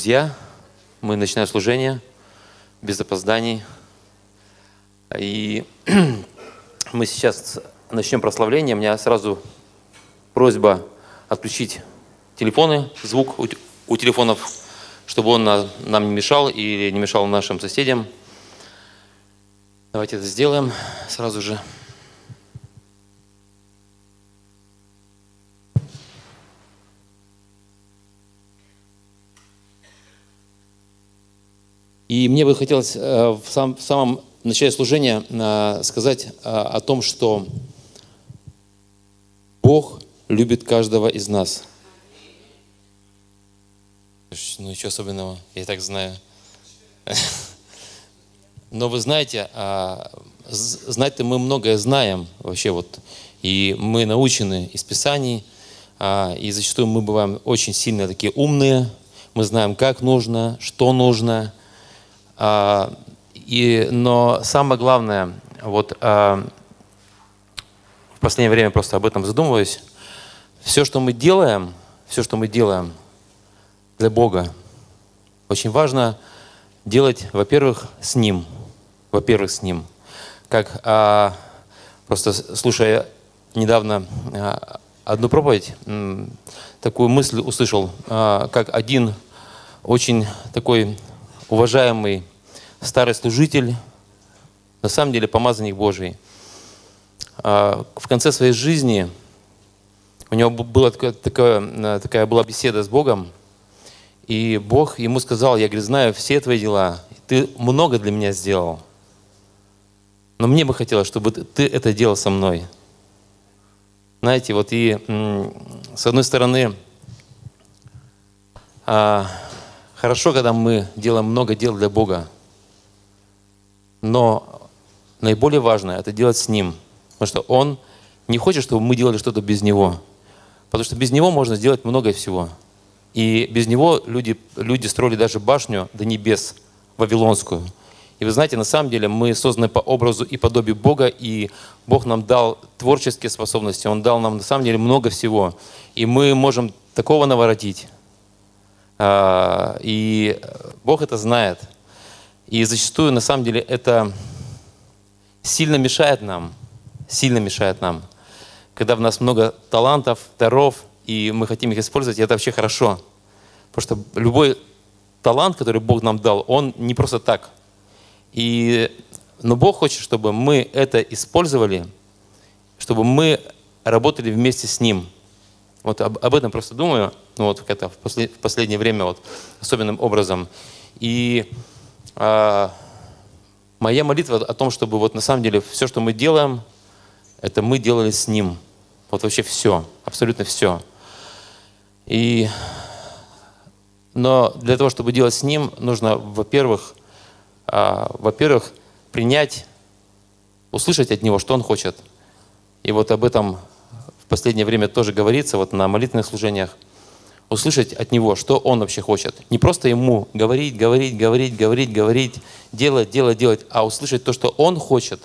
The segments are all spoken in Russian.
друзья, мы начинаем служение без опозданий. И мы сейчас начнем прославление. У меня сразу просьба отключить телефоны, звук у, телефонов, чтобы он на, нам не мешал или не мешал нашим соседям. Давайте это сделаем сразу же. И мне бы хотелось э, в, сам, в самом начале служения э, сказать э, о том, что Бог любит каждого из нас. Ну, ничего особенного, я так знаю. Но вы знаете, знать-то мы многое знаем вообще вот. И мы научены из Писаний, и зачастую мы бываем очень сильно такие умные, мы знаем, как нужно, что нужно, и, но самое главное, вот а, в последнее время просто об этом задумываюсь, все, что мы делаем, все, что мы делаем для Бога, очень важно делать, во-первых, с Ним, во-первых, с Ним. Как а, просто слушая недавно а, одну проповедь, такую мысль услышал, а, как один очень такой уважаемый старый служитель, на самом деле помазанник Божий. А, в конце своей жизни у него была такая, такая, такая была беседа с Богом, и Бог ему сказал, я говорю, знаю все твои дела, ты много для меня сделал, но мне бы хотелось, чтобы ты это делал со мной. Знаете, вот и с одной стороны, а, хорошо, когда мы делаем много дел для Бога, но наиболее важное – это делать с Ним. Потому что Он не хочет, чтобы мы делали что-то без Него. Потому что без Него можно сделать много всего. И без Него люди, люди строили даже башню до небес, Вавилонскую. И вы знаете, на самом деле мы созданы по образу и подобию Бога, и Бог нам дал творческие способности, Он дал нам на самом деле много всего. И мы можем такого наворотить. А, и Бог это знает. И зачастую, на самом деле, это сильно мешает нам, сильно мешает нам. Когда в нас много талантов, даров, и мы хотим их использовать, это вообще хорошо. Потому что любой талант, который Бог нам дал, он не просто так. И, но Бог хочет, чтобы мы это использовали, чтобы мы работали вместе с Ним. Вот об, об этом просто думаю, ну вот это в, послед, в последнее время вот особенным образом. И моя молитва о том, чтобы вот на самом деле все, что мы делаем, это мы делали с Ним. Вот вообще все, абсолютно все. И, но для того, чтобы делать с Ним, нужно, во-первых, а, во-первых, принять, услышать от Него, что Он хочет. И вот об этом в последнее время тоже говорится вот на молитвенных служениях – услышать от него, что он вообще хочет. Не просто ему говорить, говорить, говорить, говорить, говорить, делать, делать, делать, а услышать то, что он хочет,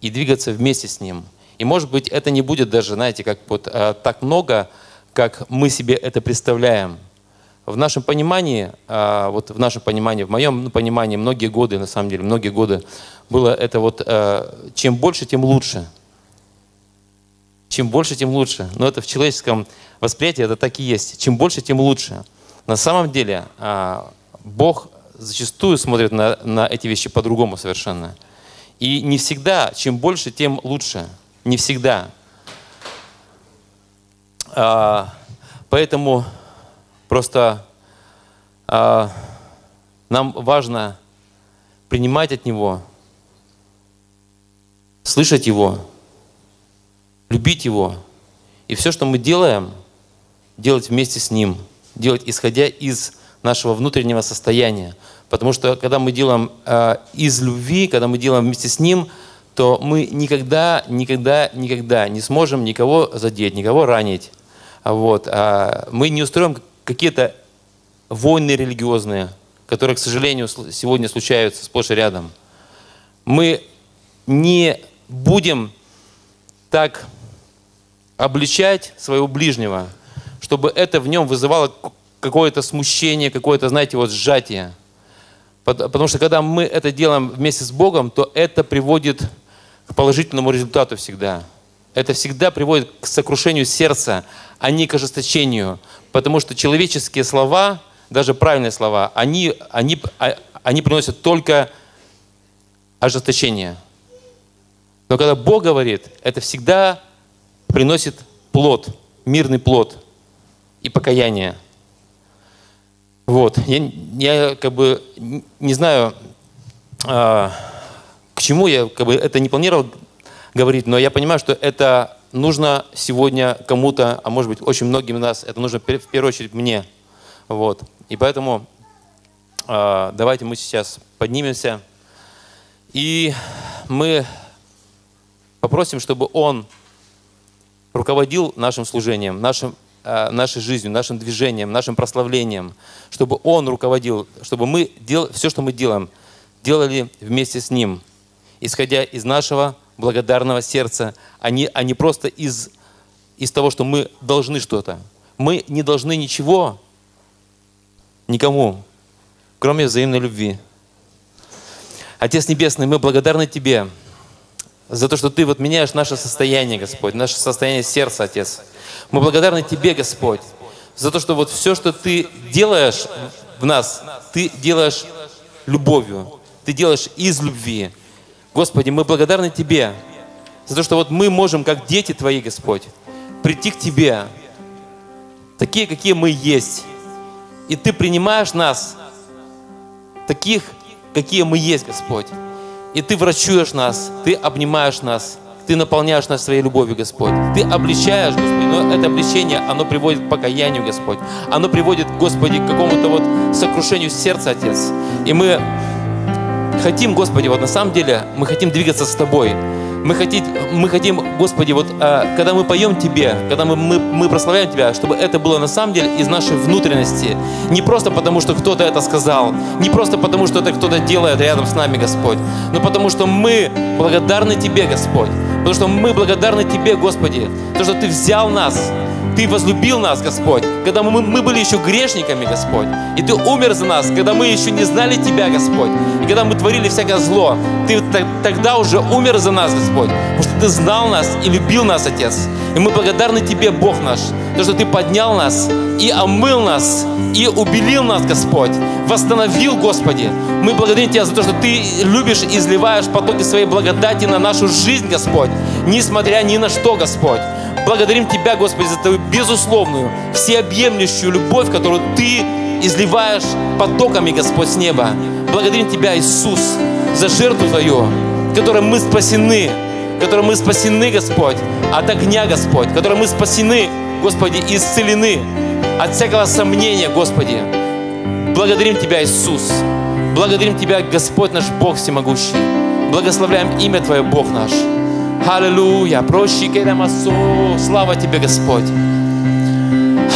и двигаться вместе с ним. И может быть это не будет даже, знаете, как вот э, так много, как мы себе это представляем. В нашем понимании, э, вот в нашем понимании, в моем понимании, многие годы, на самом деле, многие годы было это вот, э, чем больше, тем лучше. Чем больше, тем лучше. Но это в человеческом восприятие это так и есть. Чем больше, тем лучше. На самом деле а, Бог зачастую смотрит на, на эти вещи по-другому совершенно. И не всегда, чем больше, тем лучше. Не всегда. А, поэтому просто а, нам важно принимать от Него, слышать Его, любить Его. И все, что мы делаем – делать вместе с Ним, делать исходя из нашего внутреннего состояния. Потому что когда мы делаем э, из любви, когда мы делаем вместе с Ним, то мы никогда, никогда, никогда не сможем никого задеть, никого ранить. Вот. А мы не устроим какие-то войны религиозные, которые, к сожалению, сегодня случаются сплошь и рядом. Мы не будем так обличать своего ближнего – чтобы это в нем вызывало какое-то смущение, какое-то, знаете, вот сжатие. Потому что когда мы это делаем вместе с Богом, то это приводит к положительному результату всегда. Это всегда приводит к сокрушению сердца, а не к ожесточению. Потому что человеческие слова, даже правильные слова, они, они, а, они приносят только ожесточение. Но когда Бог говорит, это всегда приносит плод, мирный плод и покаяние. Вот. Я, я как бы не знаю, а, к чему я как бы это не планировал говорить, но я понимаю, что это нужно сегодня кому-то, а может быть очень многим из нас, это нужно в первую очередь мне. Вот. И поэтому а, давайте мы сейчас поднимемся, и мы попросим, чтобы Он руководил нашим служением, нашим Э, нашей жизнью, нашим движением, нашим прославлением, чтобы Он руководил, чтобы мы дел, все, что мы делаем, делали вместе с Ним, исходя из нашего благодарного сердца, а не, а не просто из, из того, что мы должны что-то. Мы не должны ничего никому, кроме взаимной любви. Отец Небесный, мы благодарны Тебе за то, что Ты вот меняешь наше состояние, Господь, наше состояние сердца, Отец. Мы благодарны Тебе, Господь, за то, что вот все, что Ты делаешь в нас, Ты делаешь любовью, Ты делаешь из любви. Господи, мы благодарны Тебе за то, что вот мы можем, как дети Твои, Господь, прийти к Тебе, такие, какие мы есть. И Ты принимаешь нас, таких, какие мы есть, Господь. И Ты врачуешь нас, Ты обнимаешь нас, ты наполняешь нас своей любовью, Господь. Ты обличаешь, Господь, но это обличение, оно приводит к покаянию, Господь. Оно приводит, Господи, к какому-то вот сокрушению сердца, Отец. И мы хотим, Господи, вот на самом деле мы хотим двигаться с Тобой. Мы хотим, мы хотим, Господи, вот а, когда мы поем Тебе, когда мы, мы, мы прославляем Тебя, чтобы это было на самом деле из нашей внутренности. Не просто потому, что кто-то это сказал, не просто потому, что это кто-то делает рядом с нами, Господь, но потому что мы благодарны Тебе, Господь. Потому что мы благодарны Тебе, Господи, то, что Ты взял нас, Ты возлюбил нас, Господь, когда мы, мы были еще грешниками, Господь. И Ты умер за нас, когда мы еще не знали Тебя, Господь. И когда мы творили всякое зло, Ты тогда уже умер за нас, Господь. Потому что Ты знал нас и любил нас, Отец. И мы благодарны Тебе, Бог наш, то, что Ты поднял нас и омыл нас, и убелил нас, Господь, восстановил, Господи. Мы благодарим Тебя за то, что Ты любишь и изливаешь потоки своей благодати на нашу жизнь, Господь, несмотря ни на что, Господь. Благодарим Тебя, Господи, за Твою безусловную, всеобъемлющую любовь, которую Ты изливаешь потоками, Господь, с неба. Благодарим Тебя, Иисус, за жертву Твою, которой мы спасены, которой мы спасены, Господь, от огня, Господь, которой мы спасены, Господи, исцелены от всякого сомнения, Господи. Благодарим Тебя, Иисус. Благодарим Тебя, Господь наш Бог всемогущий. Благословляем имя Твое, Бог наш. Аллилуйя. Прощи масо. Слава Тебе, Господь.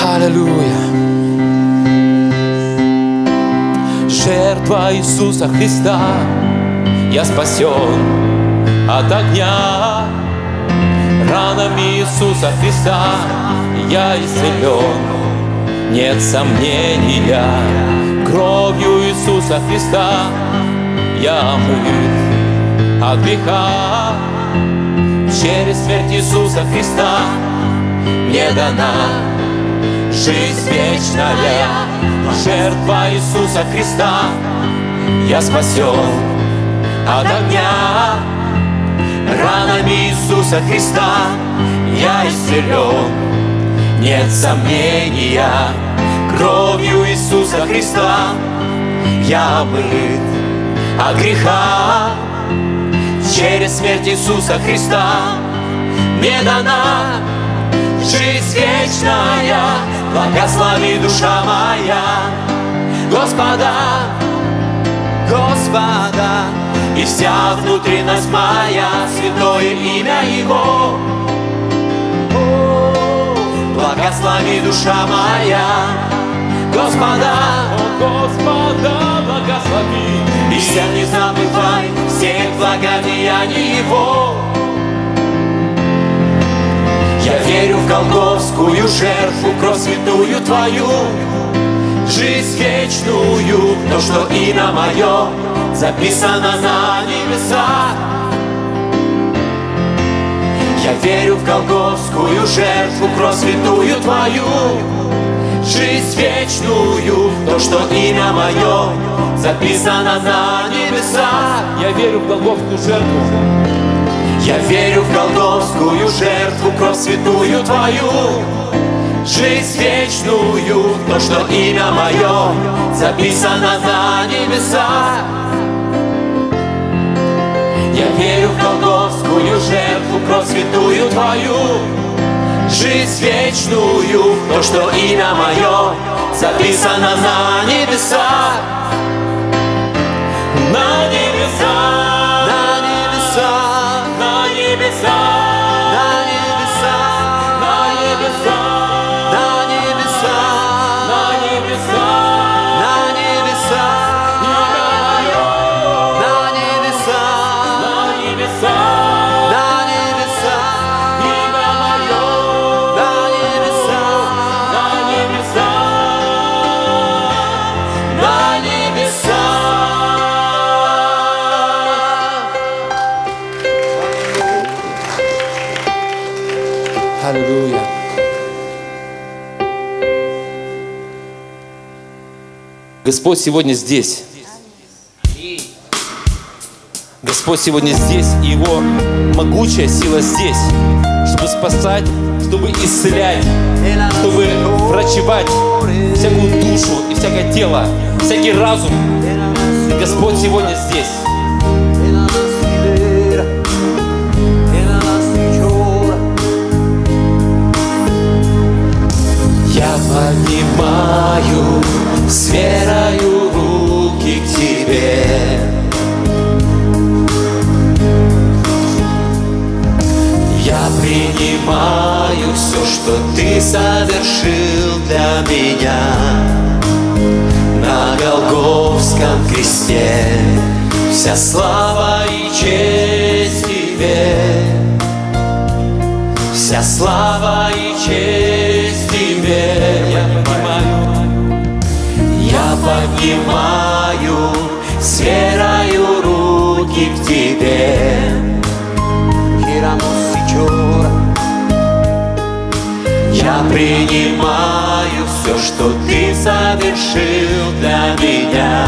Аллилуйя. Жертва Иисуса Христа. Я спасен от огня. Ранами Иисуса Христа я исцелен. Нет сомнения, кровью Иисуса Христа я омыт от греха. Через смерть Иисуса Христа мне дана жизнь вечная, жертва Иисуса Христа. Я спасен от огня, ранами Иисуса Христа я исцелен. Нет сомнения, кровью Иисуса Христа я омыт от греха. Через смерть Иисуса Христа мне дана жизнь вечная. Благослови душа моя Господа, Господа, и вся внутренность моя, святое имя Его. Благослови душа моя, Господа, о Господа, благослови, и вся не забывай всех благодеяний Его. Я верю в Голговскую жертву, кровь святую Твою, жизнь вечную, то, что имя мое записано на небесах. Я верю в Голговскую жертву, кровь святую Твою, жизнь вечную, то, что имя мое записано на небесах. Я верю в Голговскую жертву. Я верю в Голговскую жертву, кровь святую Твою, жизнь вечную, то, что имя мое записано на небесах. Жертву, кровь Твою, жизнь вечную, то, что имя мое записано на небесах. Господь сегодня здесь. Господь сегодня здесь, и Его могучая сила здесь, чтобы спасать, чтобы исцелять, чтобы врачевать всякую душу и всякое тело, всякий разум. Господь сегодня здесь. Я поднимаю с верою руки к Тебе. Я принимаю все, что Ты совершил для меня на Голговском кресте. Вся слава и честь Тебе. Вся слава и честь Тебе поднимаю с верою руки к Тебе. Я принимаю все, что Ты совершил для меня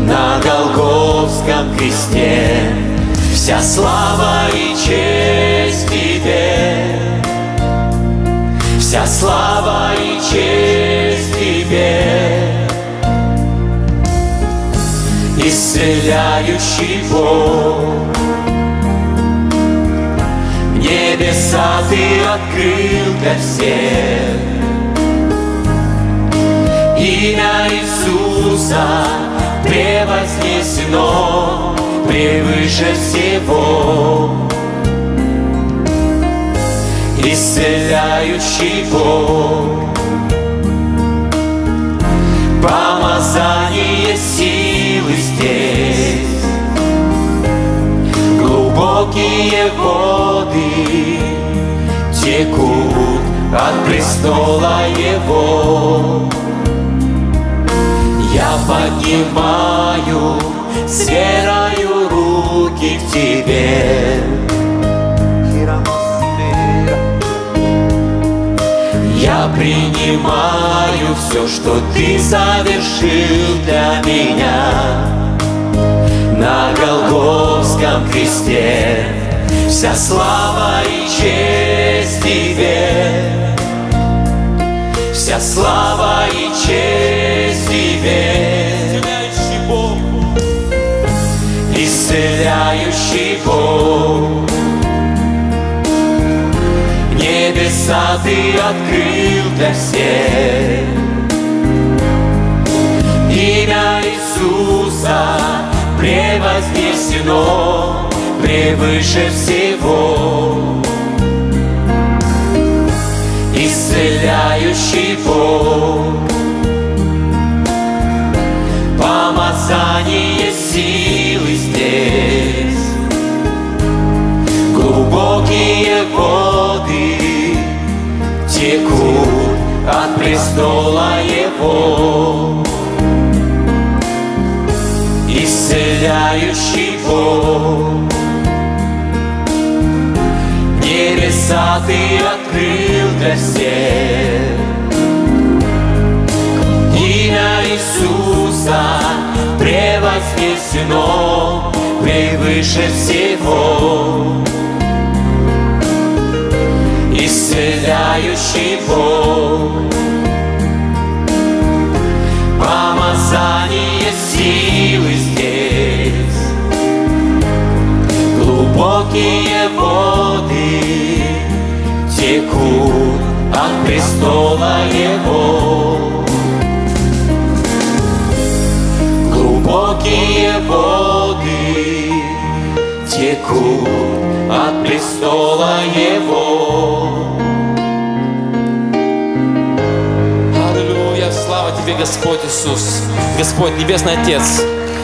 на Голговском кресте. Вся слава и честь Тебе, вся слава и честь Тебе. Исцеляющий Бог, небеса Ты открыл для всех. Имя Иисуса превознесено превыше всего. Исцеляющий Бог, помазание силы здесь, глубокие воды текут от престола Его. Я поднимаю с верою руки к Тебе. Принимаю все, что Ты совершил для меня на Голговском кресте. Вся слава и честь Тебе, вся слава и честь Тебе. Исцеляющий Бог, исцеляющий Бог. Небеса Ты открыл для всех. Имя Иисуса превознесено превыше всего. Исцеляющий Бог, престола Его. Исцеляющий Бог. Небеса ты открыл для всех, имя Иисуса превознесено превыше всего. Исцеляющий Бог, глубокие воды текут от престола Его. Глубокие воды текут от престола Его. Господь Иисус, Господь, Небесный Отец.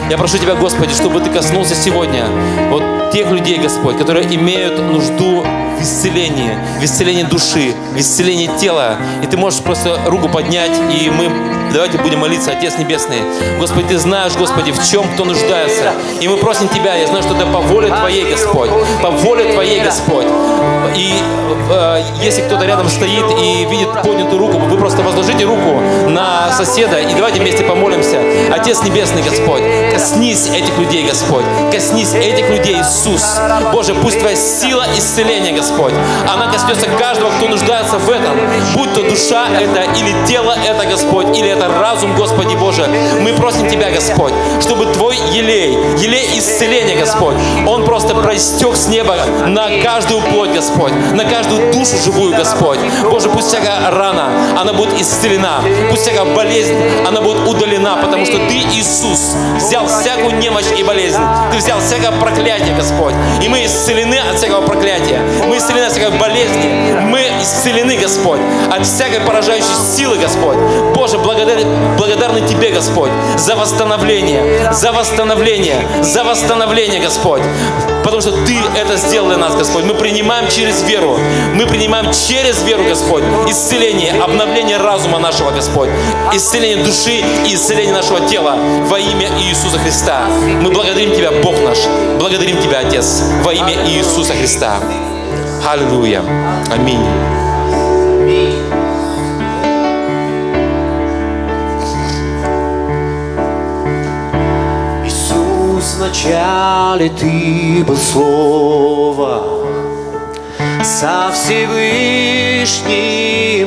Я прошу Тебя, Господи, чтобы Ты коснулся сегодня вот тех людей, Господь, которые имеют нужду в исцелении, в исцелении души, в исцелении тела. И Ты можешь просто руку поднять, и мы давайте будем молиться, Отец Небесный. Господи, Ты знаешь, Господи, в чем кто нуждается. И мы просим Тебя, я знаю, что это по воле Твоей, Господь, по воле Твоей, Господь. И э, если кто-то рядом стоит и видит поднятую руку, вы просто возложите руку на соседа и давайте вместе помолимся. Отец Небесный, Господь, коснись этих людей, Господь. Коснись этих людей, Иисус. Боже, пусть Твоя сила исцеления, Господь, она коснется каждого, кто нуждается в этом. Будь то душа это, или тело это, Господь, или это разум, Господи Боже. Мы просим Тебя, Господь, чтобы Твой елей, елей исцеления, Господь, он просто проистек с неба на каждую плоть, Господь, на каждую душу живую, Господь. Боже, пусть всякая рана, она будет исцелена. Пусть всякая болезнь, она будет удалена, потому что Ты, Иисус, взял всякую немощь и болезнь. Ты взял всякое проклятие, Господь. И мы исцелены от всякого проклятия. Мы исцелены от всякой болезни. Мы исцелены, Господь, от всякой поражающей силы, Господь. Боже, благодар, благодарны Тебе, Господь, за восстановление, за восстановление, за восстановление, Господь. Потому что Ты это сделал для нас, Господь. Мы принимаем через веру. Мы принимаем через веру, Господь, исцеление, обновление разума нашего, Господь. Исцеление души и исцеление нашего тела во имя Иисуса Христа. Мы благодарим Тебя, Бог наш. Благодарим Тебя, Отец, во имя Иисуса Христа. Аллилуйя. Аминь. Иисус, вначале Ты был Слово, со Всевышним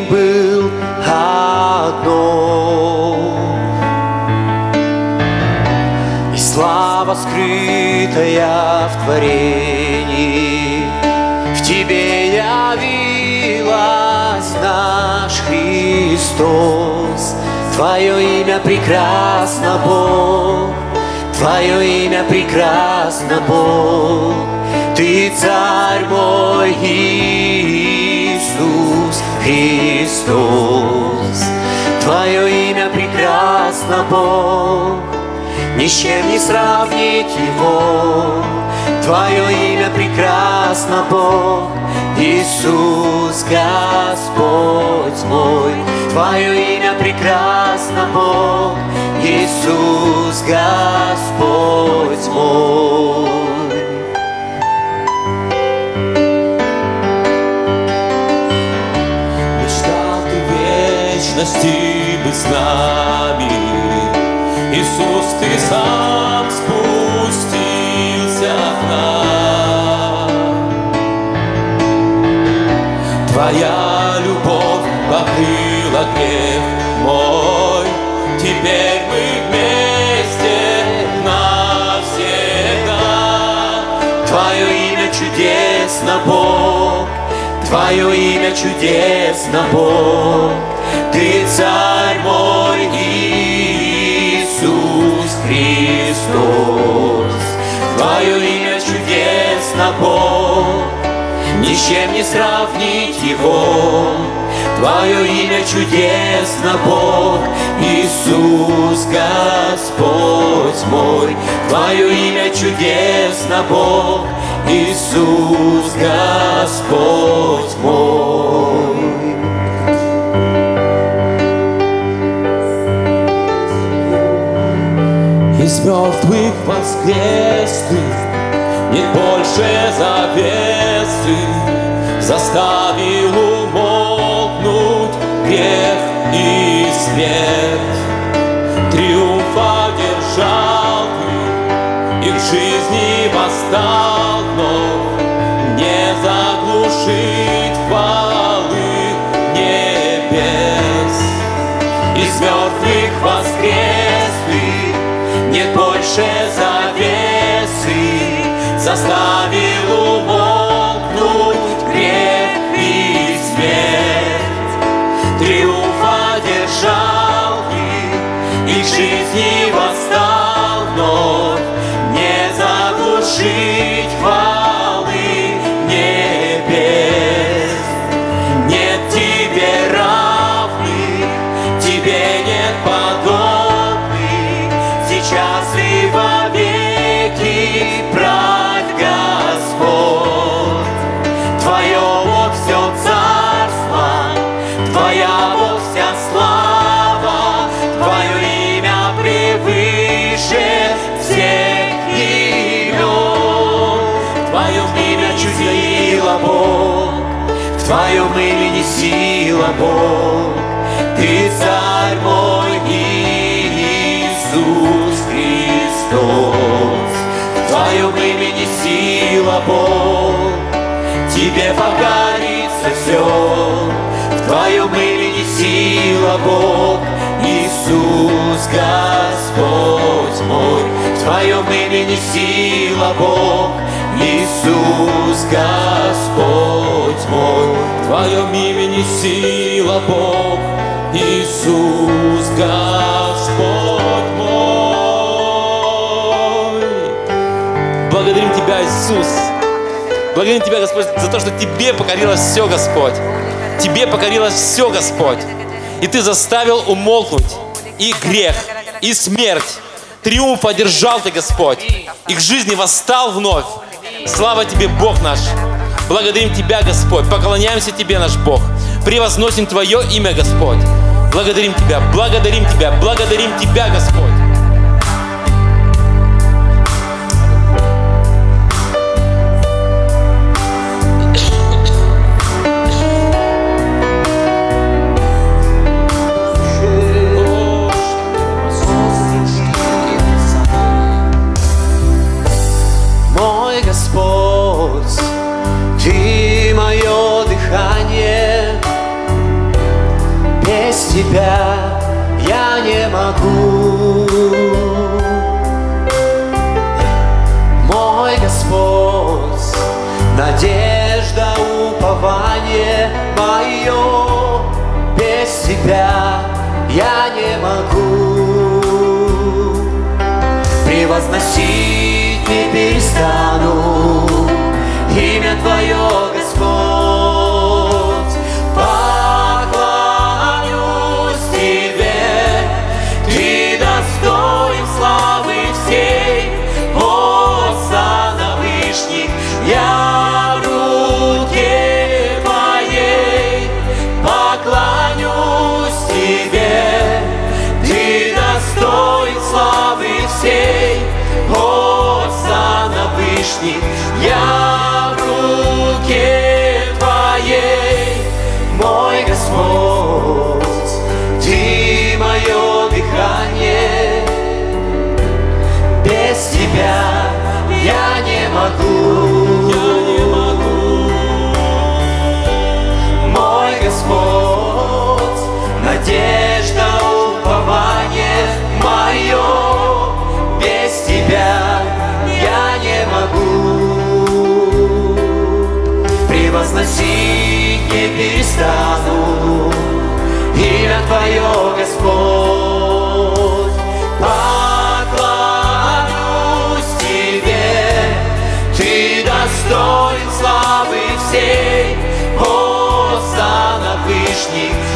был одно. И слава скрытая в творении, в Тебе явилась наш Христос. Твое имя прекрасно, Бог, Твое имя прекрасно, Бог. Ты царь мой Иисус Христос. Твое имя прекрасно, Бог, ни с чем не сравнить его. Твое имя прекрасно, Бог, Иисус Господь мой. Твое имя прекрасно, Бог, Иисус Господь мой. С нами. Иисус, ты сам спустился к нам. Твоя любовь покрыла грех мой. Теперь мы вместе навсегда. Твое имя чудесно, Бог, Твое имя чудесно, Бог. Царь мой Иисус Христос. Твое имя чудесно, Бог, ни с чем не сравнить его. Твое имя чудесно, Бог, Иисус Господь мой. Твое имя чудесно, Бог, Иисус Господь мой. Мертвых воскрес ты, Нет больше завесы, Заставил умолкнуть грех и смерть. Нет больше завесы, Заставил умолкнуть грех и смерть. Триумф одержал И жизни Бог, Тебе покорится все. В Твоем имени сила Бог, Иисус Господь мой. В Твоем имени сила Бог, Иисус Господь мой. В Твоем имени сила Бог, Иисус Господь мой. Благодарим Тебя, Иисус. Благодарим Тебя, Господь, за то, что Тебе покорилось все, Господь. Тебе покорилось все, Господь. И Ты заставил умолкнуть и грех, и смерть. Триумф одержал Ты, Господь. И к жизни восстал вновь. Слава Тебе, Бог наш. Благодарим Тебя, Господь. Поклоняемся Тебе, наш Бог. Превозносим Твое имя, Господь. Благодарим Тебя, благодарим Тебя, благодарим Тебя, Господь. Тебя я не могу. Мой Господь, надежда, упование мое, без Тебя я не могу превозносить не перестану перестану имя Твое, Господь. Поклонюсь Тебе, Ты достоин славы всей, Осана вышних, я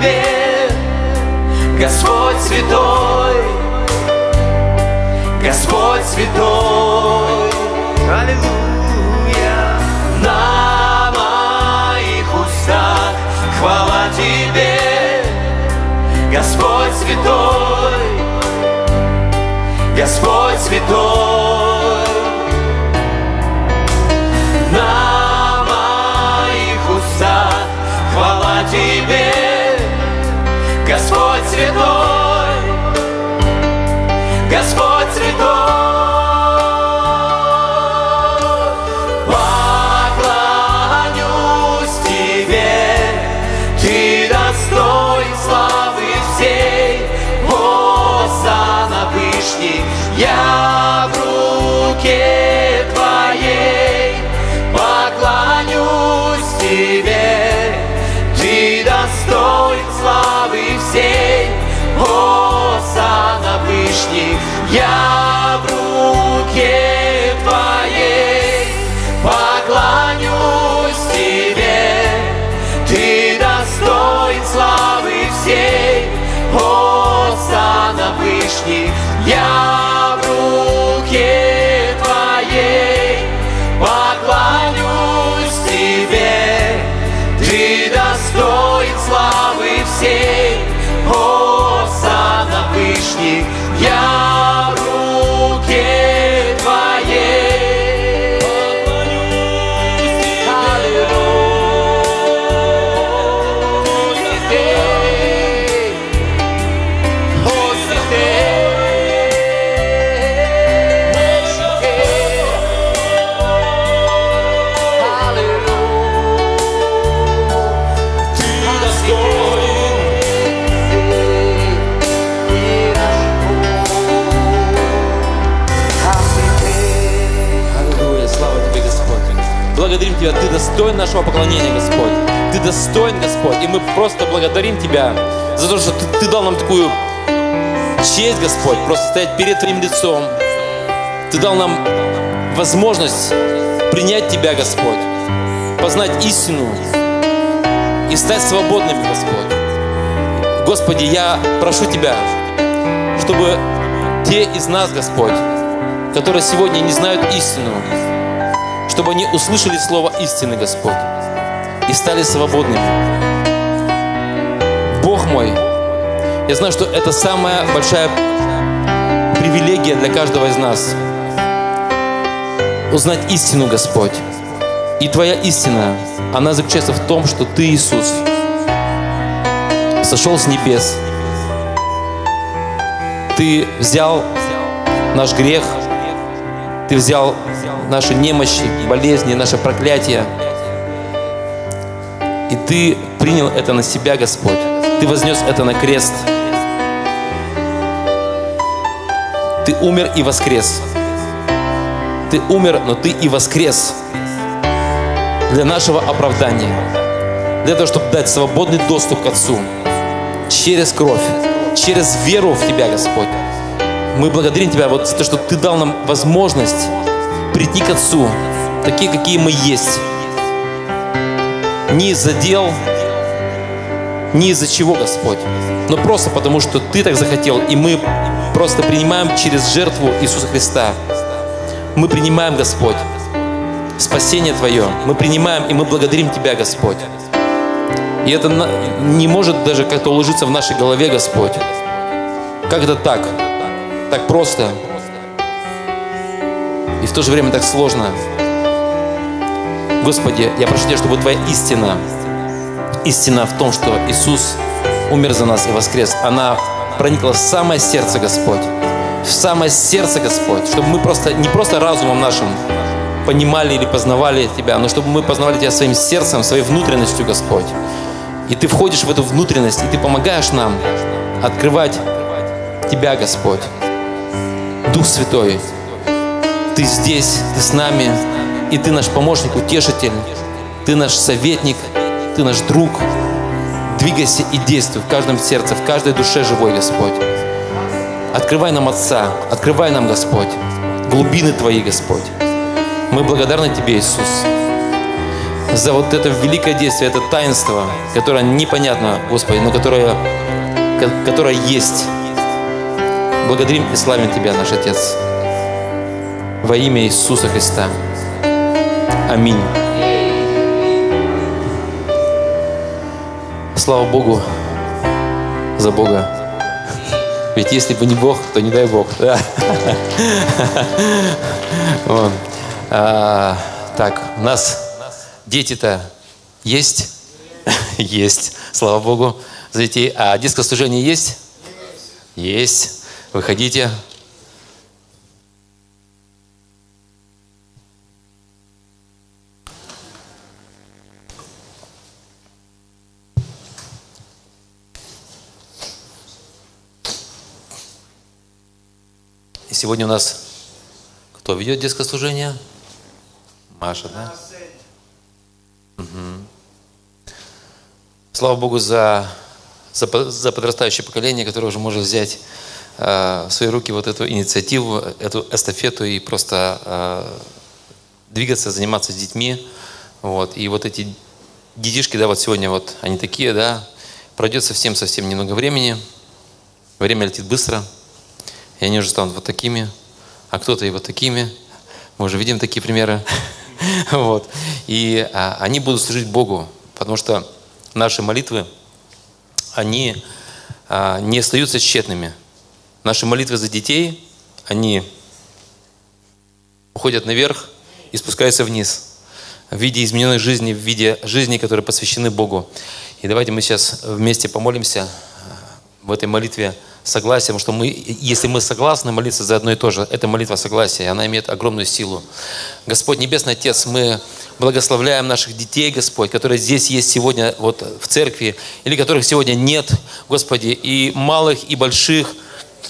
Тебе, Господь святой, Господь святой, Аллилуйя, на моих устах хвала Тебе, Господь святой, Господь святой. На моих устах хвала Тебе, Господь святой, Вышний, достоин нашего поклонения, Господь. Ты достоин, Господь. И мы просто благодарим Тебя за то, что Ты, Ты дал нам такую честь, Господь, просто стоять перед Твоим лицом. Ты дал нам возможность принять Тебя, Господь, познать истину и стать свободными, Господь. Господи, я прошу Тебя, чтобы те из нас, Господь, которые сегодня не знают истину, чтобы они услышали слово истины, Господь, и стали свободными. Бог мой, я знаю, что это самая большая привилегия для каждого из нас. Узнать истину, Господь. И Твоя истина, она заключается в том, что Ты, Иисус, сошел с небес. Ты взял наш грех, Ты взял наши немощи, болезни, наше проклятие. И Ты принял это на себя, Господь. Ты вознес это на крест. Ты умер и воскрес. Ты умер, но Ты и воскрес для нашего оправдания, для того, чтобы дать свободный доступ к Отцу через кровь, через веру в Тебя, Господь. Мы благодарим Тебя вот за то, что Ты дал нам возможность прийти к Отцу, такие, какие мы есть. Не из-за дел, не из-за чего, Господь, но просто потому, что Ты так захотел, и мы просто принимаем через жертву Иисуса Христа. Мы принимаем, Господь, спасение Твое. Мы принимаем, и мы благодарим Тебя, Господь. И это не может даже как-то уложиться в нашей голове, Господь. Как это так? Так просто. И в то же время так сложно. Господи, я прошу Тебя, чтобы Твоя истина, истина в том, что Иисус умер за нас и воскрес, она проникла в самое сердце, Господь. в самое сердце, Господь, чтобы мы просто не просто разумом нашим понимали или познавали Тебя, но чтобы мы познавали Тебя своим сердцем, своей внутренностью, Господь. И Ты входишь в эту внутренность, и Ты помогаешь нам открывать Тебя, Господь. Дух Святой, Ты здесь, Ты с нами, и Ты наш помощник, утешитель, Ты наш советник, Ты наш друг. Двигайся и действуй в каждом сердце, в каждой душе живой, Господь. Открывай нам Отца, открывай нам, Господь, глубины Твои, Господь. Мы благодарны Тебе, Иисус, за вот это великое действие, это таинство, которое непонятно, Господи, но которое, которое есть. Благодарим и славим Тебя, наш Отец. Во имя Иисуса Христа. Аминь. Слава Богу за Бога. Ведь если бы не Бог, то не дай Бог. Да. А, так, у нас дети-то есть? Есть, слава Богу, за детей. А детское служение есть? Есть. Выходите. И сегодня у нас кто ведет детское служение? Маша, да? Угу. Слава Богу за, за, за подрастающее поколение, которое уже может взять в свои руки вот эту инициативу, эту эстафету и просто э, двигаться, заниматься с детьми. Вот. И вот эти детишки, да, вот сегодня вот они такие, да, пройдет совсем-совсем немного времени, время летит быстро, и они уже станут вот такими, а кто-то и вот такими. Мы уже видим такие примеры. вот. И а, они будут служить Богу, потому что наши молитвы, они а, не остаются тщетными. Наши молитвы за детей, они уходят наверх и спускаются вниз в виде измененной жизни, в виде жизни, которые посвящены Богу. И давайте мы сейчас вместе помолимся в этой молитве согласием, что мы, если мы согласны молиться за одно и то же, это молитва согласия, она имеет огромную силу. Господь Небесный Отец, мы благословляем наших детей, Господь, которые здесь есть сегодня вот в церкви, или которых сегодня нет, Господи, и малых, и больших,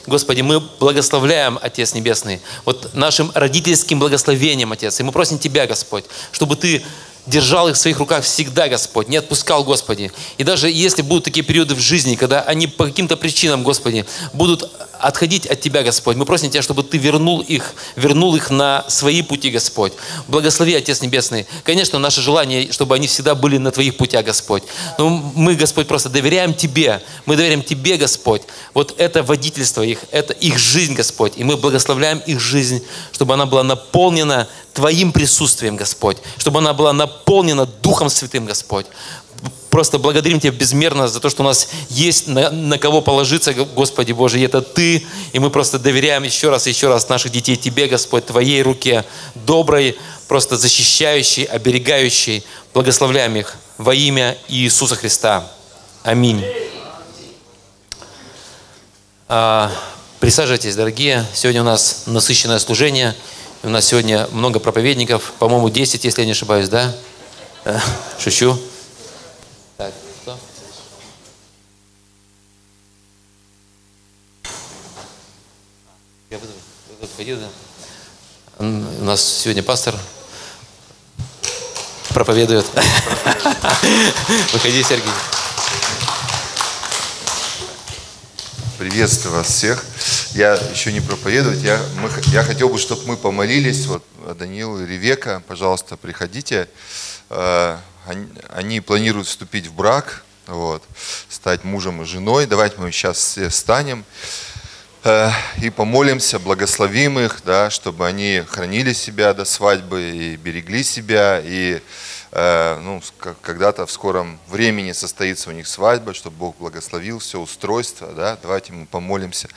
Господи, мы благословляем, Отец Небесный, вот нашим родительским благословением, Отец. И мы просим Тебя, Господь, чтобы Ты держал их в своих руках всегда, Господь, не отпускал, Господи. И даже если будут такие периоды в жизни, когда они по каким-то причинам, Господи, будут отходить от Тебя, Господь. Мы просим Тебя, чтобы Ты вернул их, вернул их на свои пути, Господь. Благослови, Отец Небесный. Конечно, наше желание, чтобы они всегда были на Твоих путях, Господь. Но мы, Господь, просто доверяем Тебе. Мы доверяем Тебе, Господь. Вот это водительство их, это их жизнь, Господь. И мы благословляем их жизнь, чтобы она была наполнена Твоим присутствием, Господь. Чтобы она была наполнена Духом Святым, Господь просто благодарим Тебя безмерно за то, что у нас есть на, на кого положиться, Господи Боже, и это Ты, и мы просто доверяем еще раз и еще раз наших детей Тебе, Господь, Твоей руке, доброй, просто защищающей, оберегающей, благословляем их во имя Иисуса Христа. Аминь. А, присаживайтесь, дорогие. Сегодня у нас насыщенное служение. У нас сегодня много проповедников, по-моему, 10, если я не ошибаюсь, да? Шучу. Я буду выходил, да. У нас сегодня пастор проповедует. Выходи, Сергей. Приветствую вас всех. Я еще не проповедовать. Я, мы, я хотел бы, чтобы мы помолились. Вот Даниил и Ревека, пожалуйста, приходите. Э, они, они планируют вступить в брак, вот, стать мужем и женой. Давайте мы сейчас все встанем. Э, и помолимся, благословим их, да, чтобы они хранили себя до свадьбы и берегли себя, и ну, с- как- когда-то в скором времени состоится у них свадьба, чтобы Бог благословил все устройство, да, давайте мы помолимся.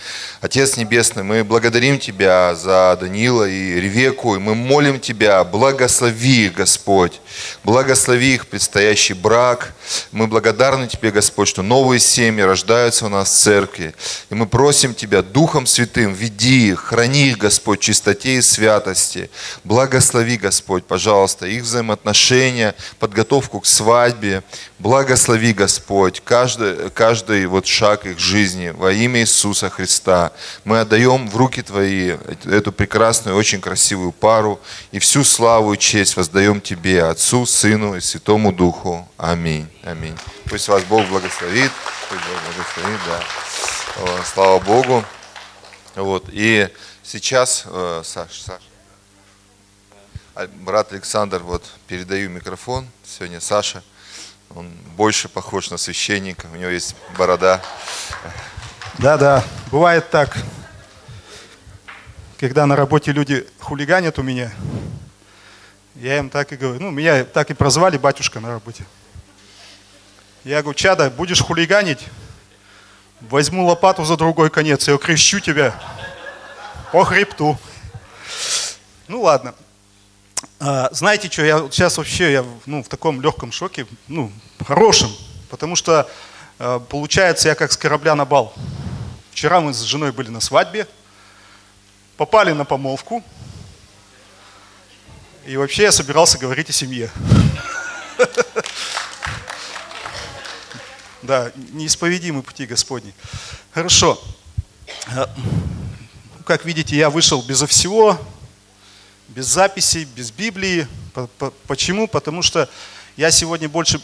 Отец Небесный, мы благодарим Тебя за Данила и Ревеку, и мы молим Тебя, благослови Господь, благослови их предстоящий брак. Мы благодарны Тебе, Господь, что новые семьи рождаются у нас в церкви, и мы просим Тебя, Духом Святым, веди их, храни их, Господь, чистоте и святости. Благослови, Господь, пожалуйста, их взаимоотношения, подготовку к свадьбе. Благослови, Господь, каждый, каждый вот шаг их жизни во имя Иисуса Христа. Мы отдаем в руки Твои эту прекрасную, очень красивую пару и всю славу и честь воздаем Тебе, Отцу, Сыну и Святому Духу. Аминь. Аминь. Пусть вас Бог благословит. Пусть Бог благословит, да. Слава Богу. Вот. И сейчас, э, Саш, Саш, брат Александр, вот передаю микрофон сегодня Саша. Он больше похож на священника, у него есть борода. Да, да, бывает так. Когда на работе люди хулиганят у меня, я им так и говорю, ну, меня так и прозвали батюшка на работе. Я говорю, чада, будешь хулиганить, возьму лопату за другой конец и окрещу тебя по хребту. Ну ладно. А, знаете что, я сейчас вообще я, ну, в таком легком шоке, ну, хорошем, потому что э, получается я как с корабля на бал. Вчера мы с женой были на свадьбе, попали на помолвку, и вообще я собирался говорить о семье. Да, неисповедимы пути Господни. Хорошо. Э, Как видите, я вышел безо всего, без записей, без Библии. По- по- Почему? Потому что я сегодня больше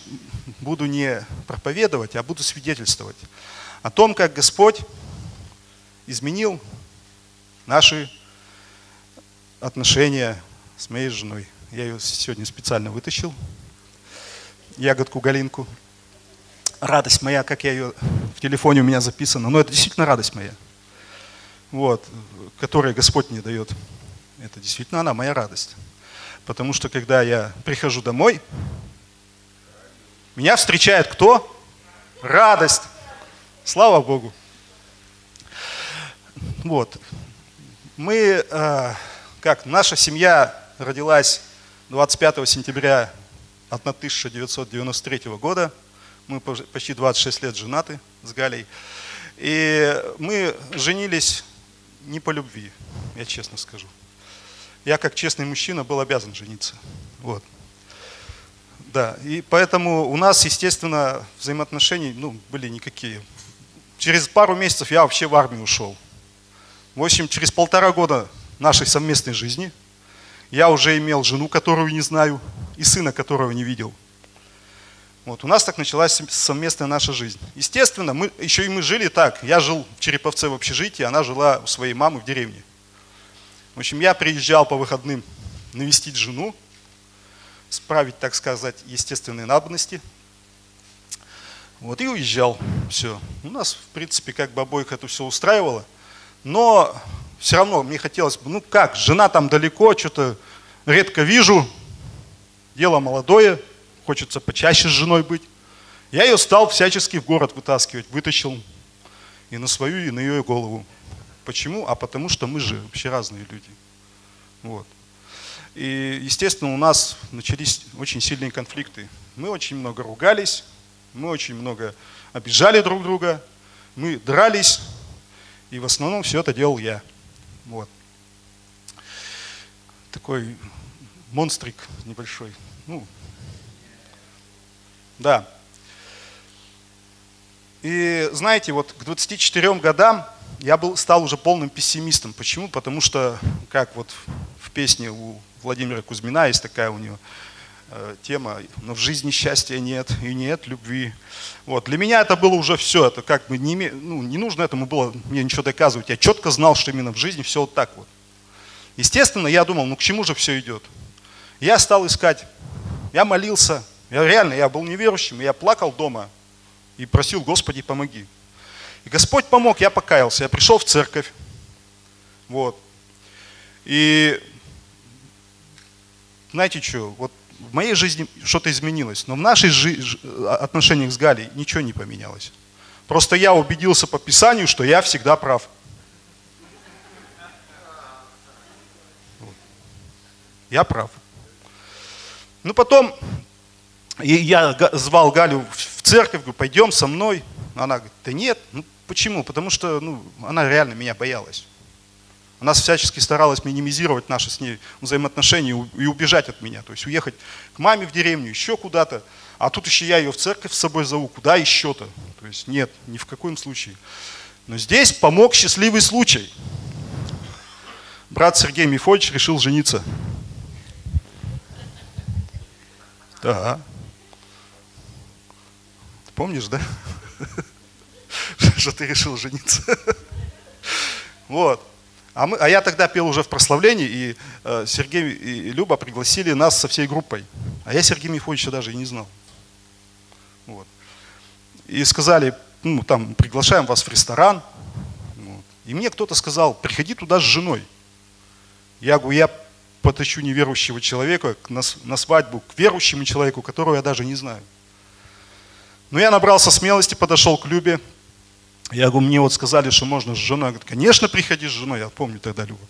буду не проповедовать, а буду свидетельствовать о том, как Господь изменил наши отношения с моей женой. Я ее сегодня специально вытащил, ягодку Галинку. Радость моя, как я ее в телефоне у меня записана, но это действительно радость моя, вот, которую Господь мне дает. Это действительно она, моя радость. Потому что когда я прихожу домой, меня встречает кто? Радость. Слава Богу. Вот. Мы, э, как, наша семья родилась 25 сентября 1993 года. Мы почти 26 лет женаты с Галей. И мы женились не по любви, я честно скажу. Я как честный мужчина был обязан жениться. Вот. Да, и поэтому у нас, естественно, взаимоотношений ну, были никакие. Через пару месяцев я вообще в армию ушел. В общем, через полтора года нашей совместной жизни я уже имел жену, которую не знаю, и сына, которого не видел. Вот, у нас так началась совместная наша жизнь. Естественно, мы, еще и мы жили так. Я жил в Череповце в общежитии, она жила у своей мамы в деревне. В общем, я приезжал по выходным навестить жену, справить, так сказать, естественные надобности. Вот, и уезжал. Все. У нас, в принципе, как бы обоих это все устраивало. Но все равно мне хотелось бы, ну как, жена там далеко, что-то редко вижу, дело молодое, хочется почаще с женой быть. Я ее стал всячески в город вытаскивать, вытащил и на свою, и на ее голову. Почему? А потому что мы же вообще разные люди. Вот. И, естественно, у нас начались очень сильные конфликты. Мы очень много ругались, мы очень много обижали друг друга, мы дрались, и в основном все это делал я. Вот. Такой монстрик небольшой. Ну, да. И знаете, вот к 24 годам я был, стал уже полным пессимистом. Почему? Потому что, как вот в песне у Владимира Кузьмина есть такая у него э, тема, но в жизни счастья нет и нет любви. Вот. Для меня это было уже все, это как бы не, ну, не нужно этому было мне ничего доказывать. Я четко знал, что именно в жизни все вот так вот. Естественно, я думал, ну к чему же все идет? Я стал искать, я молился, я реально, я был неверующим, я плакал дома и просил, Господи, помоги. И Господь помог, я покаялся, я пришел в церковь, вот. И знаете что, вот в моей жизни что-то изменилось, но в нашей жи- отношениях с Галей ничего не поменялось. Просто я убедился по Писанию, что я всегда прав. Я прав. Ну потом я звал Галю в церковь, говорю, пойдем со мной. Она говорит, да нет. Ну почему? Потому что ну, она реально меня боялась. Она всячески старалась минимизировать наши с ней взаимоотношения и убежать от меня. То есть уехать к маме в деревню, еще куда-то. А тут еще я ее в церковь с собой зову. Куда еще-то? То есть нет, ни в каком случае. Но здесь помог счастливый случай. Брат Сергей Мефодич решил жениться. Да. Помнишь, да? Что ты решил жениться. Вот. А, мы, а я тогда пел уже в прославлении, и э, Сергей и Люба пригласили нас со всей группой. А я Сергея Михайловича даже и не знал. Вот. И сказали, ну, там, приглашаем вас в ресторан. Вот. И мне кто-то сказал, приходи туда с женой. Я говорю, я потащу неверующего человека на, на свадьбу к верующему человеку, которого я даже не знаю. Но я набрался смелости, подошел к Любе, я говорю, мне вот сказали, что можно с женой. Говорит, конечно, приходи с женой. Я помню тогда Люба.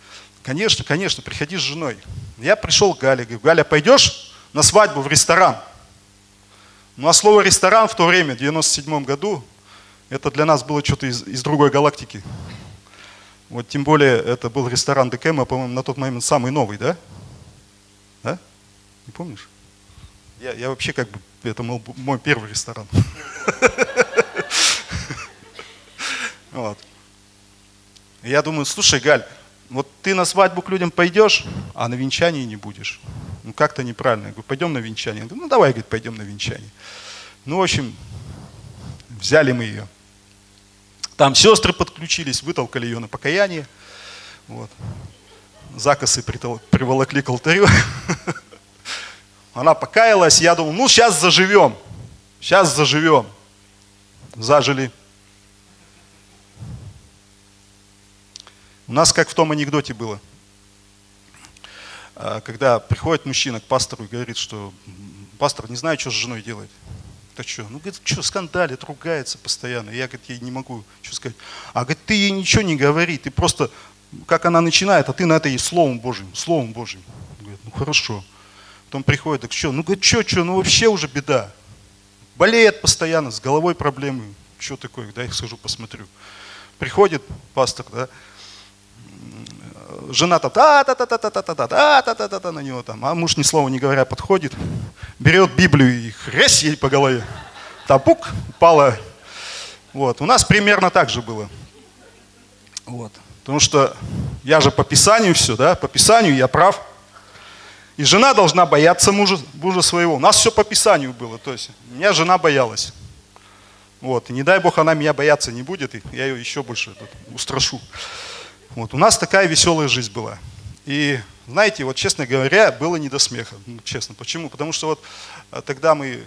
Конечно, конечно, приходи с женой. Я пришел к Гале. Говорю, Галя, пойдешь на свадьбу в ресторан? Ну а слово ресторан в то время, в 97 году, это для нас было что-то из, из другой галактики. Вот тем более это был ресторан Декема, по-моему, на тот момент самый новый, да? Да? Не помнишь? Я, я вообще как бы, это был мой первый ресторан. Вот. Я думаю, слушай, Галь, вот ты на свадьбу к людям пойдешь, а на венчании не будешь. Ну как-то неправильно. Я говорю, пойдем на венчание. говорю, ну давай, говорит, пойдем на венчание. Ну, в общем, взяли мы ее. Там сестры подключились, вытолкали ее на покаяние. Вот. Закосы приволокли к алтарю. Она покаялась, я думал, ну сейчас заживем. Сейчас заживем. Зажили. У нас как в том анекдоте было. А, когда приходит мужчина к пастору и говорит, что пастор не знаю, что с женой делать. Так что? Ну, говорит, что, скандалит, ругается постоянно. Я, говорит, ей не могу что сказать. А, говорит, ты ей ничего не говори, ты просто, как она начинает, а ты на это ей словом Божьим, словом Божьим. Говорит, ну, хорошо. Потом приходит, так что, ну, говорит, что, что, ну, вообще уже беда. Болеет постоянно, с головой проблемы. Что такое, да, я схожу, посмотрю. Приходит пастор, да, жена то та та та та та та та та та та та та та на него там, а муж ни слова не говоря подходит, берет Библию и хрясь ей по голове. Табук упала. Вот. У нас примерно так же было. Вот. Потому что я же по Писанию все, да, по Писанию я прав. И жена должна бояться мужа, мужа своего. У нас все по Писанию было. То есть меня жена боялась. Вот. И не дай Бог она меня бояться не будет, и я ее еще больше тутустрашу. Вот, у нас такая веселая жизнь была. И знаете, вот честно говоря, было не до смеха. Ну, честно. Почему? Потому что вот э, тогда мы,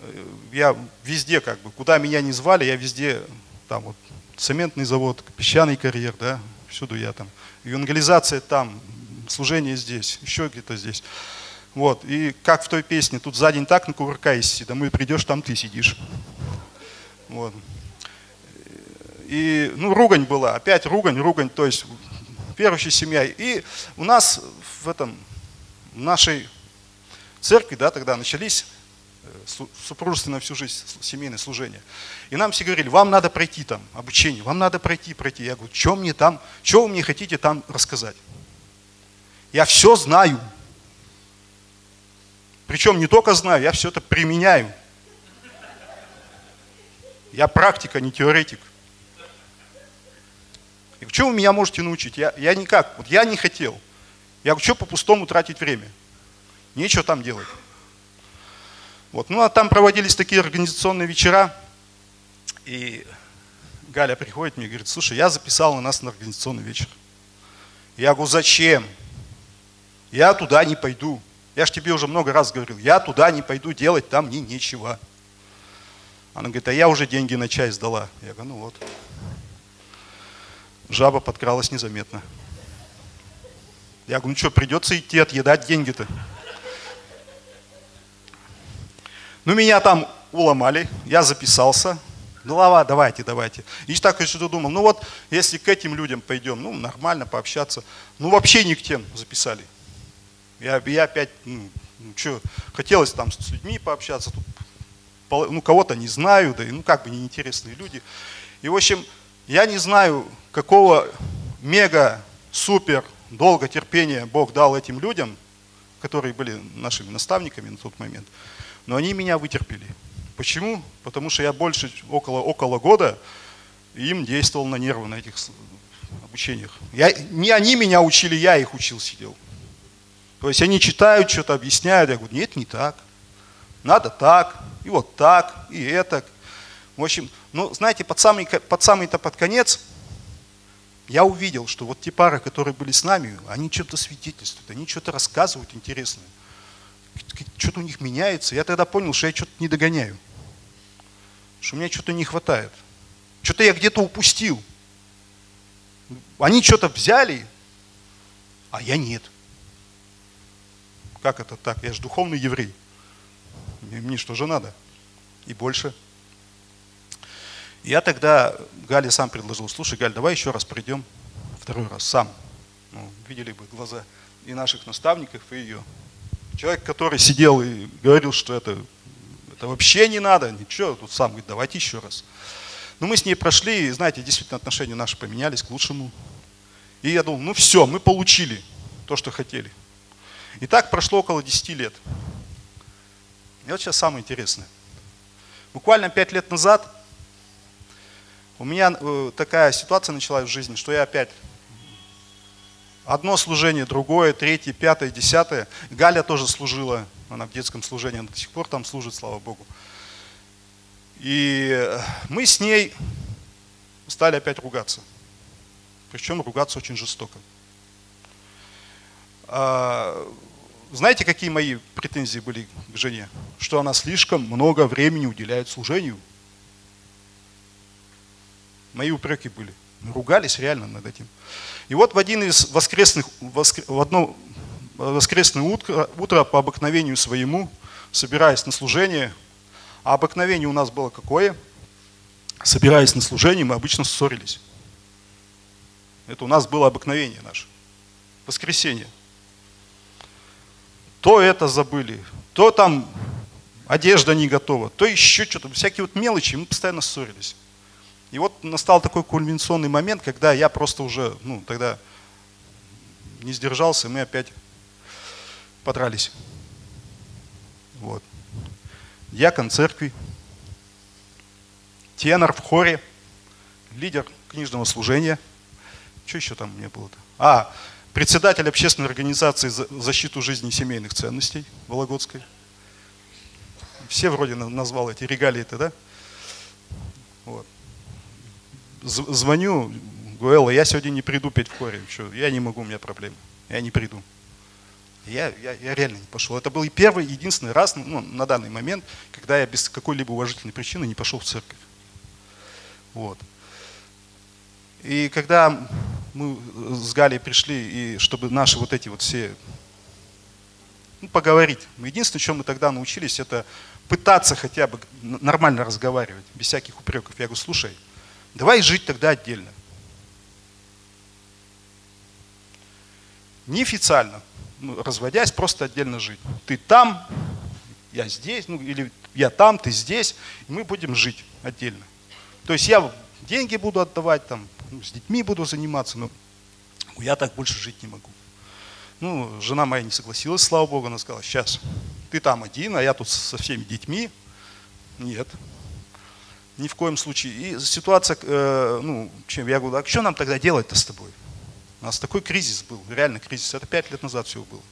э, я везде как бы, куда меня не звали, я везде, там вот цементный завод, песчаный карьер, да, всюду я там. Евангелизация там, служение здесь, еще где-то здесь. Вот, и как в той песне, тут за день так накувыркаешься, домой придешь, там ты сидишь. Вот. И, ну, ругань была, опять ругань, ругань, то есть верующая семья. И у нас в этом, в нашей церкви, да, тогда начались э, супружественное всю жизнь семейное служение. И нам все говорили, вам надо пройти там обучение, вам надо пройти, пройти. Я говорю, что мне там, что вы мне хотите там рассказать? Я все знаю. Причем не только знаю, я все это применяю. Я практика, не теоретик. Я говорю, что вы меня можете научить? Я, я никак, вот я не хотел. Я говорю, что по-пустому тратить время? Нечего там делать. Вот. Ну а там проводились такие организационные вечера, и Галя приходит мне и говорит, слушай, я записал на нас на организационный вечер. Я говорю, зачем? Я туда не пойду. Я же тебе уже много раз говорил, я туда не пойду делать, там мне нечего. Она говорит, а я уже деньги на чай сдала. Я говорю, ну вот. Жаба подкралась незаметно. Я говорю, ну что, придется идти отъедать деньги-то. Ну, меня там уломали, я записался. Ну, лава, давайте, давайте. И так я что-то думал, ну вот, если к этим людям пойдем, ну, нормально пообщаться. Ну, вообще не к тем записали. Я, я опять, ну, ну что, хотелось там с людьми пообщаться, тут, ну, кого-то не знаю, да, ну, как бы неинтересные люди. И, в общем, я не знаю, какого мега, супер, долго терпения Бог дал этим людям, которые были нашими наставниками на тот момент, но они меня вытерпели. Почему? Потому что я больше, около, около года им действовал на нервы на этих обучениях. Я, не они меня учили, я их учил, сидел. То есть они читают, что-то объясняют, я говорю, нет, не так. Надо так, и вот так, и это. В общем, ну, знаете, под самый, под самый-то под конец я увидел, что вот те пары, которые были с нами, они что-то свидетельствуют, они что-то рассказывают интересное. Что-то у них меняется. Я тогда понял, что я что-то не догоняю. Что мне что-то не хватает. Что-то я где-то упустил. Они что-то взяли, а я нет. Как это так? Я же духовный еврей. Мне что же надо? И больше. Я тогда Гале сам предложил, слушай, Галь, давай еще раз придем, второй раз сам. Ну, видели бы глаза и наших наставников, и ее. Человек, который сидел и говорил, что это, это вообще не надо, ничего, тут сам говорит, давайте еще раз. Но мы с ней прошли, и, знаете, действительно отношения наши поменялись к лучшему. И я думал, ну все, мы получили то, что хотели. И так прошло около 10 лет. И вот сейчас самое интересное. Буквально 5 лет назад у меня э, такая ситуация началась в жизни, что я опять одно служение, другое, третье, пятое, десятое. Галя тоже служила, она в детском служении, она до сих пор там служит, слава Богу. И мы с ней стали опять ругаться. Причем ругаться очень жестоко. А, знаете, какие мои претензии были к жене? Что она слишком много времени уделяет служению. Мои упреки были. Мы ругались реально над этим. И вот в один из воскресных, в одно воскресное утро, утро по обыкновению своему, собираясь на служение, а обыкновение у нас было какое? Собираясь на служение, мы обычно ссорились. Это у нас было обыкновение наше. Воскресенье то это забыли, то там одежда не готова, то еще что-то, всякие вот мелочи, мы постоянно ссорились. И вот настал такой кульминационный момент, когда я просто уже, ну, тогда не сдержался, и мы опять подрались. Вот. Дьякон церкви, тенор в хоре, лидер книжного служения. Что еще там меня было-то? А, председатель общественной организации за защиту жизни и семейных ценностей Вологодской. Все вроде назвал эти регалии-то, да? Вот. Звоню, говорю, я сегодня не приду петь в хоре, что, я не могу, у меня проблемы, я не приду. Я, я, я реально не пошел. Это был и первый, единственный раз ну, на данный момент, когда я без какой-либо уважительной причины не пошел в церковь. Вот. И когда мы с Галей пришли, и чтобы наши вот эти вот все ну, поговорить. Единственное, чем мы тогда научились, это пытаться хотя бы нормально разговаривать, без всяких упреков. Я говорю, слушай, давай жить тогда отдельно. Неофициально, ну, разводясь, просто отдельно жить. Ты там, я здесь, ну или я там, ты здесь, и мы будем жить отдельно. То есть я деньги буду отдавать, там, ну, с детьми буду заниматься, но я так больше жить не могу. Ну, жена моя не согласилась, слава Богу, она сказала, сейчас, ты там один, а я тут со всеми детьми. Нет, ни в коем случае. И ситуация, э, ну, чем я говорю, а что нам тогда делать-то с тобой? У нас такой кризис был, реально кризис. Это пять лет назад всего было.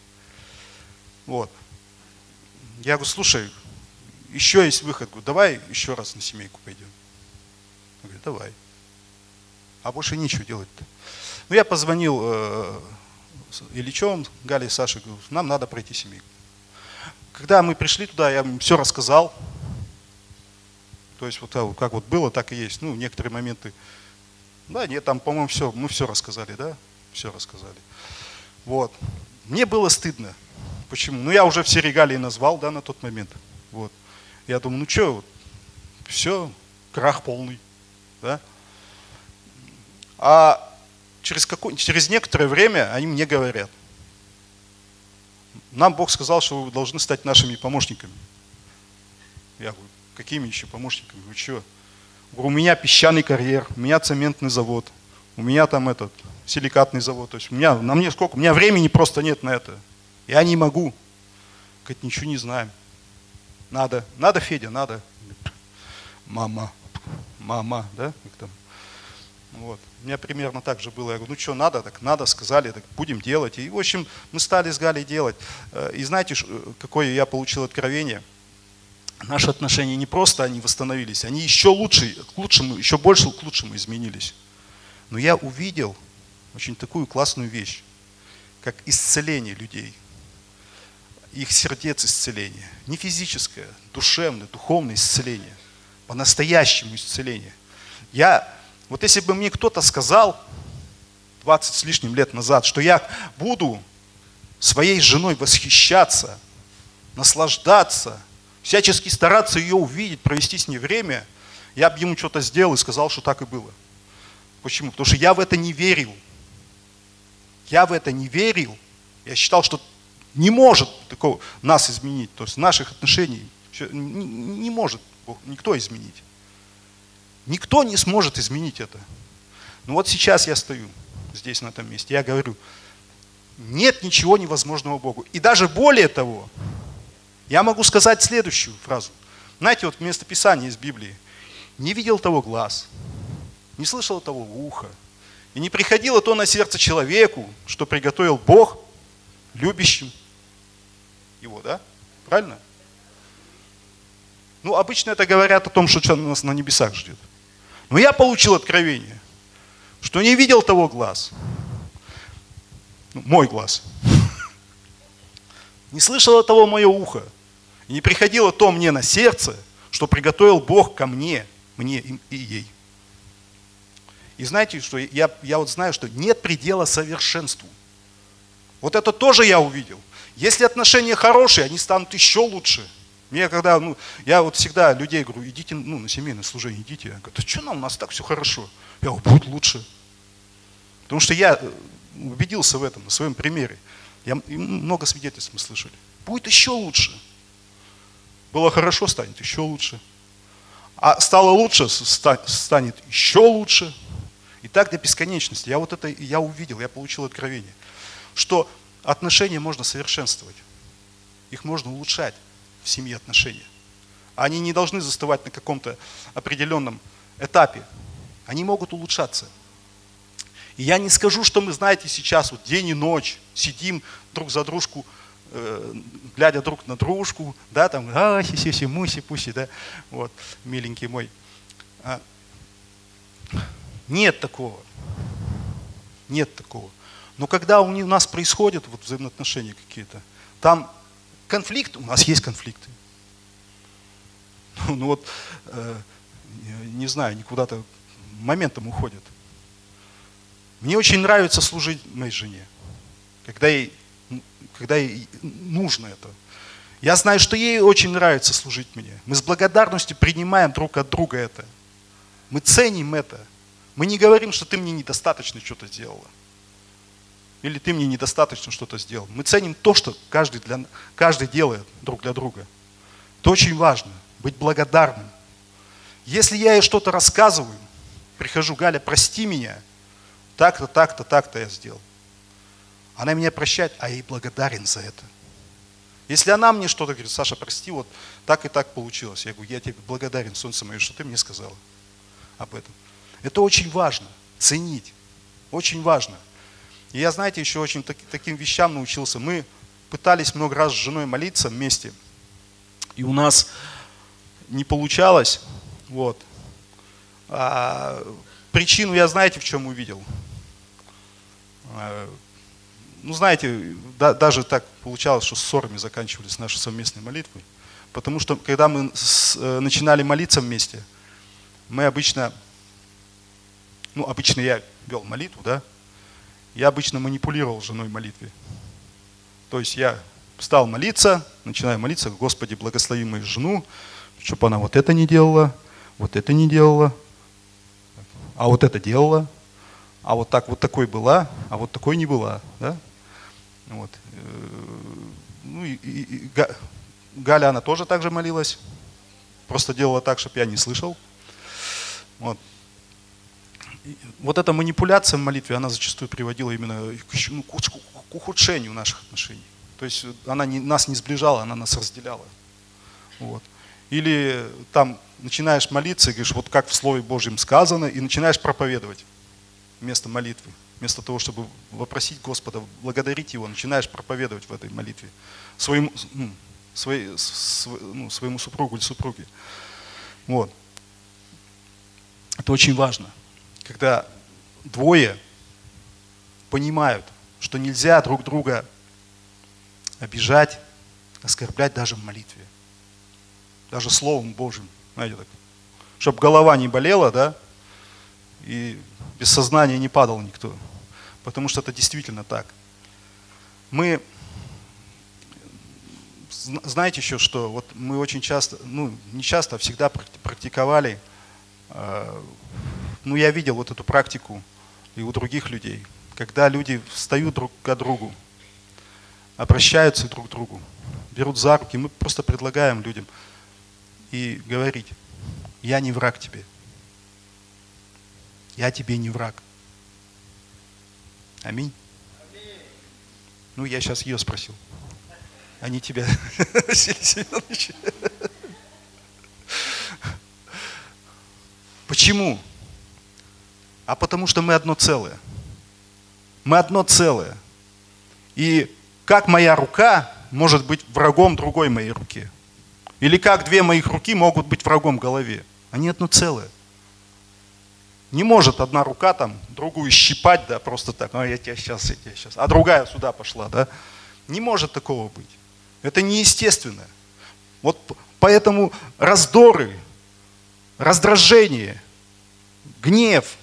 Вот. Я говорю, слушай, еще есть выход. Говорю, давай еще раз на семейку пойдем. Он говорит, давай. А больше нечего делать-то. Ну, я позвонил э, Ильичевым, Гале и Саше, говорю, нам надо пройти семейку. Когда мы пришли туда, я им все рассказал. То есть вот как вот было, так и есть. Ну, некоторые моменты. Да, нет, там, по-моему, все, мы все рассказали, да? Все рассказали. Вот. Мне было стыдно. Почему? Ну, я уже все регалии назвал, да, на тот момент. Вот. Я думаю, ну что, вот, все, крах полный. Да? А через, какое, через некоторое время они мне говорят, нам Бог сказал, что вы должны стать нашими помощниками. Я говорю, какими еще помощниками? Вы что? У меня песчаный карьер, у меня цементный завод, у меня там этот силикатный завод. То есть у меня, на мне сколько? У меня времени просто нет на это. Я не могу. Говорит, ничего не знаем. Надо, надо, Федя, надо. Мама, мама, да? Там? Вот. У меня примерно так же было. Я говорю, ну что, надо, так надо, сказали, так будем делать. И, в общем, мы стали с Галей делать. Э, и знаете, какое я получил откровение? Наши отношения не просто они восстановились, они еще лучше, к лучшему, еще больше к лучшему изменились. Но я увидел очень такую классную вещь, как исцеление людей, их сердец исцеление. Не физическое, душевное, духовное исцеление, по-настоящему исцеление. Я вот если бы мне кто-то сказал 20 с лишним лет назад, что я буду своей женой восхищаться, наслаждаться, всячески стараться ее увидеть, провести с ней время, я бы ему что-то сделал и сказал, что так и было. Почему? Потому что я в это не верил. Я в это не верил. Я считал, что не может такого нас изменить. То есть наших отношений не, может никто изменить. Никто не сможет изменить это. Но вот сейчас я стою здесь, на этом месте, я говорю, нет ничего невозможного Богу. И даже более того, я могу сказать следующую фразу. Знаете, вот место Писания из Библии. Не видел того глаз, не слышал того уха, и не приходило то на сердце человеку, что приготовил Бог любящим его, да? Правильно? Ну, обычно это говорят о том, что нас на небесах ждет. Но я получил откровение, что не видел того глаз, ну, мой глаз, не слышало того мое ухо, и не приходило то мне на сердце, что приготовил Бог ко мне, мне и ей. И знаете, что я, я вот знаю, что нет предела совершенству. Вот это тоже я увидел. Если отношения хорошие, они станут еще лучше. Мне когда, ну, я вот всегда людей говорю, идите ну, на семейное служение, идите. Я говорю, да что нам, у нас так все хорошо. Я говорю, будет лучше. Потому что я э, убедился в этом, на своем примере. Я, много свидетельств мы слышали. Будет еще лучше. Было хорошо, станет еще лучше. А стало лучше, станет еще лучше. И так до бесконечности. Я вот это, я увидел, я получил откровение, что отношения можно совершенствовать. Их можно улучшать в семье отношения. Они не должны застывать на каком-то определенном этапе. Они могут улучшаться. И я не скажу, что мы, знаете, сейчас вот день и ночь сидим друг за дружку, э, глядя друг на дружку, да, там, а, си си си муси пуси, да, вот, миленький мой. А, нет такого. Нет такого. Но когда у нас происходят вот взаимоотношения какие-то, там конфликт, у нас есть конфликты. Ну, ну вот, э, не знаю, они куда-то моментом уходят. Мне очень нравится служить моей жене, когда ей, когда ей нужно это. Я знаю, что ей очень нравится служить мне. Мы с благодарностью принимаем друг от друга это. Мы ценим это. Мы не говорим, что ты мне недостаточно что-то сделала или ты мне недостаточно что-то сделал. Мы ценим то, что каждый, для, каждый делает друг для друга. Это очень важно, быть благодарным. Если я ей что-то рассказываю, прихожу, Галя, прости меня, так-то, так-то, так-то я сделал. Она меня прощает, а я ей благодарен за это. Если она мне что-то говорит, Саша, прости, вот так и так получилось. Я говорю, я тебе благодарен, солнце мое, что ты мне сказала об этом. Это очень важно, ценить. Очень важно. И я, знаете, еще очень так, таким вещам научился. Мы пытались много раз с женой молиться вместе. И у нас не получалось. Вот. А, причину я, знаете, в чем увидел? А, ну, знаете, да, даже так получалось, что ссорами заканчивались наши совместные молитвы. Потому что, когда мы с, э, начинали молиться вместе, мы обычно, ну, обычно я вел молитву, да, я обычно манипулировал женой молитве. То есть я стал молиться, начинаю молиться, Господи, благослови мою жену, чтобы она вот это не делала, вот это не делала, а вот это делала, а вот так вот такой была, а вот такой не была, да? Вот. Э, ну и, и, и Галя, она тоже так же молилась, просто делала так, чтобы я не слышал. Вот. Вот эта манипуляция в молитве, она зачастую приводила именно к, ну, к ухудшению наших отношений. То есть она не, нас не сближала, она нас разделяла. Вот. Или там начинаешь молиться говоришь, вот как в Слове Божьем сказано, и начинаешь проповедовать вместо молитвы. Вместо того, чтобы вопросить Господа, благодарить Его, начинаешь проповедовать в этой молитве своему, ну, своей, св, ну, своему супругу или супруге. Вот. Это очень важно, когда двое понимают, что нельзя друг друга обижать, оскорблять даже в молитве. Даже Словом Божьим. Знаете, так. Чтобы голова не болела, да, и без сознания не падал никто. Потому что это действительно так. Мы, знаете еще, что вот мы очень часто, ну не часто, а всегда практиковали, э, ну я видел вот эту практику и у других людей, когда люди встают друг к другу, обращаются друг к другу, берут за руки, мы просто предлагаем людям и говорить, я не враг тебе, я тебе не враг. Аминь. Ну, я сейчас ее спросил, не тебя, Василий Семенович. Почему? А потому что мы одно целое. Мы одно целое. И как моя рука может быть врагом другой моей руки? Или как две моих руки могут быть врагом голове? Они одно целое. Не может одна рука там другую щипать, да, просто так, а я тебя сейчас, я тебя сейчас, а другая сюда пошла, да. Не может такого быть. Это неестественно. Вот поэтому раздоры, раздражение, гнев,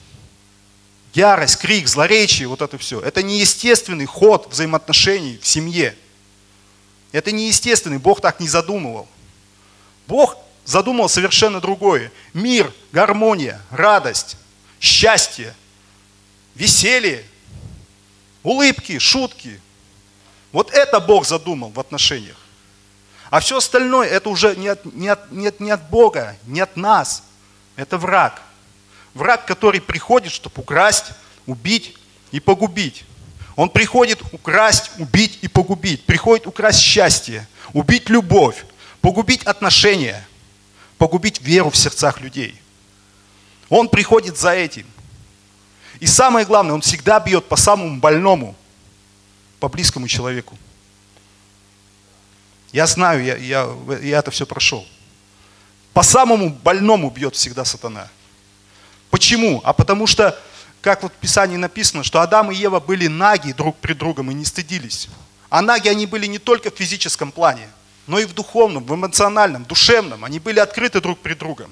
ярость, крик, злоречие, вот это все, это неестественный ход взаимоотношений в семье. Это неестественный, Бог так не задумывал. Бог задумал совершенно другое. Мир, гармония, радость, счастье, веселье, улыбки, шутки. Вот это Бог задумал в отношениях. А все остальное это уже не от, не, от, не, от, не от Бога, не от нас. Это враг. Враг, который приходит, чтобы украсть, убить и погубить. Он приходит украсть, убить и погубить. Приходит украсть счастье, убить любовь, погубить отношения, погубить веру в сердцах людей. Он приходит за этим. И самое главное, он всегда бьет по самому больному, по близкому человеку. Я знаю, я, я, я это все прошел. По самому больному бьет всегда сатана. Почему? А потому что, как вот в Писании написано, что Адам и Ева были наги друг при другом и не стыдились. А наги они были не только в физическом плане, но и в духовном, в эмоциональном, душевном. Они были открыты друг при другом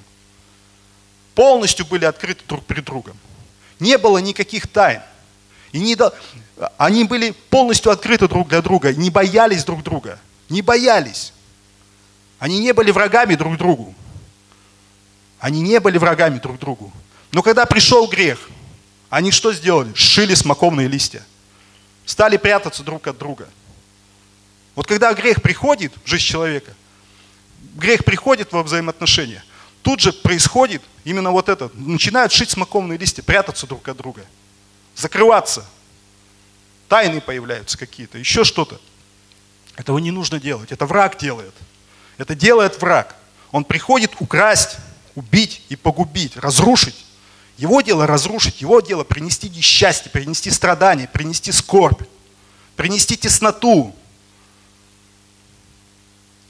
полностью были открыты друг перед другом. Не было никаких тайн. И не до... Они были полностью открыты друг для друга, не боялись друг друга. Не боялись. Они не были врагами друг другу. Они не были врагами друг другу. Но когда пришел грех, они что сделали? Сшили смоковные листья. Стали прятаться друг от друга. Вот когда грех приходит в жизнь человека, грех приходит во взаимоотношения, тут же происходит именно вот это. Начинают шить смоковные листья, прятаться друг от друга, закрываться. Тайны появляются какие-то, еще что-то. Этого не нужно делать. Это враг делает. Это делает враг. Он приходит украсть, убить и погубить, разрушить. Его дело разрушить, его дело принести несчастье, принести страдания, принести скорбь, принести тесноту.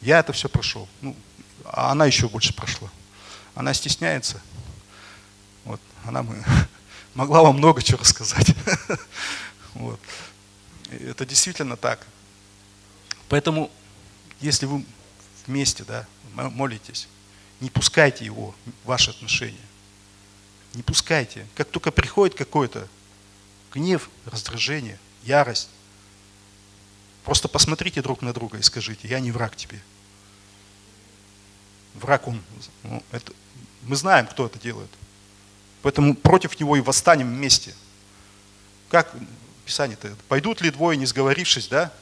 Я это все прошел. Ну, а она еще больше прошла она стесняется. Она могла вам много чего рассказать. Вот. Это действительно так. Поэтому, если вы вместе да, молитесь, не пускайте его ваши отношения. Не пускайте. Как только приходит какой-то гнев, раздражение, ярость, просто посмотрите друг на друга и скажите, я не враг тебе. Враг, он, ну, это, мы знаем, кто это делает. Поэтому против него и восстанем вместе. Как Писание-то? Пойдут ли двое, не сговорившись, да?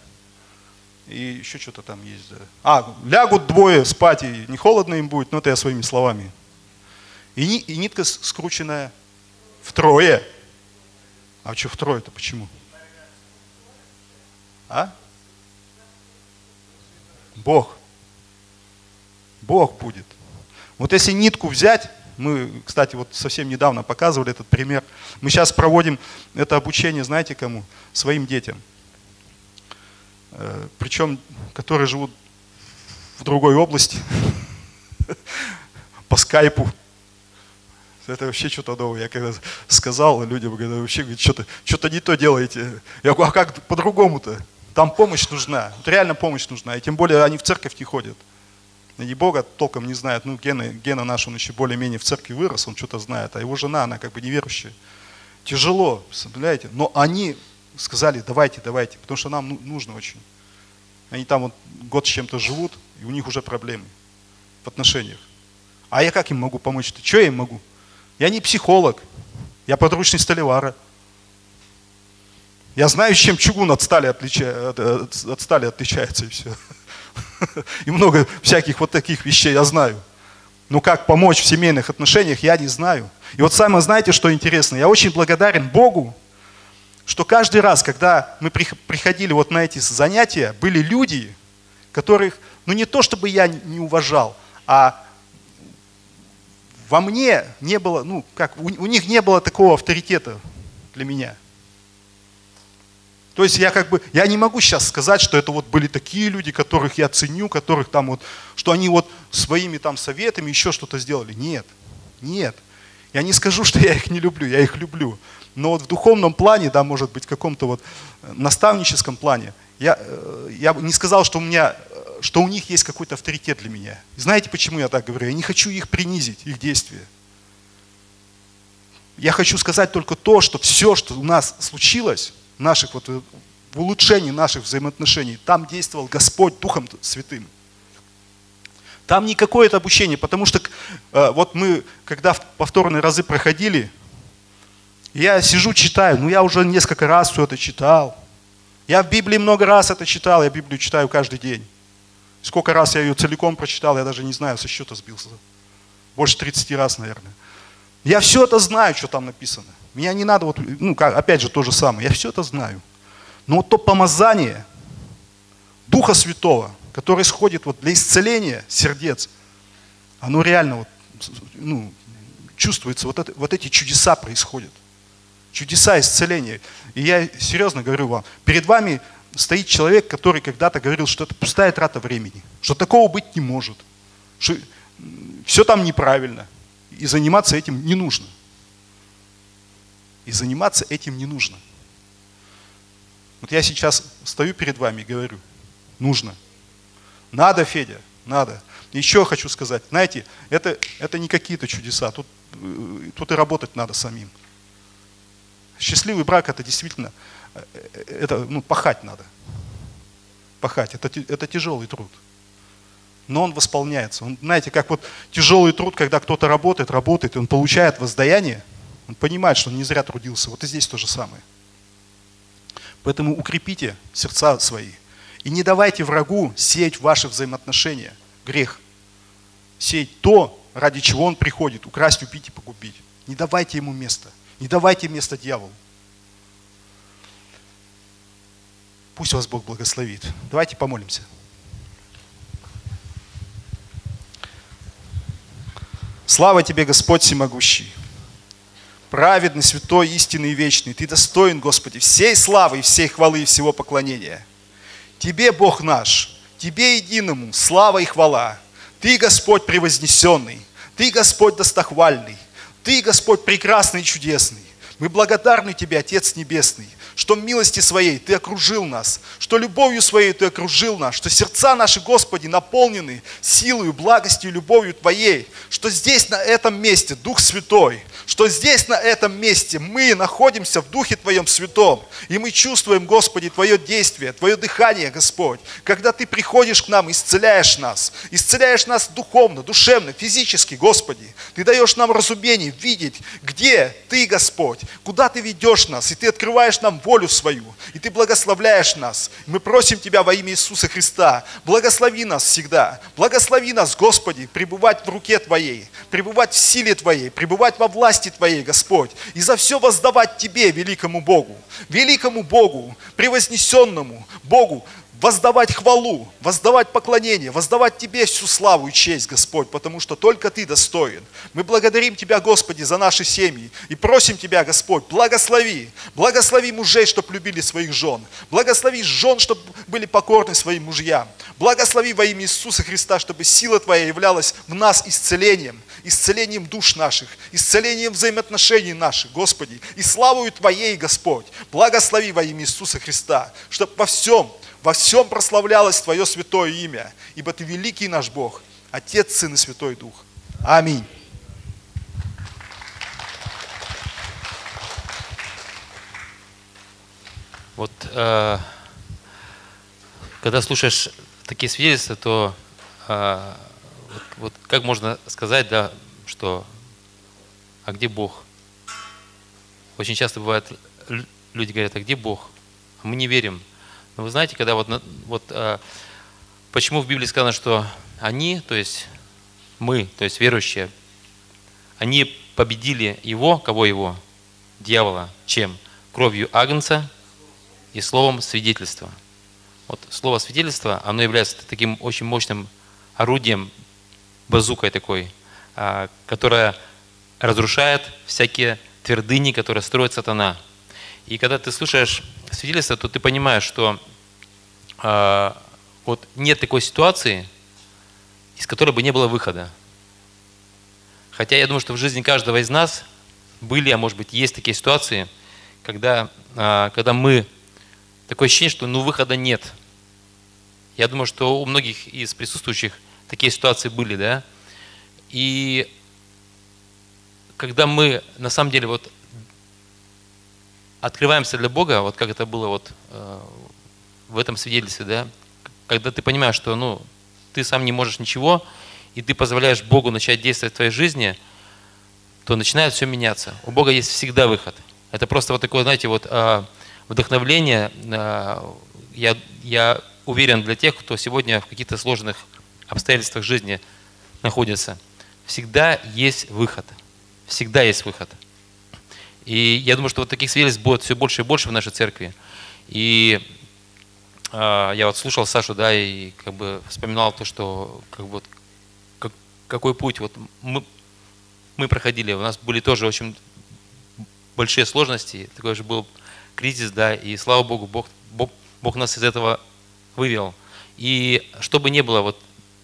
И еще что-то там есть, да. А, лягут двое спать, и не холодно им будет, но это я своими словами. И, и нитка скрученная втрое. А что втрое-то, почему? А? Бог. Бог будет. Вот если нитку взять, мы, кстати, вот совсем недавно показывали этот пример. Мы сейчас проводим это обучение, знаете кому? Своим детям. Э, Причем, которые живут в другой области, по скайпу. Это вообще что-то новое. Я когда сказал людям, когда вообще что-то что не то делаете. Я говорю, а как по-другому-то? Там помощь нужна. Реально помощь нужна. И тем более они в церковь не ходят. И Бога толком не знает. Ну, Гена, Гена наш, он еще более-менее в церкви вырос, он что-то знает. А его жена, она как бы неверующая. Тяжело, представляете? Но они сказали, давайте, давайте, потому что нам ну, нужно очень. Они там вот год с чем-то живут, и у них уже проблемы в отношениях. А я как им могу помочь? -то? Что я им могу? Я не психолог, я подручный столевара. Я знаю, чем чугун от стали, отлича... от стали отличается и все. И много всяких вот таких вещей я знаю. Но как помочь в семейных отношениях, я не знаю. И вот самое, знаете, что интересно? Я очень благодарен Богу, что каждый раз, когда мы приходили вот на эти занятия, были люди, которых, ну не то чтобы я не уважал, а во мне не было, ну как, у, у них не было такого авторитета для меня – то есть я как бы, я не могу сейчас сказать, что это вот были такие люди, которых я ценю, которых там вот, что они вот своими там советами еще что-то сделали. Нет, нет. Я не скажу, что я их не люблю, я их люблю. Но вот в духовном плане, да, может быть, каком-то вот э, наставническом плане, я, э, я не сказал, что у меня, э, что у них есть какой-то авторитет для меня. знаете, почему я так говорю? Я не хочу их принизить, их действия. Я хочу сказать только то, что все, что у нас случилось, наших вот, в улучшении наших взаимоотношений, там действовал Господь Духом Святым. Там не какое-то обучение, потому что э, вот мы, когда повторные разы проходили, я сижу, читаю, ну я уже несколько раз все это читал. Я в Библии много раз это читал, я Библию читаю каждый день. Сколько раз я ее целиком прочитал, я даже не знаю, со счета сбился. Больше 30 раз, наверное. Я все это знаю, что там написано. Меня не надо, вот, ну, как, опять же, то же самое. Я все это знаю. Но вот то помазание Духа Святого, которое исходит вот для исцеления сердец, оно реально вот, ну, чувствуется, вот, это, вот эти чудеса происходят. Чудеса исцеления. И я серьезно говорю вам, перед вами стоит человек, который когда-то говорил, что это пустая трата времени, что такого быть не может, что все там неправильно, и заниматься этим не нужно. И заниматься этим не нужно. Вот я сейчас стою перед вами и говорю, нужно. Надо, Федя, надо. Еще хочу сказать, знаете, это, это не какие-то чудеса, тут, э, тут и работать надо самим. Счастливый брак это действительно, э, это, ну, пахать надо. Пахать, это, это тяжелый труд. Но он восполняется. Он, знаете, как вот тяжелый труд, когда кто-то работает, работает, и он получает воздаяние – он понимает, что он не зря трудился. Вот и здесь то же самое. Поэтому укрепите сердца свои. И не давайте врагу сеять ваши взаимоотношения. Грех. Сеять то, ради чего он приходит. Украсть, убить и погубить. Не давайте ему места. Не давайте место дьяволу. Пусть вас Бог благословит. Давайте помолимся. Слава тебе, Господь всемогущий праведный, святой, истинный и вечный. Ты достоин, Господи, всей славы и всей хвалы и всего поклонения. Тебе, Бог наш, Тебе единому слава и хвала. Ты, Господь, превознесенный. Ты, Господь, достохвальный. Ты, Господь, прекрасный и чудесный. Мы благодарны Тебе, Отец Небесный, что милости Своей Ты окружил нас, что любовью Своей Ты окружил нас, что сердца наши, Господи, наполнены силой, благостью, любовью Твоей, что здесь, на этом месте, Дух Святой, что здесь, на этом месте мы находимся в Духе Твоем Святом, и мы чувствуем, Господи, Твое действие, Твое дыхание, Господь, когда Ты приходишь к нам, исцеляешь нас, исцеляешь нас духовно, душевно, физически, Господи. Ты даешь нам разумение видеть, где Ты, Господь, куда Ты ведешь нас, и Ты открываешь нам волю свою, и Ты благословляешь нас. Мы просим Тебя во имя Иисуса Христа, благослови нас всегда, благослови нас, Господи, пребывать в руке Твоей, пребывать в силе Твоей, пребывать во власти Твоей, Господь, и за все воздавать Тебе, великому Богу, великому Богу, превознесенному Богу, воздавать хвалу, воздавать поклонение, воздавать Тебе всю славу и честь, Господь, потому что только Ты достоин. Мы благодарим Тебя, Господи, за наши семьи и просим Тебя, Господь, благослови, благослови мужей, чтобы любили своих жен, благослови жен, чтобы были покорны своим мужьям, благослови во имя Иисуса Христа, чтобы сила Твоя являлась в нас исцелением, исцелением душ наших, исцелением взаимоотношений наших, Господи, и славою Твоей, Господь, благослови во имя Иисуса Христа, чтобы во всем, во всем прославлялось Твое святое имя, ибо Ты великий наш Бог, Отец, Сын и Святой Дух. Аминь. Вот э, когда слушаешь такие свидетельства, то э, вот, вот как можно сказать, да, что а где Бог? Очень часто бывает, лю- люди говорят, а где Бог? А мы не верим. Но вы знаете, когда вот, вот э, почему в Библии сказано, что они, то есть мы, то есть верующие, они победили его, кого его? Дьявола. Чем? Кровью Агнца и словом свидетельства. Вот слово свидетельство, оно является таким очень мощным орудием, базукой такой, а, которая разрушает всякие твердыни, которые строит сатана. И когда ты слушаешь свидетельство, то ты понимаешь, что а, вот нет такой ситуации, из которой бы не было выхода. Хотя я думаю, что в жизни каждого из нас были, а может быть, есть такие ситуации, когда, а, когда мы такое ощущение, что ну выхода нет. Я думаю, что у многих из присутствующих такие ситуации были, да. И когда мы на самом деле вот открываемся для Бога, вот как это было вот э, в этом свидетельстве, да, когда ты понимаешь, что ну ты сам не можешь ничего, и ты позволяешь Богу начать действовать в твоей жизни, то начинает все меняться. У Бога есть всегда выход. Это просто вот такое, знаете, вот э, вдохновление. э, я, я уверен для тех, кто сегодня в каких-то сложных обстоятельствах жизни находится. Всегда есть выход. Всегда есть выход. И я думаю, что вот таких свидетельств будет все больше и больше в нашей церкви. И э, я вот слушал Сашу, да, и как бы вспоминал то, что как бы, как, какой путь вот мы, мы проходили. У нас были тоже очень большие сложности, такой же был кризис, да, и слава Богу, Бог, Бог, Бог нас из этого вывел. И что бы ни было вот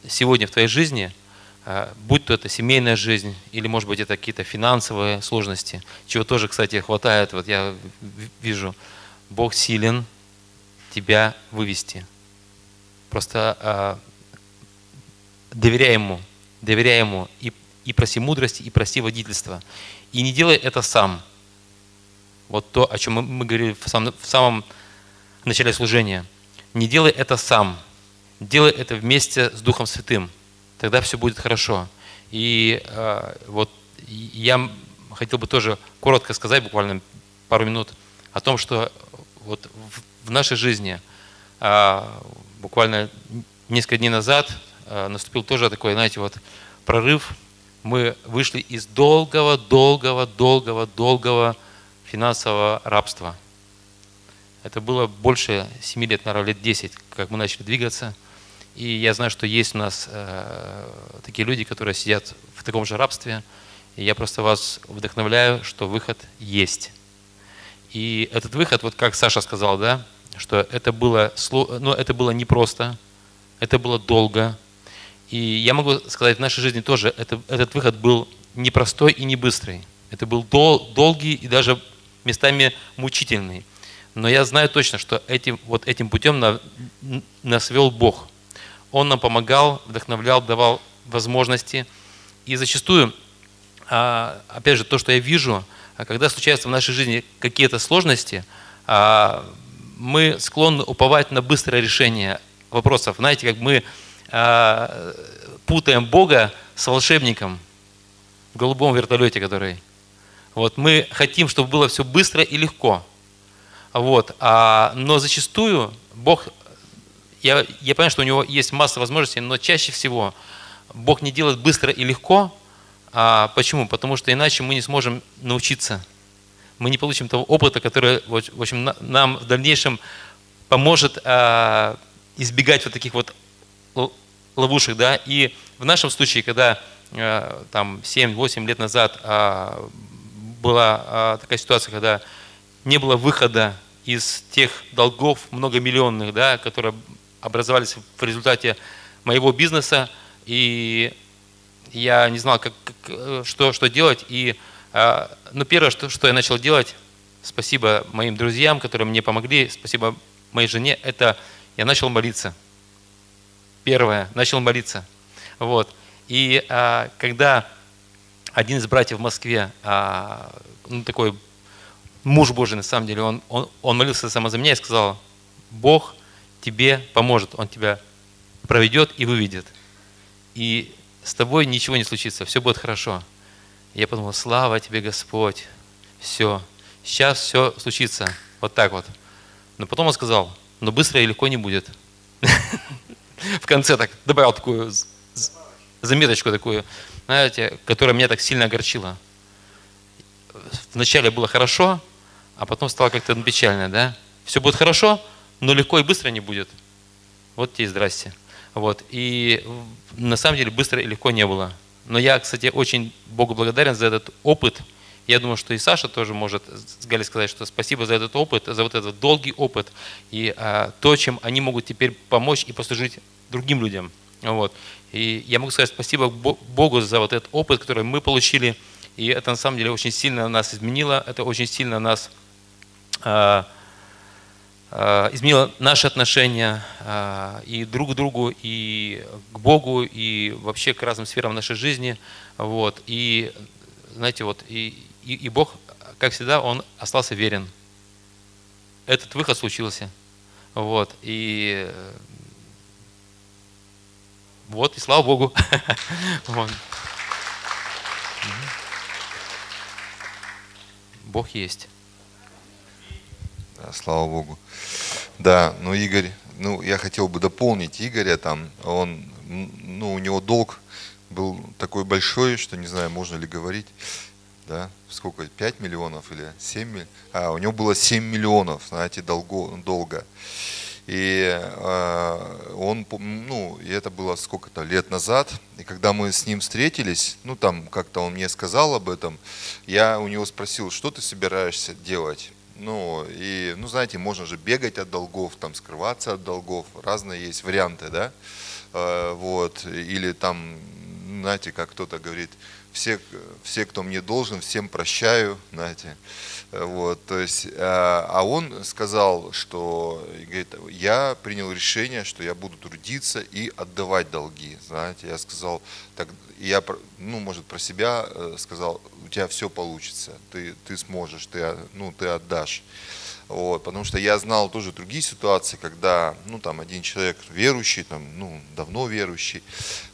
сегодня в твоей жизни, будь то это семейная жизнь, или, может быть, это какие-то финансовые сложности, чего тоже, кстати, хватает, вот я вижу, Бог силен тебя вывести. Просто а, доверяй Ему, доверяй Ему и, и проси мудрости, и проси водительства. И не делай это сам. Вот то, о чем мы, мы говорили в самом, в самом начале служения. Не делай это сам. Делай это вместе с Духом Святым. Тогда все будет хорошо. И э, вот я хотел бы тоже коротко сказать, буквально пару минут, о том, что вот в, в нашей жизни э, буквально несколько дней назад э, наступил тоже такой, знаете, вот прорыв. Мы вышли из долгого, долгого, долгого, долгого финансового рабства. Это было больше 7 лет, наверное, лет 10, как мы начали двигаться. И я знаю, что есть у нас э, такие люди, которые сидят в таком же рабстве. И я просто вас вдохновляю, что выход есть. И этот выход, вот как Саша сказал, да, что это было, ну, это было непросто, это было долго. И я могу сказать, в нашей жизни тоже это, этот выход был непростой и не быстрый. Это был дол- долгий и даже местами мучительный. Но я знаю точно, что этим, вот этим путем на, нас вел Бог. Он нам помогал, вдохновлял, давал возможности. И зачастую, а, опять же, то, что я вижу, а когда случаются в нашей жизни какие-то сложности, а, мы склонны уповать на быстрое решение вопросов. Знаете, как мы путаем Бога с волшебником в голубом вертолете, который... Вот мы хотим, чтобы было все быстро и легко. Вот. А, но зачастую Бог, я, я понимаю, что у него есть масса возможностей, но чаще всего Бог не делает быстро и легко. А почему? Потому что иначе мы не сможем научиться. Мы не получим того опыта, который в общем, нам в дальнейшем поможет а, избегать вот таких вот ловушек. Да? И в нашем случае, когда а, там 7-8 лет назад а, была а, такая ситуация, когда не было выхода из тех долгов многомиллионных, да, которые образовались в результате моего бизнеса, и я не знал, как, как, что, что делать. И, э, ну, первое, что, что я начал делать, спасибо моим друзьям, которые мне помогли, спасибо моей жене, это я начал молиться. Первое, начал молиться. Вот. И э, когда один из братьев в Москве, э, ну, такой муж Божий, на самом деле, он, он, он молился сам за меня и сказал, Бог тебе поможет, Он тебя проведет и выведет. И с тобой ничего не случится, все будет хорошо. я подумал, слава тебе, Господь, все, сейчас все случится, вот так вот. Но потом он сказал, но быстро и легко не будет. В конце так добавил такую заметочку такую, знаете, которая меня так сильно огорчила. Вначале было хорошо, а потом стало как-то печально, да? Все будет хорошо, но легко и быстро не будет. Вот тебе здрасте. Вот. И на самом деле быстро и легко не было. Но я, кстати, очень Богу благодарен за этот опыт. Я думаю, что и Саша тоже может с Галей сказать, что спасибо за этот опыт, за вот этот долгий опыт и а, то, чем они могут теперь помочь и послужить другим людям. Вот. И я могу сказать спасибо Богу за вот этот опыт, который мы получили. И это на самом деле очень сильно нас изменило, это очень сильно нас а, а, изменило наши отношения а, и друг к другу, и к Богу, и вообще к разным сферам нашей жизни. Вот. И, знаете, вот, и, и, и Бог, как всегда, Он остался верен. Этот выход случился. Вот. И вот, и слава Богу. Бог есть. Слава Богу. Да, ну Игорь, ну я хотел бы дополнить Игоря, там, он, ну у него долг был такой большой, что не знаю, можно ли говорить, да, сколько, 5 миллионов или 7 миллионов, а, у него было 7 миллионов, знаете, долго, долга. И э, он, ну, и это было сколько-то лет назад, и когда мы с ним встретились, ну, там как-то он мне сказал об этом, я у него спросил, что ты собираешься делать? Ну, и, ну, знаете, можно же бегать от долгов, там, скрываться от долгов, разные есть варианты, да, э, вот, или там, знаете, как кто-то говорит, все, все, кто мне должен, всем прощаю, знаете, вот, то есть, а, а он сказал, что говорит, я принял решение, что я буду трудиться и отдавать долги. Знаете, я сказал, так, я, ну, может, про себя э, сказал, у тебя все получится, ты, ты сможешь, ты, ну, ты отдашь. Вот, потому что я знал тоже другие ситуации, когда ну, там, один человек верующий, там, ну, давно верующий,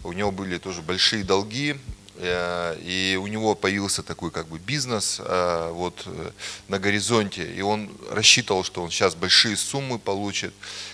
у него были тоже большие долги, Э, и у него появился такой как бы бизнес э, вот э, на горизонте, и он рассчитывал, что он сейчас большие суммы получит.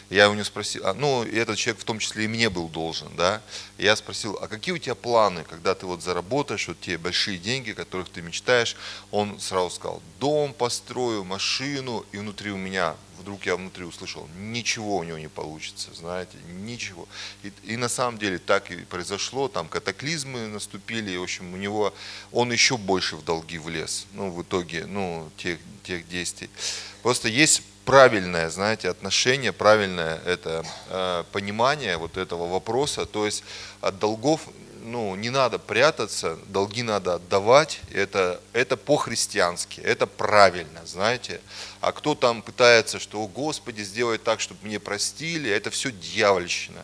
Я у него спросил, а, ну, этот человек в том числе и мне был должен, да. я спросил, а какие у тебя планы, когда ты вот заработаешь, вот те большие деньги, о которых ты мечтаешь? Он сразу сказал, дом построю, машину, и внутри у меня вдруг я внутри услышал, ничего у него не получится, знаете, ничего. И, и на самом деле так и произошло, там катаклизмы наступили, и, в общем, у него, он еще больше в долги влез, ну, в итоге, ну, тех, тех действий. Просто есть правильное, знаете, отношение, правильное это э, понимание вот этого вопроса, то есть от долгов ну, не надо прятаться, долги надо отдавать, это, это по-христиански, это правильно, знаете. А кто там пытается, что, Господи, сделай так, чтобы мне простили, это все дьявольщина.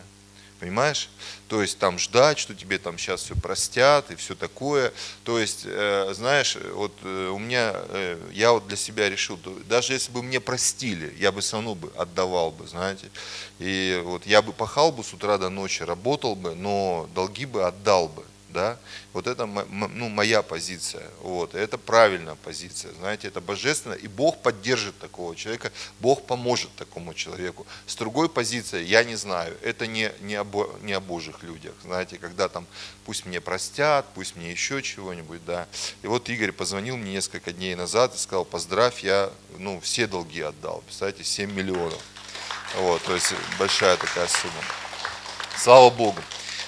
Понимаешь? То есть там ждать, что тебе там сейчас все простят и все такое. То есть, э, знаешь, вот э, у меня, э, я вот для себя решил, даже если бы мне простили, я бы все равно бы отдавал бы, знаете. И вот я бы пахал бы с утра до ночи, работал бы, но долги бы отдал бы да, вот это ну, моя позиция, вот, это правильная позиция, знаете, это божественно, и Бог поддержит такого человека, Бог поможет такому человеку. С другой позиции, я не знаю, это не, не, о, не о Божьих людях, знаете, когда там, пусть мне простят, пусть мне еще чего-нибудь, да. И вот Игорь позвонил мне несколько дней назад и сказал, поздравь, я, ну, все долги отдал, представляете, 7 миллионов, вот, то есть большая такая сумма. Слава Богу.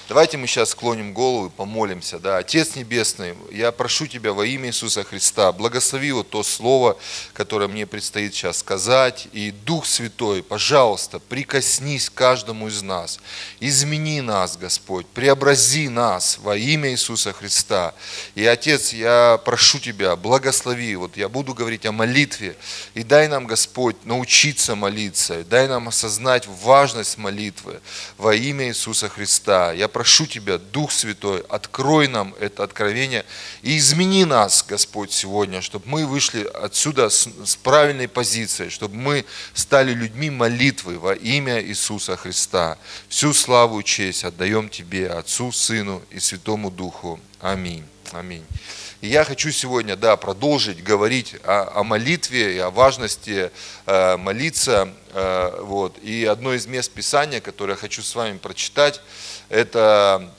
Давайте мы сейчас склоним голову и помолимся. Да. Отец Небесный, я прошу Тебя во имя Иисуса Христа, благослови вот то слово, которое мне предстоит сейчас сказать. И Дух Святой, пожалуйста, прикоснись к каждому из нас. Измени нас, Господь, преобрази нас во имя Иисуса Христа. И, Отец, я прошу Тебя, благослови. Вот я буду говорить о молитве. И дай нам, Господь, научиться молиться. Дай нам осознать важность молитвы во имя Иисуса Христа. Я прошу Тебя, Дух Святой, открой нам это откровение и измени нас, Господь, сегодня, чтобы мы вышли отсюда с, с правильной позицией, чтобы мы стали людьми молитвы во имя Иисуса Христа. Всю славу и честь отдаем Тебе, Отцу, Сыну и Святому Духу. Аминь. Аминь. И я хочу сегодня, да, продолжить говорить о, о молитве и о важности э, молиться. Э, вот. И одно из мест Писания, которое я хочу с вами прочитать, это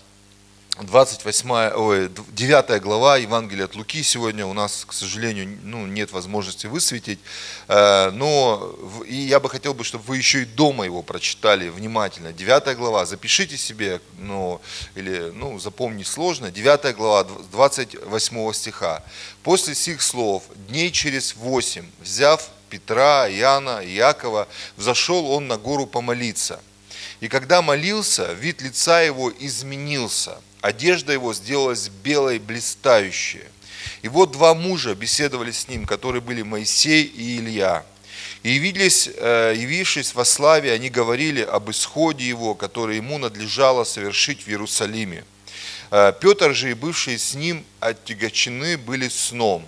28, ой, 9 глава Евангелия от Луки. Сегодня у нас, к сожалению, ну, нет возможности высветить, э, но и я бы хотел, бы, чтобы вы еще и дома его прочитали внимательно. 9 глава, запишите себе, ну, или ну, запомни сложно, 9 глава 28 стиха. «После сих слов, дней через восемь, взяв Петра, Иоанна и Якова, взошел он на гору помолиться – и когда молился, вид лица его изменился, одежда его сделалась белой, блистающей. И вот два мужа беседовали с ним, которые были Моисей и Илья. И явились, э, явившись во славе, они говорили об исходе его, который ему надлежало совершить в Иерусалиме. Э, Петр же и бывшие с ним оттягочены были сном,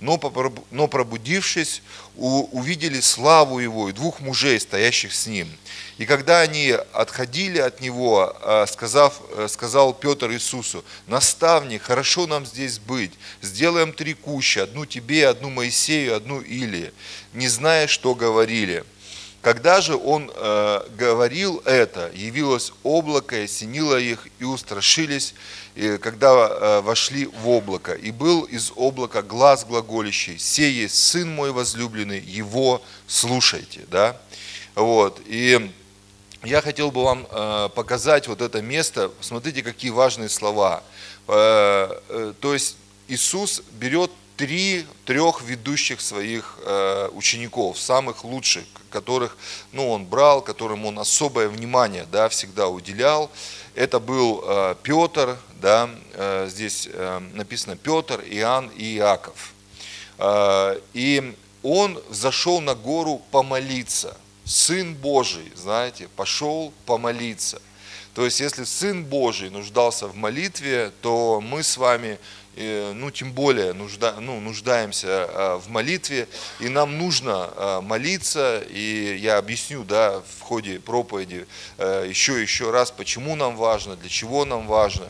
но пробудившись, увидели славу его и двух мужей, стоящих с ним – и когда они отходили от него, э, сказав, э, сказал Петр Иисусу, наставник, хорошо нам здесь быть, сделаем три кущи, одну тебе, одну Моисею, одну Илии, не зная, что говорили. Когда же он э, говорил это, явилось облако, осенило их, и устрашились, и когда э, вошли в облако. И был из облака глаз глаголящий, «Сей есть Сын мой возлюбленный, Его слушайте». Да? Вот. И я хотел бы вам э, показать вот это место. Смотрите, какие важные слова. Э, э, то есть Иисус берет три, трех ведущих своих учеников, самых лучших, которых ну, он брал, которым он особое внимание да, всегда уделял. Это был Петр, да, здесь написано Петр, Иоанн и Иаков. И он зашел на гору помолиться – Сын Божий, знаете, пошел помолиться. То есть, если Сын Божий нуждался в молитве, то мы с вами, э, ну, тем более нужда, ну, нуждаемся э, в молитве, и нам нужно э, молиться, и я объясню, да, в ходе проповеди еще еще раз, почему нам важно, для чего нам важно.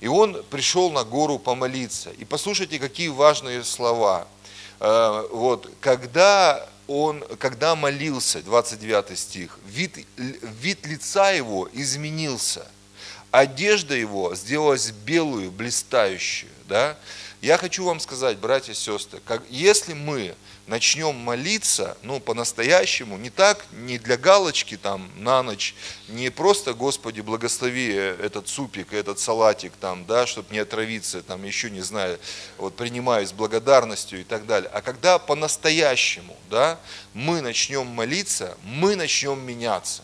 И он пришел на гору помолиться. И послушайте, какие важные слова. Вот, когда он, когда молился, 29 стих, вид, вид лица его изменился, одежда его сделалась белую, блистающую. Да? Я хочу вам сказать, братья и сестры, как, если мы начнем молиться, ну, по-настоящему, не так, не для галочки там на ночь, не просто, Господи, благослови этот супик, этот салатик там, да, чтобы не отравиться, там, еще не знаю, вот принимаю с благодарностью и так далее, а когда по-настоящему, да, мы начнем молиться, мы начнем меняться.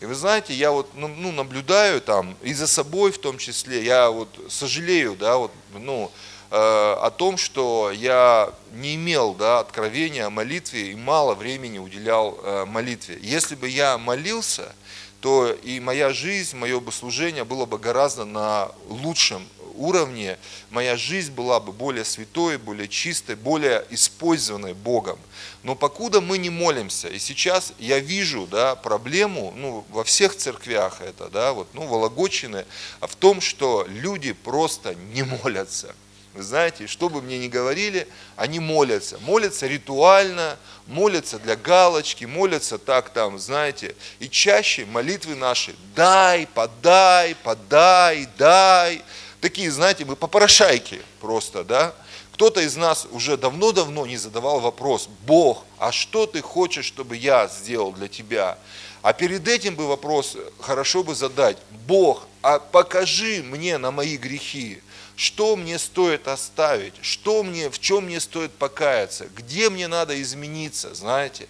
И вы знаете, я вот ну, ну, наблюдаю там, и за собой в том числе, я вот сожалею, да, вот, ну, э, о том, что я не имел да, откровения о молитве и мало времени уделял э, молитве. Если бы я молился, то и моя жизнь, мое бы служение было бы гораздо на лучшем уровне, моя жизнь была бы более святой, более чистой, более использованной Богом. Но покуда мы не молимся, и сейчас я вижу да, проблему ну, во всех церквях это, да, вот, ну, Вологодчины, а в том, что люди просто не молятся. Вы знаете, что бы мне ни говорили, они молятся. Молятся ритуально, молятся для галочки, молятся так там, знаете. И чаще молитвы наши «дай, подай, подай, дай». Такие, знаете, мы попрошайки просто, да. Кто-то из нас уже давно-давно не задавал вопрос, Бог, а что ты хочешь, чтобы я сделал для тебя? А перед этим бы вопрос хорошо бы задать, Бог, а покажи мне на мои грехи, что мне стоит оставить, что мне, в чем мне стоит покаяться, где мне надо измениться, знаете,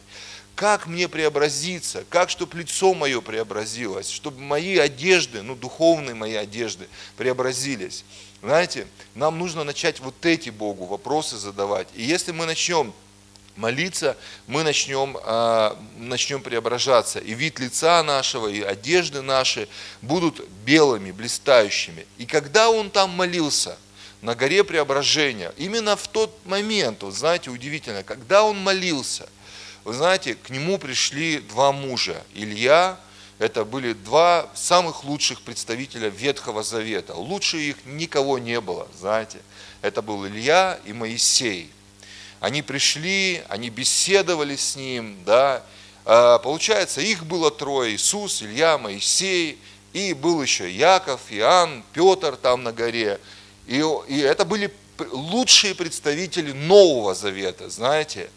как мне преобразиться, как, чтобы лицо мое преобразилось, чтобы мои одежды, ну, духовные мои одежды преобразились. Знаете, нам нужно начать вот эти Богу вопросы задавать. И если мы начнем молиться, мы начнем, э, начнем преображаться. И вид лица нашего, и одежды наши будут белыми, блистающими. И когда он там молился, на горе преображения, именно в тот момент, вот знаете, удивительно, когда он молился, вы знаете, к нему пришли два мужа, Илья, это были два самых лучших представителя Ветхого Завета. Лучше их никого не было, знаете. Это был Илья и Моисей. Они пришли, они беседовали с ним, да. А, получается, их было трое, Иисус, Илья, Моисей, и был еще Яков, Иоанн, Петр там на горе. И, и это были лучшие представители Нового Завета, знаете.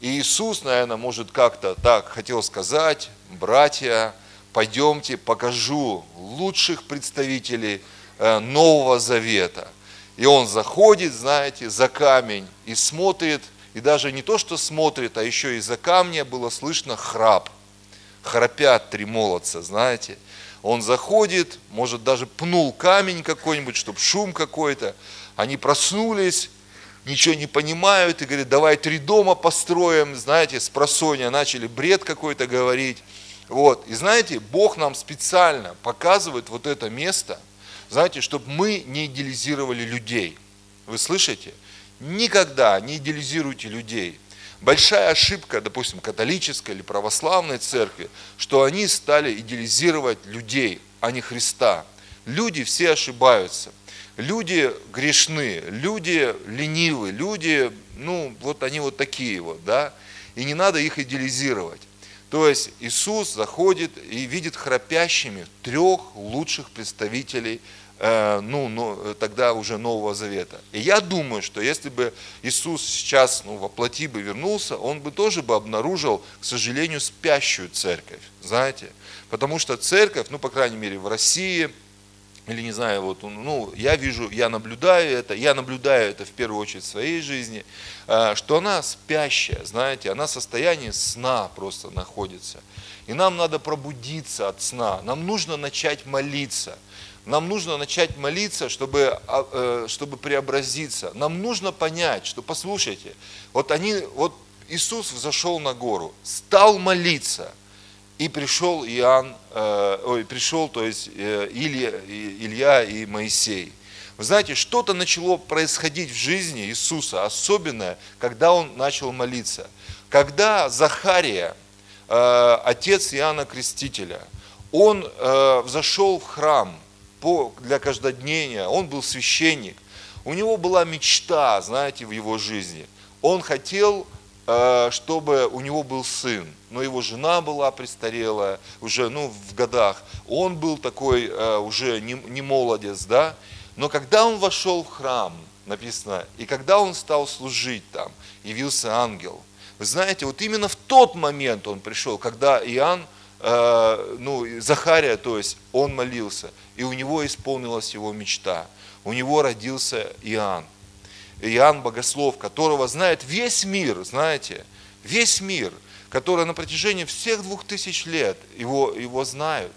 И Иисус, наверное, может как-то так хотел сказать, братья, пойдемте, покажу лучших представителей э, Нового Завета – и он заходит, знаете, за камень и смотрит, и даже не то, что смотрит, а еще из-за камня было слышно храп. Храпят три молодца, знаете. Он заходит, может даже пнул камень какой-нибудь, чтобы шум какой-то. Они проснулись, ничего не понимают и говорят, давай три дома построим, знаете, с просонья начали бред какой-то говорить. Вот. И знаете, Бог нам специально показывает вот это место – знаете, чтобы мы не идеализировали людей. Вы слышите? Никогда не идеализируйте людей. Большая ошибка, допустим, католической или православной церкви, что они стали идеализировать людей, а не Христа. Люди все ошибаются. Люди грешны, люди ленивы, люди, ну, вот они вот такие вот, да, и не надо их идеализировать. То есть Иисус заходит и видит храпящими трех лучших представителей Э, ну, ну, тогда уже Нового Завета. И я думаю, что если бы Иисус сейчас ну, во плоти бы вернулся, он бы тоже бы обнаружил, к сожалению, спящую церковь, знаете. Потому что церковь, ну, по крайней мере, в России, или не знаю, вот, ну, я вижу, я наблюдаю это, я наблюдаю это в первую очередь в своей жизни, э, что она спящая, знаете, она в состоянии сна просто находится. И нам надо пробудиться от сна, нам нужно начать молиться – нам нужно начать молиться, чтобы, а, э, чтобы преобразиться. Нам нужно понять, что, послушайте, вот они, вот Иисус взошел на гору, стал молиться, и пришел Иоанн, э, ой, пришел, то есть э, Илья, Илья и Моисей. Вы знаете, что-то начало происходить в жизни Иисуса, особенное, когда он начал молиться. Когда Захария, отец Иоанна Крестителя, он взошел в храм – по, для каждодневния, он был священник. У него была мечта, знаете, в его жизни. Он хотел, э, чтобы у него был сын, но его жена была престарелая, уже ну, в годах. Он был такой э, уже не, не молодец, да. Но когда он вошел в храм, написано, и когда он стал служить там, явился ангел. Вы знаете, вот именно в тот момент он пришел, когда Иоанн Э, ну, Захария, то есть он молился, и у него исполнилась его мечта. У него родился Иоанн. Иоанн Богослов, которого знает весь мир, знаете, весь мир, который на протяжении всех двух тысяч лет его, его знают.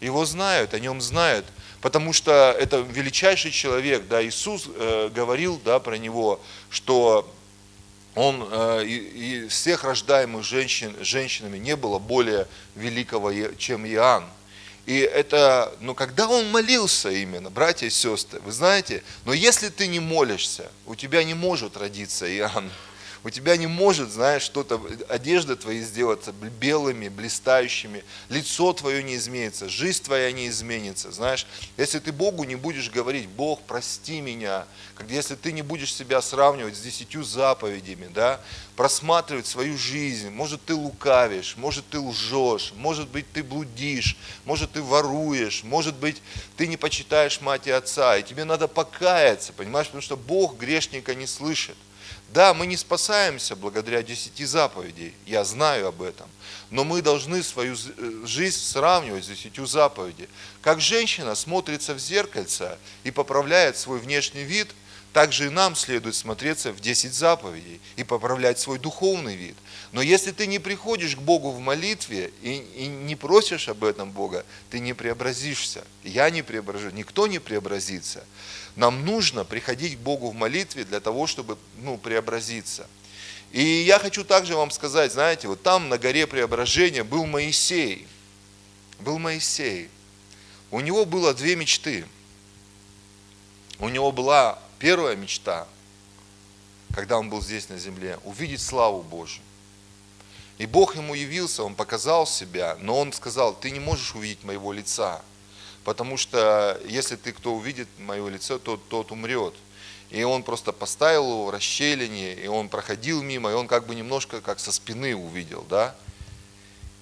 Его знают, о нем знают, потому что это величайший человек, да, Иисус э, говорил, да, про него, что он э, и, всех рождаемых женщин, женщинами не было более великого, чем Иоанн. И это, ну, когда он молился именно, братья и сестры, вы знаете, но если ты не молишься, у тебя не может родиться Иоанн. У тебя не может, знаешь, что-то, одежда твои сделаться белыми, блистающими, лицо твое не изменится, жизнь твоя не изменится, знаешь. Если ты Богу не будешь говорить, Бог, прости меня, как если ты не будешь себя сравнивать с десятью заповедями, да, просматривать свою жизнь, может ты лукавишь, может ты лжешь, может быть ты блудишь, может ты воруешь, может быть ты не почитаешь мать и отца, и тебе надо покаяться, понимаешь, потому что Бог грешника не слышит. Да, мы не спасаемся благодаря десяти заповедей, я знаю об этом, но мы должны свою э, жизнь сравнивать с десятью заповедей. Как женщина смотрится в зеркальце и поправляет свой внешний вид, так же и нам следует смотреться в десять заповедей и поправлять свой духовный вид. Но если ты не приходишь к Богу в молитве и, и не просишь об этом Бога, ты не преобразишься. Я не преображу, никто не преобразится. Нам нужно приходить к Богу в молитве для того, чтобы ну, преобразиться. И я хочу также вам сказать, знаете, вот там на горе преображения был Моисей. Был Моисей. У него было две мечты. У него была первая мечта, когда он был здесь на земле, увидеть славу Божию. И Бог ему явился, он показал себя, но он сказал, ты не можешь увидеть моего лица, потому что если ты кто увидит мое лицо, то тот умрет. И он просто поставил его в расщелине, и он проходил мимо, и он как бы немножко как со спины увидел, да.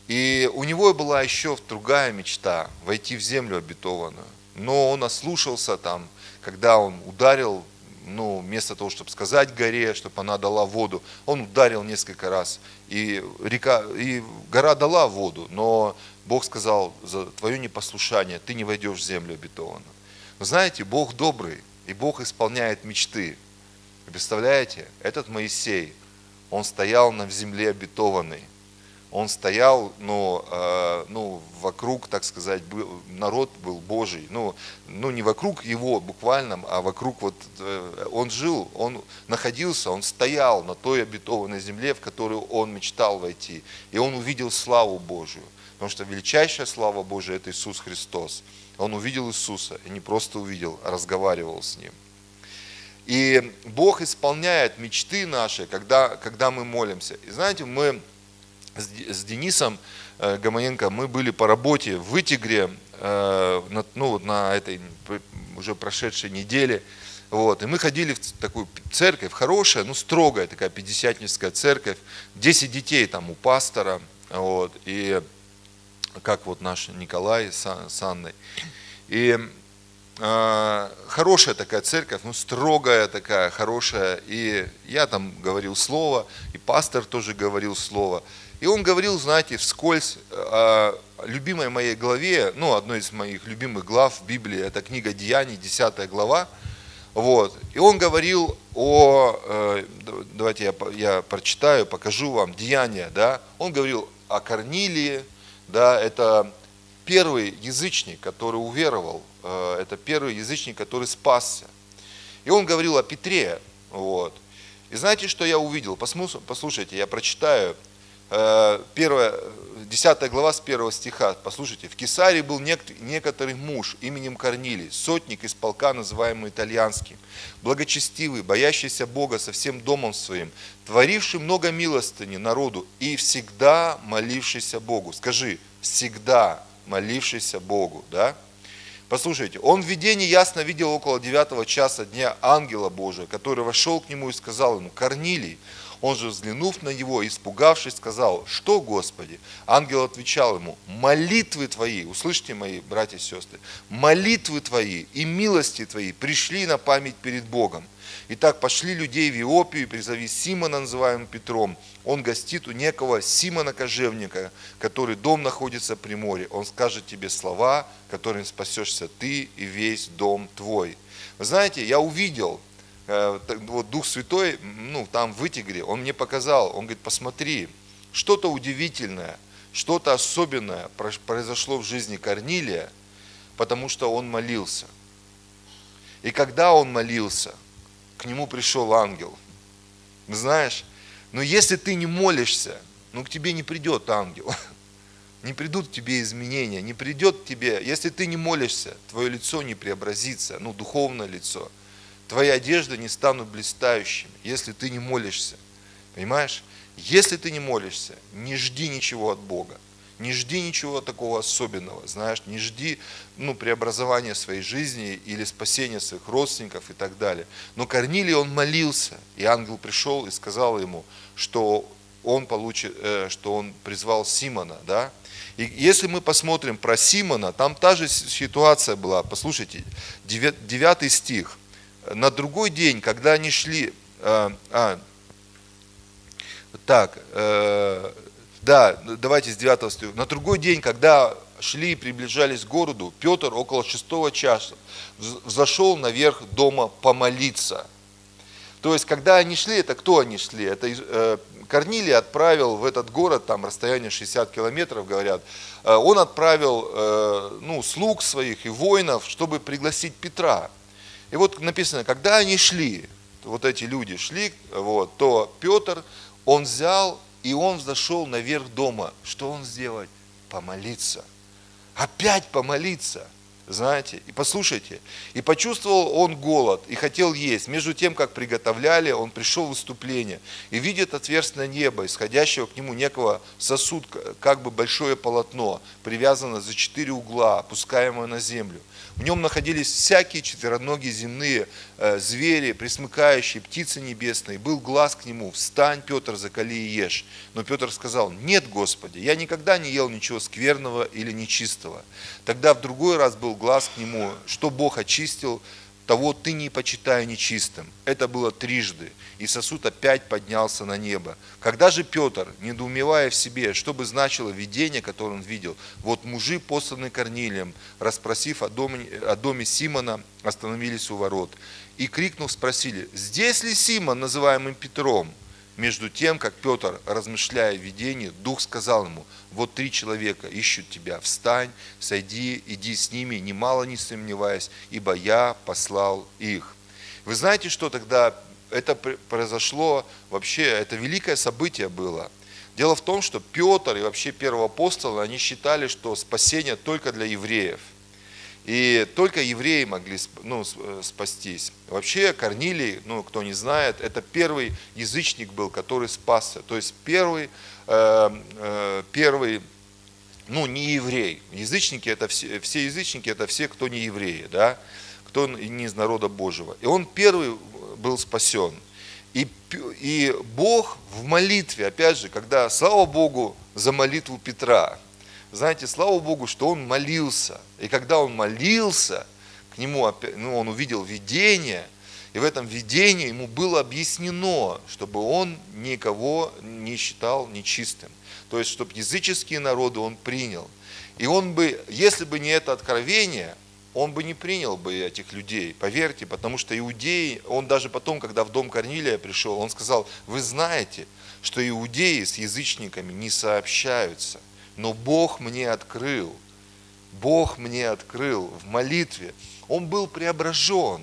И у него была еще другая мечта – войти в землю обетованную. Но он ослушался там, когда он ударил, ну, вместо того, чтобы сказать горе, чтобы она дала воду, он ударил несколько раз. И, река, и гора дала воду, но Бог сказал, за твое непослушание ты не войдешь в землю обетованную. Но знаете, Бог добрый, и Бог исполняет мечты. представляете, этот Моисей, он стоял на земле обетованной. Он стоял, ну, э, ну, вокруг, так сказать, был, народ был Божий. Ну, ну, не вокруг его буквально, а вокруг вот, э, он жил, он находился, он стоял на той обетованной земле, в которую он мечтал войти. И он увидел славу Божию. Потому что величайшая слава Божия – это Иисус Христос. Он увидел Иисуса, и не просто увидел, а разговаривал с Ним. И Бог исполняет мечты наши, когда, когда мы молимся. И знаете, мы с Денисом э, Гомоненко, мы были по работе в Вытигре, э, ну, вот на этой уже прошедшей неделе. Вот. И мы ходили в такую церковь, хорошая, ну строгая такая пятидесятническая церковь. Десять детей там у пастора. Вот. И как вот наш Николай с, с Анной. И э, хорошая такая церковь, ну строгая такая, хорошая. И я там говорил слово, и пастор тоже говорил слово. И он говорил, знаете, вскользь о любимой моей главе, ну, одной из моих любимых глав в Библии, это книга Деяний, 10 глава. Вот. И он говорил о, э, давайте я, я прочитаю, покажу вам, Деяния, да. Он говорил о Корнилии, да, это первый язычник, который уверовал, э, это первый язычник, который спасся. И он говорил о Петре, вот. И знаете, что я увидел? Послушайте, я прочитаю. Э, первая, 10 глава с 1 стиха. Послушайте. В Кесарии был некоторый муж именем Корнилий, сотник из полка, называемый итальянским, благочестивый, боящийся Бога со всем домом своим, творивший много милостыни народу и всегда молившийся Богу. Скажи, всегда молившийся Богу, да? Послушайте, он в видении ясно видел около девятого часа дня ангела Божия, который вошел к нему и сказал ему, Корнилий, он же, взглянув на него, испугавшись, сказал, что, Господи? Ангел отвечал ему, молитвы твои, услышьте мои братья и сестры, молитвы твои и милости твои пришли на память перед Богом. Итак, пошли людей в Иопию, призови Симона, называемым Петром. Он гостит у некого Симона Кожевника, который дом находится при море. Он скажет тебе слова, которыми спасешься ты и весь дом твой. Вы знаете, я увидел, вот Дух Святой, ну, там в Итигре, он мне показал, он говорит, посмотри, что-то удивительное, что-то особенное произошло в жизни Корнилия, потому что он молился. И когда он молился, к нему пришел ангел. Знаешь, но если ты не молишься, ну к тебе не придет ангел. Не придут к тебе изменения, не придет к тебе, если ты не молишься, твое лицо не преобразится, ну духовное лицо. Твои одежды не станут блистающими, если ты не молишься. Понимаешь? Если ты не молишься, не жди ничего от Бога. Не жди ничего такого особенного, знаешь, не жди ну, преобразования своей жизни или спасения своих родственников и так далее. Но Корнилий, он молился, и ангел пришел и сказал ему, что он, получит, э, что он призвал Симона, да, и если мы посмотрим про Симона, там та же ситуация была. Послушайте, 9 стих. На другой день, когда они шли, э, а, так, э, да, давайте с 9 стиха. На другой день, когда шли и приближались к городу, Петр около шестого часа взошел наверх дома помолиться. То есть, когда они шли, это кто они шли? Это э, Корнилий отправил в этот город, там расстояние 60 километров, говорят, э, он отправил э, ну, слуг своих и воинов, чтобы пригласить Петра. И вот написано, когда они шли, вот эти люди шли, вот, то Петр, он взял и он взошел наверх дома. Что он сделать? Помолиться. Опять помолиться. Знаете, и послушайте, и почувствовал он голод, и хотел есть. Между тем, как приготовляли, он пришел в выступление, и видит отверстное небо, исходящего к нему некого сосуд, как бы большое полотно, привязанное за четыре угла, опускаемое на землю. В нем находились всякие четвероногие земные э, звери, присмыкающие, птицы небесные. Был глаз к нему, встань, Петр, закали и ешь. Но Петр сказал, нет, Господи, я никогда не ел ничего скверного или нечистого. Тогда в другой раз был глаз к нему, что Бог очистил, того ты не почитай нечистым. Это было трижды, и сосуд опять поднялся на небо. Когда же Петр, недоумевая в себе, что бы значило видение, которое он видел, вот мужи, посланные Корнилием, расспросив о доме, о доме Симона, остановились у ворот. И крикнув, спросили, здесь ли Симон, называемый Петром? Между тем, как Петр, размышляя в видении, Дух сказал ему, вот три человека ищут тебя, встань, сойди, иди с ними, немало не сомневаясь, ибо я послал их. Вы знаете, что тогда это произошло, вообще это великое событие было. Дело в том, что Петр и вообще первый апостол, они считали, что спасение только для евреев – и только евреи могли ну, э, спастись. Вообще Корнилий, ну, кто не знает, это первый язычник был, который спасся. То есть первый, э, э, первый ну, не еврей. Язычники это все, все язычники это все, кто не евреи, да, кто не из народа Божьего. И он первый был спасен. И, и Бог в молитве, опять же, когда, слава Богу, за молитву Петра, знаете, слава Богу, что он молился. И когда он молился, к нему ну, он увидел видение, и в этом видении ему было объяснено, чтобы он никого не считал нечистым. То есть, чтобы языческие народы он принял. И он бы, если бы не это откровение, он бы не принял бы этих людей, поверьте, потому что иудеи, он даже потом, когда в дом Корнилия пришел, он сказал, вы знаете, что иудеи с язычниками не сообщаются но Бог мне открыл, Бог мне открыл в молитве. Он был преображен,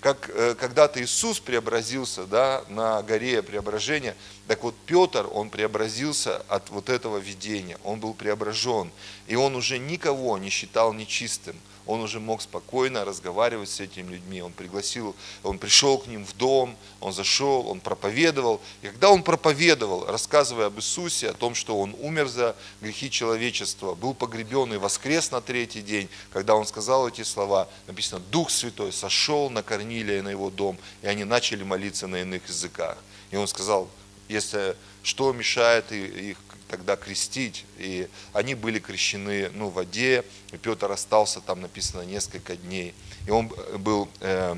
как э, когда-то Иисус преобразился да, на горе преображения, так вот Петр, он преобразился от вот этого видения, он был преображен, и он уже никого не считал нечистым, он уже мог спокойно разговаривать с этими людьми. Он пригласил, он пришел к ним в дом, он зашел, он проповедовал. И когда он проповедовал, рассказывая об Иисусе, о том, что он умер за грехи человечества, был погребен и воскрес на третий день, когда он сказал эти слова, написано, Дух Святой сошел на Корнилия и на его дом, и они начали молиться на иных языках. И он сказал, если что мешает их тогда крестить. И они были крещены ну, в воде, и Петр остался там, написано, несколько дней. И он был э,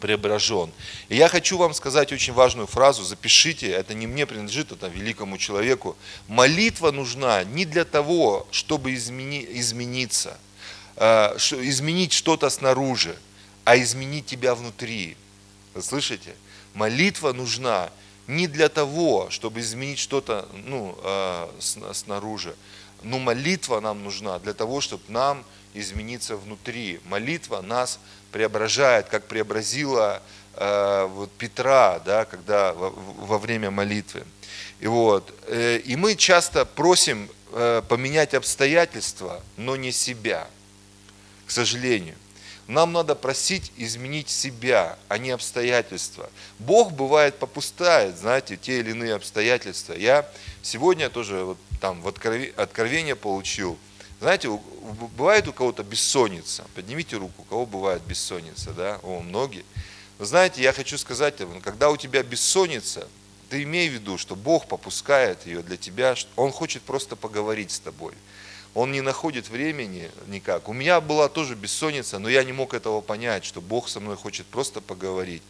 преображен. И я хочу вам сказать очень важную фразу, запишите, это не мне принадлежит, это великому человеку. Молитва нужна не для того, чтобы измени, измениться, э, изменить что-то снаружи, а изменить тебя внутри. Вы слышите? Молитва нужна не для того, чтобы изменить что-то ну, э, снаружи, но молитва нам нужна для того, чтобы нам измениться внутри. Молитва нас преображает, как преобразила э, вот Петра, да, когда во, во время молитвы. И, вот, э, и мы часто просим э, поменять обстоятельства, но не себя, к сожалению. Нам надо просить изменить себя, а не обстоятельства. Бог бывает попустает, знаете, те или иные обстоятельства. Я сегодня тоже вот там в откровение получил. Знаете, бывает у кого-то бессонница. Поднимите руку, у кого бывает бессонница, да? О, многие. Вы знаете, я хочу сказать, когда у тебя бессонница, ты имей в виду, что Бог попускает ее для тебя, Он хочет просто поговорить с тобой он не находит времени никак. У меня была тоже бессонница, но я не мог этого понять, что Бог со мной хочет просто поговорить.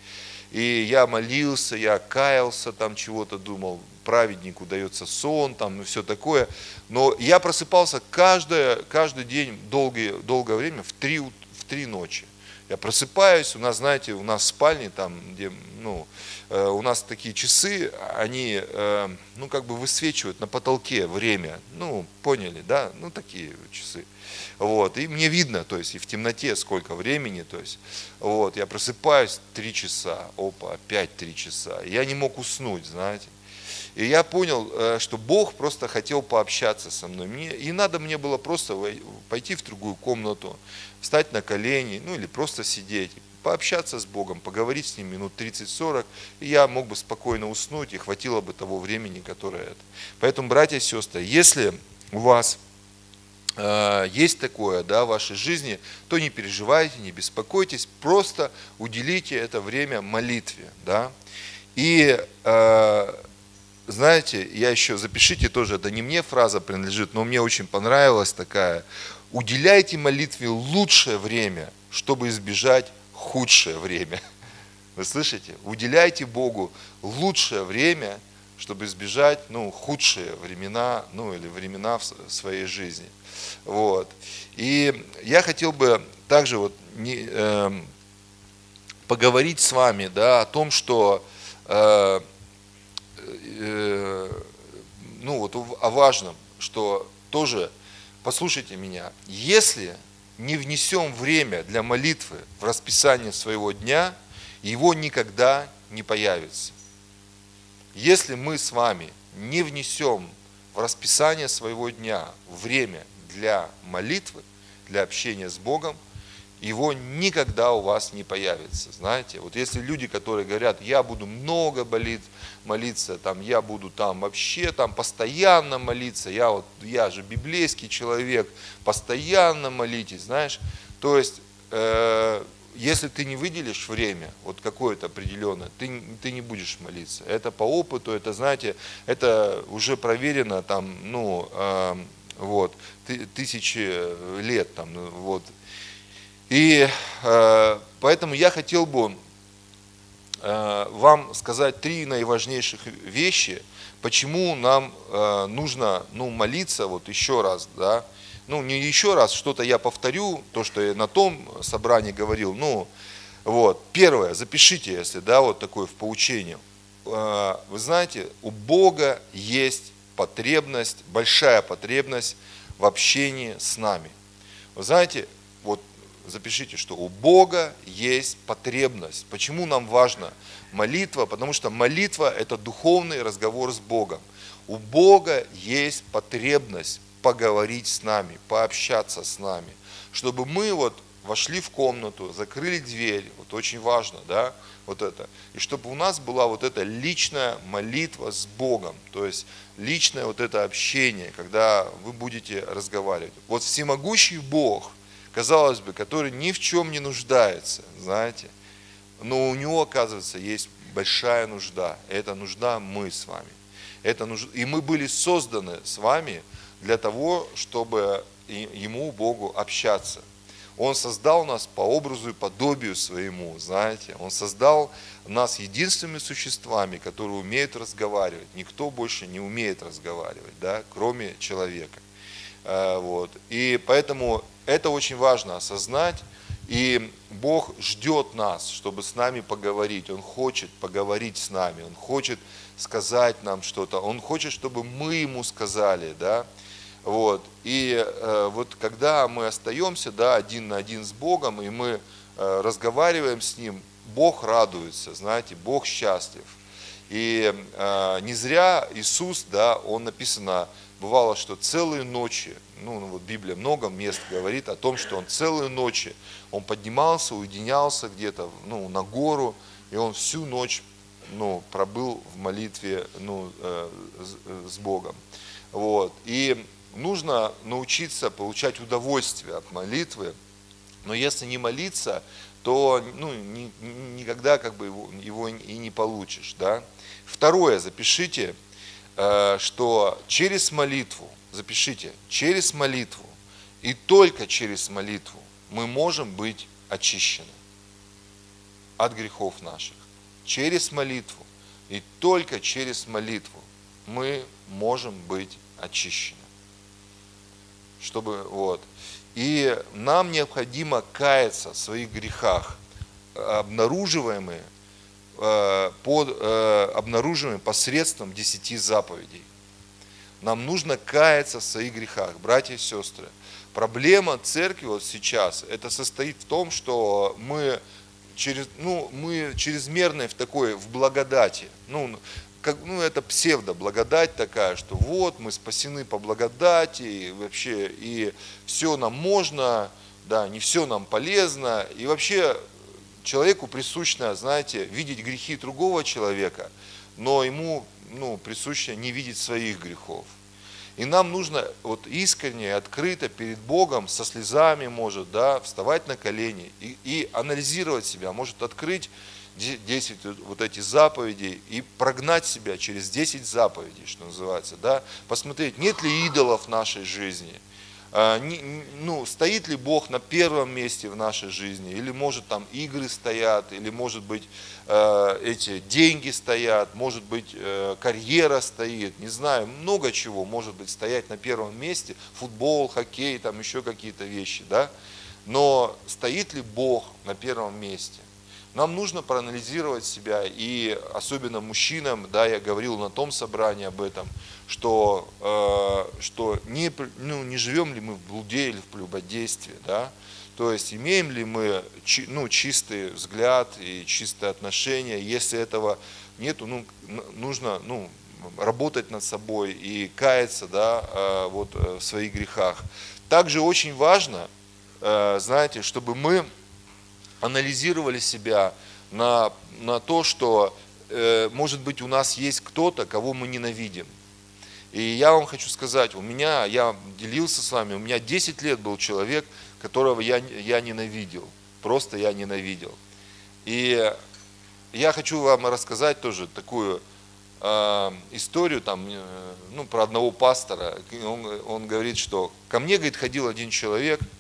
И я молился, я каялся, там чего-то думал, праведнику дается сон, там и все такое. Но я просыпался каждое, каждый день долгое, долгое время в три, в три ночи. Я просыпаюсь, у нас, знаете, у нас в спальне, там, где, ну, Э, у нас такие часы, они, э, ну, как бы высвечивают на потолке время. Ну, поняли, да? Ну, такие часы. Вот, и мне видно, то есть, и в темноте сколько времени, то есть, вот, я просыпаюсь три часа, опа, опять три часа. Я не мог уснуть, знаете. И я понял, э, что Бог просто хотел пообщаться со мной. Мне, и надо мне было просто пойти в другую комнату, встать на колени, ну или просто сидеть, пообщаться с Богом, поговорить с Ним минут 30-40, и я мог бы спокойно уснуть, и хватило бы того времени, которое это. Поэтому, братья и сестры, если у вас э, есть такое да, в вашей жизни, то не переживайте, не беспокойтесь, просто уделите это время молитве. Да? И э, знаете, я еще, запишите тоже, это не мне фраза принадлежит, но мне очень понравилась такая. Уделяйте молитве лучшее время, чтобы избежать худшее время. Вы слышите? Уделяйте Богу лучшее время, чтобы избежать ну, худшие времена, ну или времена в своей жизни. Вот. И я хотел бы также вот не, э, поговорить с вами да, о том, что э, ну вот о важном, что тоже, послушайте меня, если не внесем время для молитвы в расписание своего дня, его никогда не появится. Если мы с вами не внесем в расписание своего дня время для молитвы, для общения с Богом, его никогда у вас не появится. Знаете, вот если люди, которые говорят, я буду много болит, молиться, там, я буду там вообще там постоянно молиться, я вот, я же библейский человек, постоянно молитесь, знаешь, то есть, э, если ты не выделишь время, вот какое-то определенное, ты, ты не будешь молиться. Это по опыту, это, знаете, это уже проверено там, ну, э, вот, тысячи лет там, вот, и э, поэтому я хотел бы вам сказать три наиважнейших вещи, почему нам э, нужно ну, молиться вот еще раз, да, ну не еще раз, что-то я повторю, то, что я на том собрании говорил, ну вот, первое, запишите, если, да, вот такое в поучении. Э, вы знаете, у Бога есть потребность, большая потребность в общении с нами. Вы знаете, запишите, что у Бога есть потребность. Почему нам важна молитва? Потому что молитва – это духовный разговор с Богом. У Бога есть потребность поговорить с нами, пообщаться с нами, чтобы мы вот вошли в комнату, закрыли дверь, вот очень важно, да, вот это, и чтобы у нас была вот эта личная молитва с Богом, то есть личное вот это общение, когда вы будете разговаривать. Вот всемогущий Бог – казалось бы, который ни в чем не нуждается, знаете, но у него, оказывается, есть большая нужда. Это нужда мы с вами. Это нужда, и мы были созданы с вами для того, чтобы ему, Богу, общаться. Он создал нас по образу и подобию своему, знаете. Он создал нас единственными существами, которые умеют разговаривать. Никто больше не умеет разговаривать, да, кроме человека. Э, вот. И поэтому это очень важно осознать И Бог ждет нас, чтобы с нами поговорить. Он хочет поговорить с нами. Он хочет сказать нам что-то. Он хочет, чтобы мы ему сказали, да. Вот. И э, вот когда мы остаемся, да, один на один с Богом, и мы э, разговариваем с Ним, Бог радуется, знаете, Бог счастлив. И э, не зря Иисус, да, Он написано, бывало, что целые ночи, ну, ну вот Библия много мест говорит о том, что Он целые ночи, Он поднимался, уединялся где-то, ну, на гору, и Он всю ночь, ну, пробыл в молитве, ну, э, с, с Богом. Вот. И нужно научиться получать удовольствие от молитвы, но если не молиться, то ну, ни, никогда как бы его, его и не получишь. Да? Второе, запишите, э, что через молитву, запишите, через молитву и только через молитву мы можем быть очищены от грехов наших. Через молитву и только через молитву мы можем быть очищены чтобы вот. И нам необходимо каяться в своих грехах, обнаруживаемые, э, под, э, обнаруживаемые посредством десяти заповедей. Нам нужно каяться в своих грехах, братья и сестры. Проблема церкви вот сейчас, это состоит в том, что мы через, ну, мы чрезмерные в такой, в благодати. Ну, как, ну, это псевдо благодать такая, что вот мы спасены по благодати, и вообще, и все нам можно, да, не все нам полезно, и вообще человеку присущно, знаете, видеть грехи другого человека, но ему, ну, присуще не видеть своих грехов. И нам нужно вот искренне, открыто перед Богом, со слезами, может, да, вставать на колени и, и анализировать себя, может открыть 10 вот эти заповедей и прогнать себя через 10 заповедей, что называется, да, посмотреть, нет ли идолов в нашей жизни, ну, стоит ли Бог на первом месте в нашей жизни, или может там игры стоят, или может быть э, эти деньги стоят, может быть э, карьера стоит, не знаю, много чего может быть стоять на первом месте, футбол, хоккей, там еще какие-то вещи, да, но стоит ли Бог на первом месте? Нам нужно проанализировать себя, и особенно мужчинам, да, я говорил на том собрании об этом, что, э, что не, ну, не живем ли мы в блуде или в прелюбодействии, да, то есть имеем ли мы ну, чистый взгляд и чистое отношение, если этого нету, ну, нужно ну, работать над собой и каяться да, э, вот, э, в своих грехах. Также очень важно, э, знаете, чтобы мы анализировали себя на, на то, что, э, может быть, у нас есть кто-то, кого мы ненавидим. И я вам хочу сказать, у меня, я делился с вами, у меня 10 лет был человек, которого я, я ненавидел. Просто я ненавидел. И я хочу вам рассказать тоже такую э, историю там, э, ну, про одного пастора. Он, он говорит, что ко мне, говорит, ходил один человек –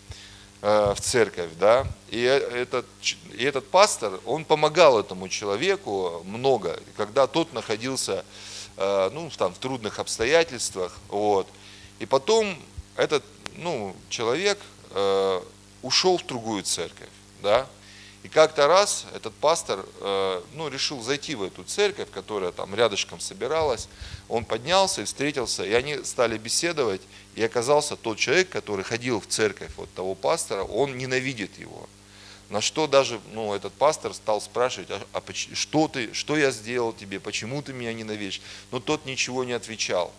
в церковь, да, и э, этот, и этот пастор, он помогал этому человеку много, когда тот находился, э, ну, там, в трудных обстоятельствах, вот, и потом этот, ну, человек ушел в другую церковь, да, и как-то раз этот пастор э, ну, решил зайти в эту церковь, которая там рядышком собиралась. Он поднялся и встретился, и они стали беседовать. И оказался тот человек, который ходил в церковь вот того пастора, он ненавидит его. На что даже ну, этот пастор стал спрашивать, а, а что, ты, что я сделал тебе, почему ты меня ненавидишь? Но тот ничего не отвечал.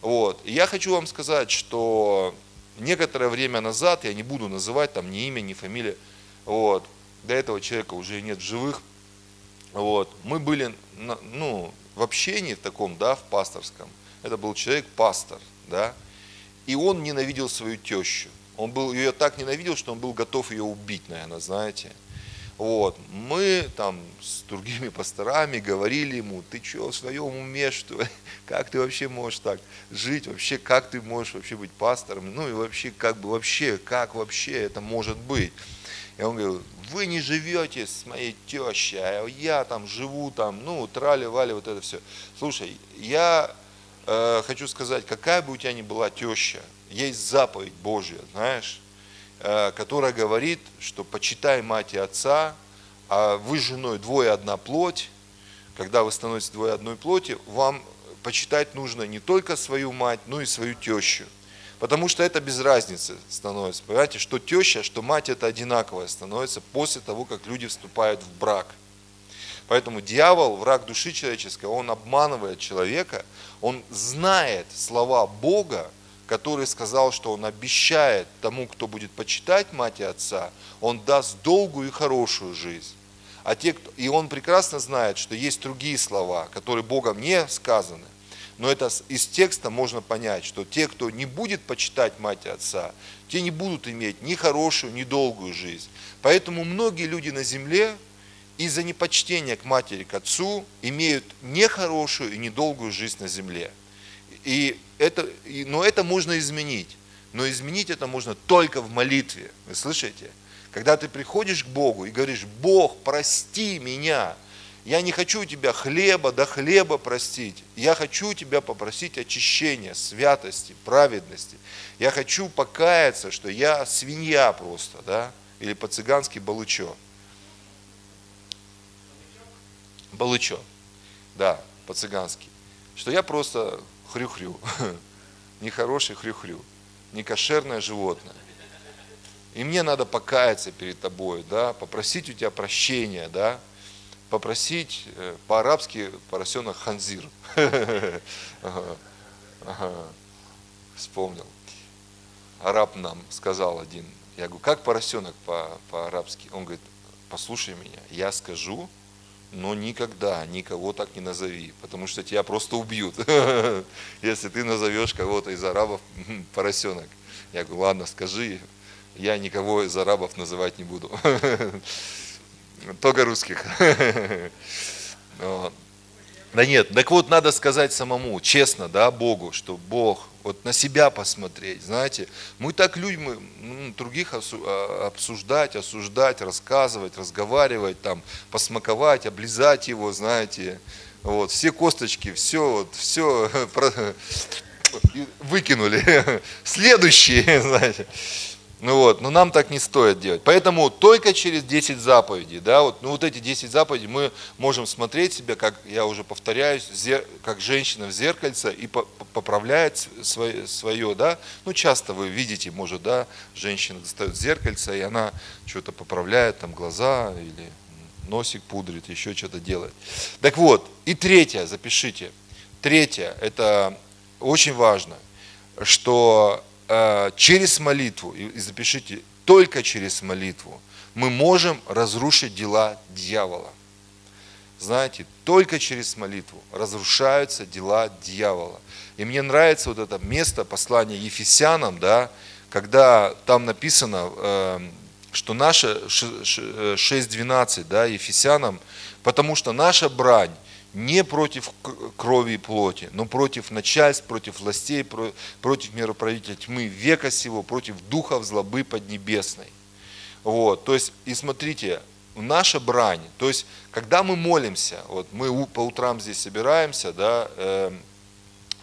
Вот. И я хочу вам сказать, что некоторое время назад, я не буду называть там ни имя, ни фамилия, вот, до этого человека уже нет в живых. Вот. Мы были ну, в общении в таком, да, в пасторском. Это был человек-пастор, да, и он ненавидел свою тещу. Он был, ее так ненавидел, что он был готов ее убить, наверное, знаете. Вот. Мы там с другими пасторами говорили ему, ты что, в своем уме, что Как ты вообще можешь так жить? Вообще, как ты можешь вообще быть пастором? Ну и вообще, как бы вообще, как вообще это может быть? И он говорил, вы не живете с моей тещей, а я там живу там, ну, трали-вали, вот это все. Слушай, я э, хочу сказать, какая бы у тебя ни была теща, есть заповедь Божья, знаешь, э, которая говорит, что почитай мать и отца, а вы с женой двое одна плоть, когда вы становитесь двое одной плоти, вам почитать нужно не только свою мать, но и свою тещу. Потому что это без разницы становится. Понимаете, что теща, что мать это одинаковое становится после того, как люди вступают в брак. Поэтому дьявол, враг души человеческой, он обманывает человека, он знает слова Бога, который сказал, что он обещает тому, кто будет почитать мать и отца, он даст долгую и хорошую жизнь. А те, кто, и он прекрасно знает, что есть другие слова, которые Богом не сказаны, но это из текста можно понять, что те, кто не будет почитать мать и отца, те не будут иметь ни хорошую, ни долгую жизнь. Поэтому многие люди на земле из-за непочтения к матери, к отцу, имеют нехорошую и недолгую жизнь на земле. И это, но это можно изменить. Но изменить это можно только в молитве. Вы слышите? Когда ты приходишь к Богу и говоришь, Бог, прости меня, я не хочу тебя хлеба до хлеба простить. Я хочу тебя попросить очищения, святости, праведности. Я хочу покаяться, что я свинья просто, да? Или по-цыгански балычо. Балычо. Да, по-цыгански. Что я просто хрю-хрю. Нехороший хрю-хрю. Некошерное животное. И мне надо покаяться перед тобой, да, попросить у тебя прощения, да, попросить э, по-арабски поросенок ханзир. Вспомнил. Араб нам сказал один. Я говорю, как поросенок по-арабски? Он говорит, послушай меня, я скажу, но никогда никого так не назови, потому что тебя просто убьют, если ты назовешь кого-то из арабов поросенок. Я говорю, ладно, скажи, я никого из арабов называть не буду. Только русских. Да нет, так вот надо сказать самому, честно, да, Богу, что Бог, вот на себя посмотреть, знаете, мы так людям, ну, других а, обсуждать, осуждать, рассказывать, разговаривать, там, посмаковать, облизать его, знаете, вот, все косточки, все, вот, все выкинули. Следующие, знаете. Ну вот, но нам так не стоит делать. Поэтому только через 10 заповедей, да, вот, ну вот эти 10 заповедей мы можем смотреть себя, как я уже повторяюсь, как женщина в зеркальце и поправляет свое, свое, да. Ну часто вы видите, может, да, женщина достает зеркальце и она что-то поправляет, там глаза или носик пудрит, еще что-то делает. Так вот, и третье, запишите. Третье, это очень важно, что через молитву, и запишите, только через молитву мы можем разрушить дела дьявола. Знаете, только через молитву разрушаются дела дьявола. И мне нравится вот это место послания Ефесянам, да, когда там написано, э, что наша 6.12, да, Ефесянам, потому что наша брань не против крови и плоти, но против начальств, против властей, против мироправителя тьмы века сего, против духов злобы поднебесной. Вот, то есть, и смотрите, наша брань, то есть, когда мы молимся, вот мы по утрам здесь собираемся, да, э,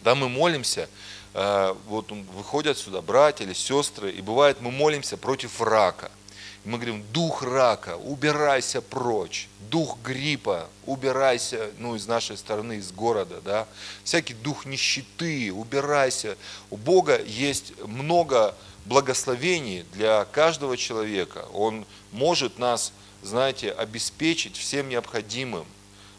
да мы молимся, э, вот выходят сюда братья или сестры, и бывает мы молимся против рака – мы говорим, дух рака, убирайся прочь, дух гриппа, убирайся, ну, из нашей стороны, из города, да, всякий дух нищеты, убирайся. У Бога есть много благословений для каждого человека. Он может нас, знаете, обеспечить всем необходимым.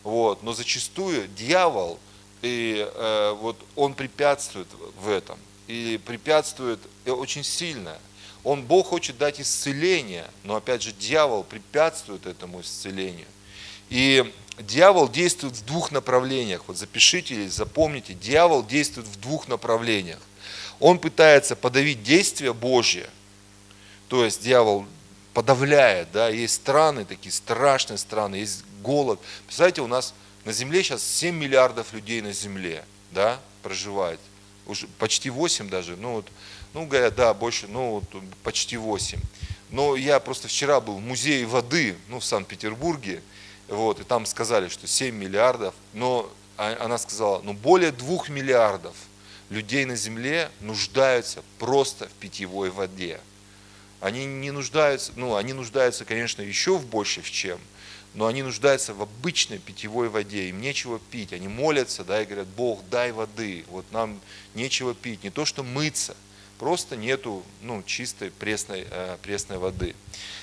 Вот. Но зачастую дьявол, и, э, вот, он препятствует в этом. И препятствует очень сильно. Он, Бог хочет дать исцеление, но опять же дьявол препятствует этому исцелению. И дьявол действует в двух направлениях. Вот запишите или запомните, дьявол действует в двух направлениях. Он пытается подавить действие Божье, то есть дьявол подавляет, да, есть страны, такие страшные страны, есть голод. Представляете, у нас на земле сейчас 7 миллиардов людей на земле, да, проживает, уже почти 8 даже, ну вот ну, говорят, да, больше, ну, почти 8. Но я просто вчера был в музее воды, ну, в Санкт-Петербурге, вот, и там сказали, что 7 миллиардов, но а, она сказала, ну, более 2 миллиардов людей на земле нуждаются просто в питьевой воде. Они не нуждаются, ну, они нуждаются, конечно, еще в больше в чем, но они нуждаются в обычной питьевой воде, им нечего пить. Они молятся, да, и говорят, Бог, дай воды, вот нам нечего пить. Не то, что мыться, просто нету ну, чистой пресной, э, пресной воды.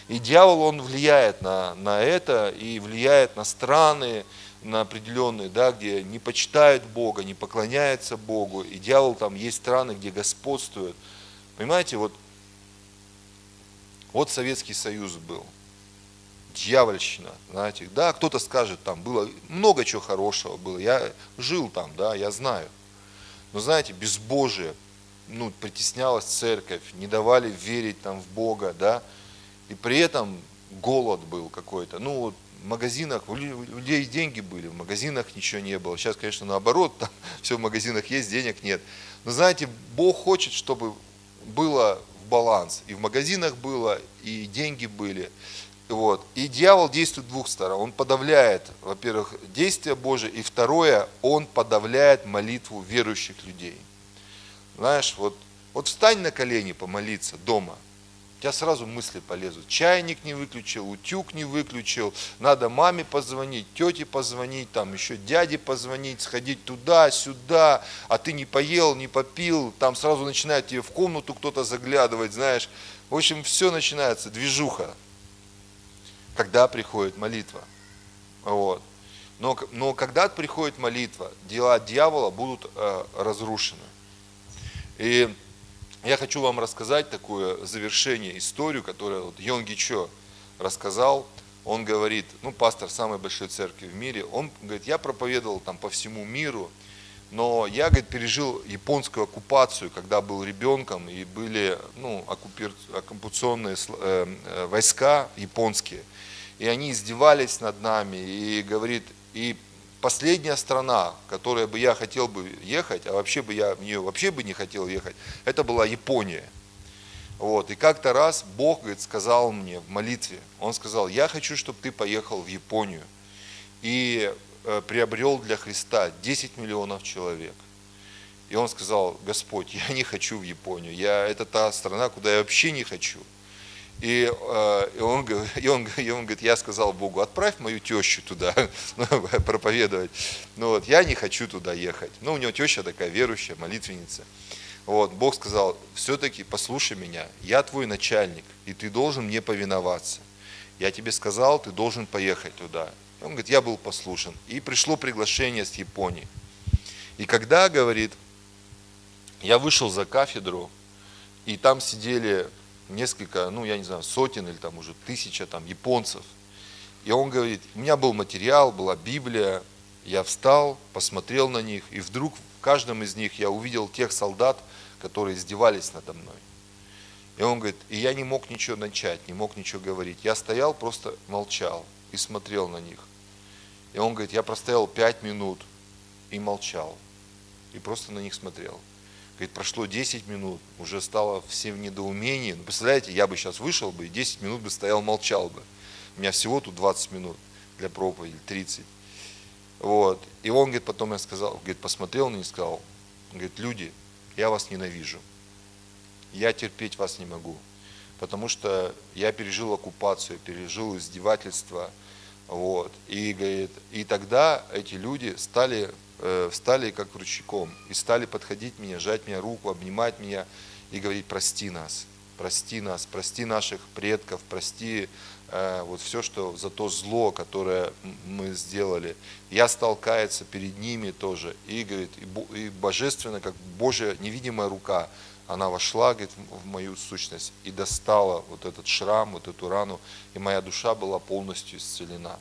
И дьявол, он влияет на, на это и влияет на страны, на определенные, да, где не почитают Бога, не поклоняются Богу. И дьявол там есть страны, где господствует. Понимаете, вот, вот Советский Союз был. Дьявольщина, знаете. Да, кто-то скажет, там было много чего хорошего было. Я жил там, да, я знаю. Но знаете, безбожие, ну, притеснялась церковь, не давали верить там в Бога, да, и при этом голод был какой-то. Ну, вот в магазинах, у людей деньги были, в магазинах ничего не было. Сейчас, конечно, наоборот, там все в магазинах есть, денег нет. Но знаете, Бог хочет, чтобы было в баланс. И в магазинах было, и деньги были. Вот. И дьявол действует двух сторон. Он подавляет, во-первых, действия Божие, и второе, он подавляет молитву верующих людей. Знаешь, вот, вот встань на колени помолиться дома. У тебя сразу мысли полезут. Чайник не выключил, утюг не выключил. Надо маме позвонить, тете позвонить, там еще дяде позвонить, сходить туда, сюда. А ты не поел, не попил. Там сразу начинает тебе в комнату кто-то заглядывать, знаешь. В общем, все начинается, движуха. Когда приходит молитва. Вот. Но, но когда приходит молитва, дела дьявола будут э, разрушены. И я хочу вам рассказать такое завершение, историю, которую вот Йонги Чо рассказал. Он говорит, ну, пастор самой большой церкви в мире, он говорит, я проповедовал там по всему миру, но я, говорит, пережил японскую оккупацию, когда был ребенком, и были ну, оккупационные э, э, войска японские, и они издевались над нами, и говорит, и последняя страна, в которой бы я хотел бы ехать, а вообще бы я в нее вообще бы не хотел ехать, это была Япония. Вот. И как-то раз Бог говорит, сказал мне в молитве, Он сказал, я хочу, чтобы ты поехал в Японию и э, приобрел для Христа 10 миллионов человек. И он сказал, Господь, я не хочу в Японию, я, это та страна, куда я вообще не хочу. И, э, и, он, и, он, и он говорит, я сказал Богу, отправь мою тещу туда ну, проповедовать. Ну вот, я не хочу туда ехать. Ну, у него теща такая верующая, молитвенница. Вот, Бог сказал, все-таки послушай меня, я твой начальник, и ты должен мне повиноваться. Я тебе сказал, ты должен поехать туда. И он говорит, я был послушен. И пришло приглашение с Японии. И когда, говорит, я вышел за кафедру, и там сидели несколько, ну я не знаю, сотен или там уже тысяча там японцев. И он говорит, у меня был материал, была Библия, я встал, посмотрел на них, и вдруг в каждом из них я увидел тех солдат, которые издевались надо мной. И он говорит, и я не мог ничего начать, не мог ничего говорить. Я стоял, просто молчал и смотрел на них. И он говорит, я простоял пять минут и молчал. И просто на них смотрел. Говорит, прошло 10 минут, уже стало все в недоумении. Ну, представляете, я бы сейчас вышел бы и 10 минут бы стоял, молчал бы. У меня всего тут 20 минут для проповеди, 30. Вот. И он, говорит, потом я сказал, говорит, посмотрел на них и сказал, говорит, люди, я вас ненавижу. Я терпеть вас не могу. Потому что я пережил оккупацию, пережил издевательство. Вот. И, говорит, и тогда эти люди стали встали как ручейком и стали подходить мне, жать мне руку, обнимать меня и говорить, прости нас, прости нас, прости наших предков, прости э, вот все, что за то зло, которое мы сделали. Я стал перед ними тоже. И, говорит, и божественно, как Божья невидимая рука, она вошла говорит, в мою сущность и достала вот этот шрам, вот эту рану, и моя душа была полностью исцелена.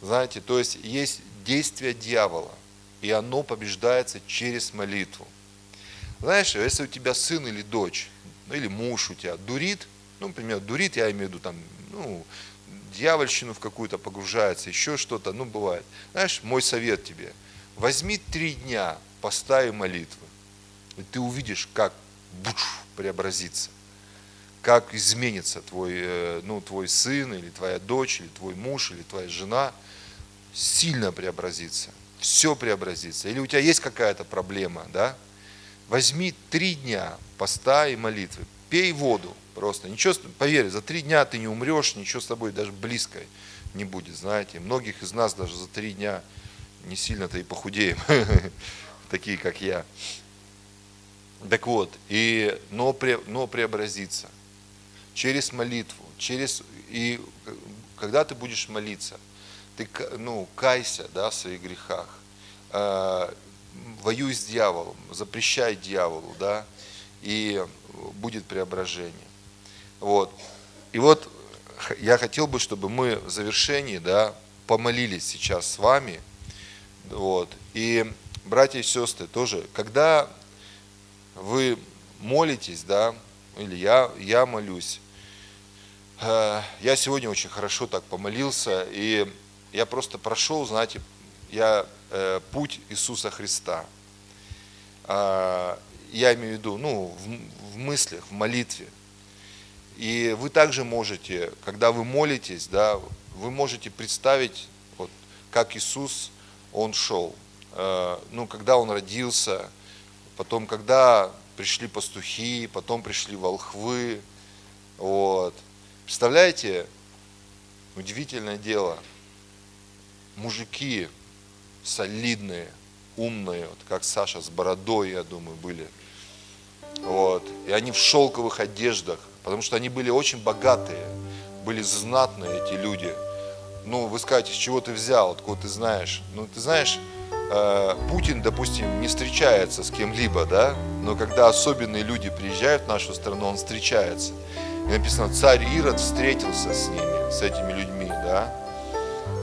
Знаете, то есть есть действие дьявола – и оно побеждается через молитву. Знаешь, если у тебя сын или дочь, ну или муж у тебя дурит, ну, например, дурит, я имею в виду там, ну, дьявольщину в какую-то погружается, еще что-то, ну, бывает. Знаешь, мой совет тебе, возьми три дня поста молитвы, и ты увидишь, как буш, преобразится, как изменится твой, э, ну, твой сын, или твоя дочь, или твой муж, или твоя жена, сильно преобразится все преобразится. Или у тебя есть какая-то проблема, да? Возьми три дня поста и молитвы. пей воду просто. Ничего, поверь, за три дня ты не умрешь, ничего с тобой даже близко не будет, знаете. Многих из нас даже за три дня не сильно-то и похудеем, такие как я. Так вот, и, но, пре, но преобразиться через молитву, через, и когда ты будешь молиться, ты ну, кайся да, в своих грехах, э, воюй с дьяволом, запрещай дьяволу, да, и будет преображение. Вот. И вот я хотел бы, чтобы мы в завершении, да, помолились сейчас с вами, вот, и братья и сестры тоже, когда вы молитесь, да, или я, я молюсь, э, я сегодня очень хорошо так помолился, и я просто прошел, знаете, я э, путь Иисуса Христа. Э, я имею в виду, ну, в, в мыслях, в молитве. И вы также можете, когда вы молитесь, да, вы можете представить, вот, как Иисус, Он шел. Э, ну, когда Он родился, потом, когда пришли пастухи, потом пришли волхвы. Вот. Представляете, удивительное дело – мужики солидные, умные, вот как Саша с бородой, я думаю, были. Вот. И они в шелковых одеждах, потому что они были очень богатые, были знатные эти люди. Ну, вы скажете, с чего ты взял, откуда ты знаешь? Ну, ты знаешь, э, Путин, допустим, не встречается с кем-либо, да, но когда особенные люди приезжают в нашу страну, он встречается. И написано, царь Ирод встретился с ними, с этими людьми, да,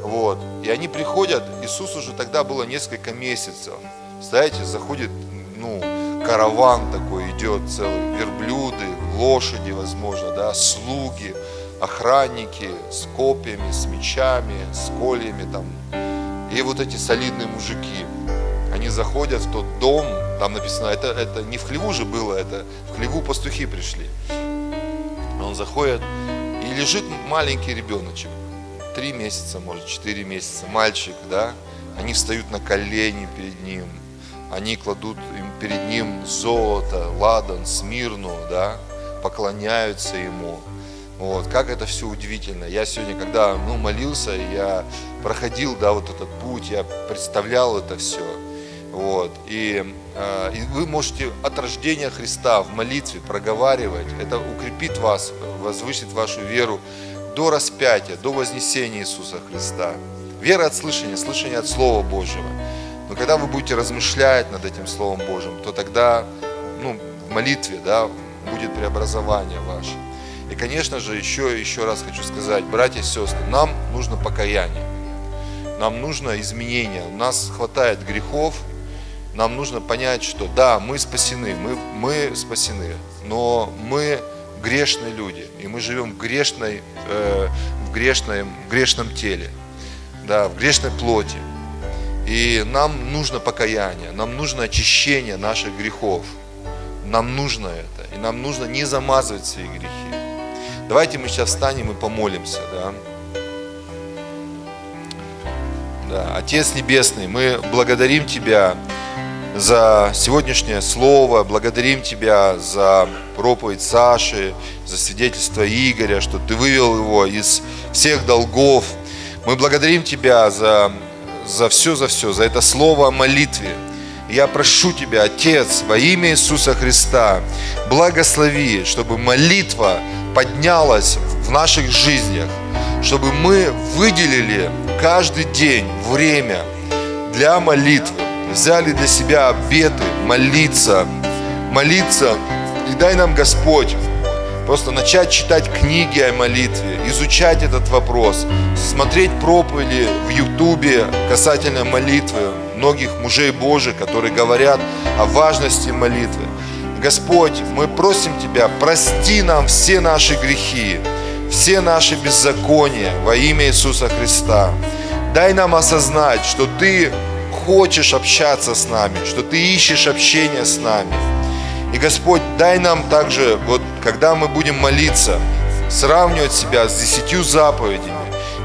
вот. И они приходят, Иисус уже тогда было несколько месяцев. Знаете, заходит, ну, караван такой идет, целый, верблюды, лошади, возможно, да, слуги, охранники с копьями, с мечами, с кольями там. И вот эти солидные мужики, они заходят в тот дом, там написано, это, это не в хлеву же было, это в хлеву пастухи пришли. Он заходит, и лежит маленький ребеночек три месяца, может, четыре месяца, мальчик, да, они встают на колени перед ним, они кладут им перед ним золото, ладан, смирну, да, поклоняются ему. Вот, как это все удивительно. Я сегодня, когда ну, молился, я проходил да, вот этот путь, я представлял это все. Вот, и, э, и вы можете от рождения Христа в молитве проговаривать, это укрепит вас, возвысит вашу веру до распятия, до вознесения Иисуса Христа. Вера от слышания, слышание от Слова Божьего. Но когда вы будете размышлять над этим Словом Божьим, то тогда ну, в молитве да, будет преобразование ваше. И, конечно же, еще, еще раз хочу сказать, братья и сестры, нам нужно покаяние. Нам нужно изменение. У нас хватает грехов. Нам нужно понять, что да, мы спасены, мы, мы спасены, но мы грешные люди, и мы живем в, грешной, э, в, грешной, в грешном теле, да, в грешной плоти. И нам нужно покаяние, нам нужно очищение наших грехов. Нам нужно это. И нам нужно не замазывать свои грехи. Давайте мы сейчас встанем и помолимся. Да? Да. Отец Небесный, мы благодарим Тебя за сегодняшнее слово, благодарим Тебя за проповедь Саши, за свидетельство Игоря, что Ты вывел его из всех долгов. Мы благодарим Тебя за, за все, за все, за это слово о молитве. Я прошу Тебя, Отец, во имя Иисуса Христа, благослови, чтобы молитва поднялась в наших жизнях, чтобы мы выделили каждый день время для молитвы, взяли для себя обеты молиться, молиться. И дай нам, Господь, просто начать читать книги о молитве, изучать этот вопрос, смотреть проповеди в Ютубе касательно молитвы многих мужей Божьих, которые говорят о важности молитвы. Господь, мы просим Тебя, прости нам все наши грехи, все наши беззакония во имя Иисуса Христа. Дай нам осознать, что Ты хочешь общаться с нами, что Ты ищешь общение с нами. И Господь, дай нам также, вот когда мы будем молиться, сравнивать себя с десятью заповедями.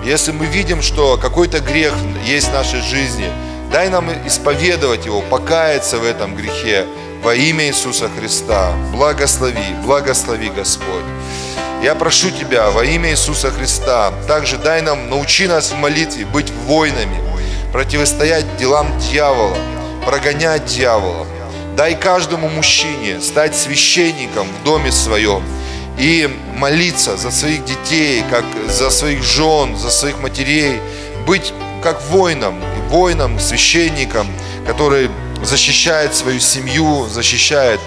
Если мы видим, что какой-то грех есть в нашей жизни, дай нам исповедовать его, покаяться в этом грехе, во имя Иисуса Христа. Благослови, благослови, Господь. Я прошу Тебя во имя Иисуса Христа, также дай нам, научи нас в молитве быть воинами, противостоять делам дьявола, прогонять дьявола. Дай каждому мужчине стать священником в доме своем и молиться за своих детей, как за своих жен, за своих матерей, быть как воином, воином, священником, который защищает свою семью, защищает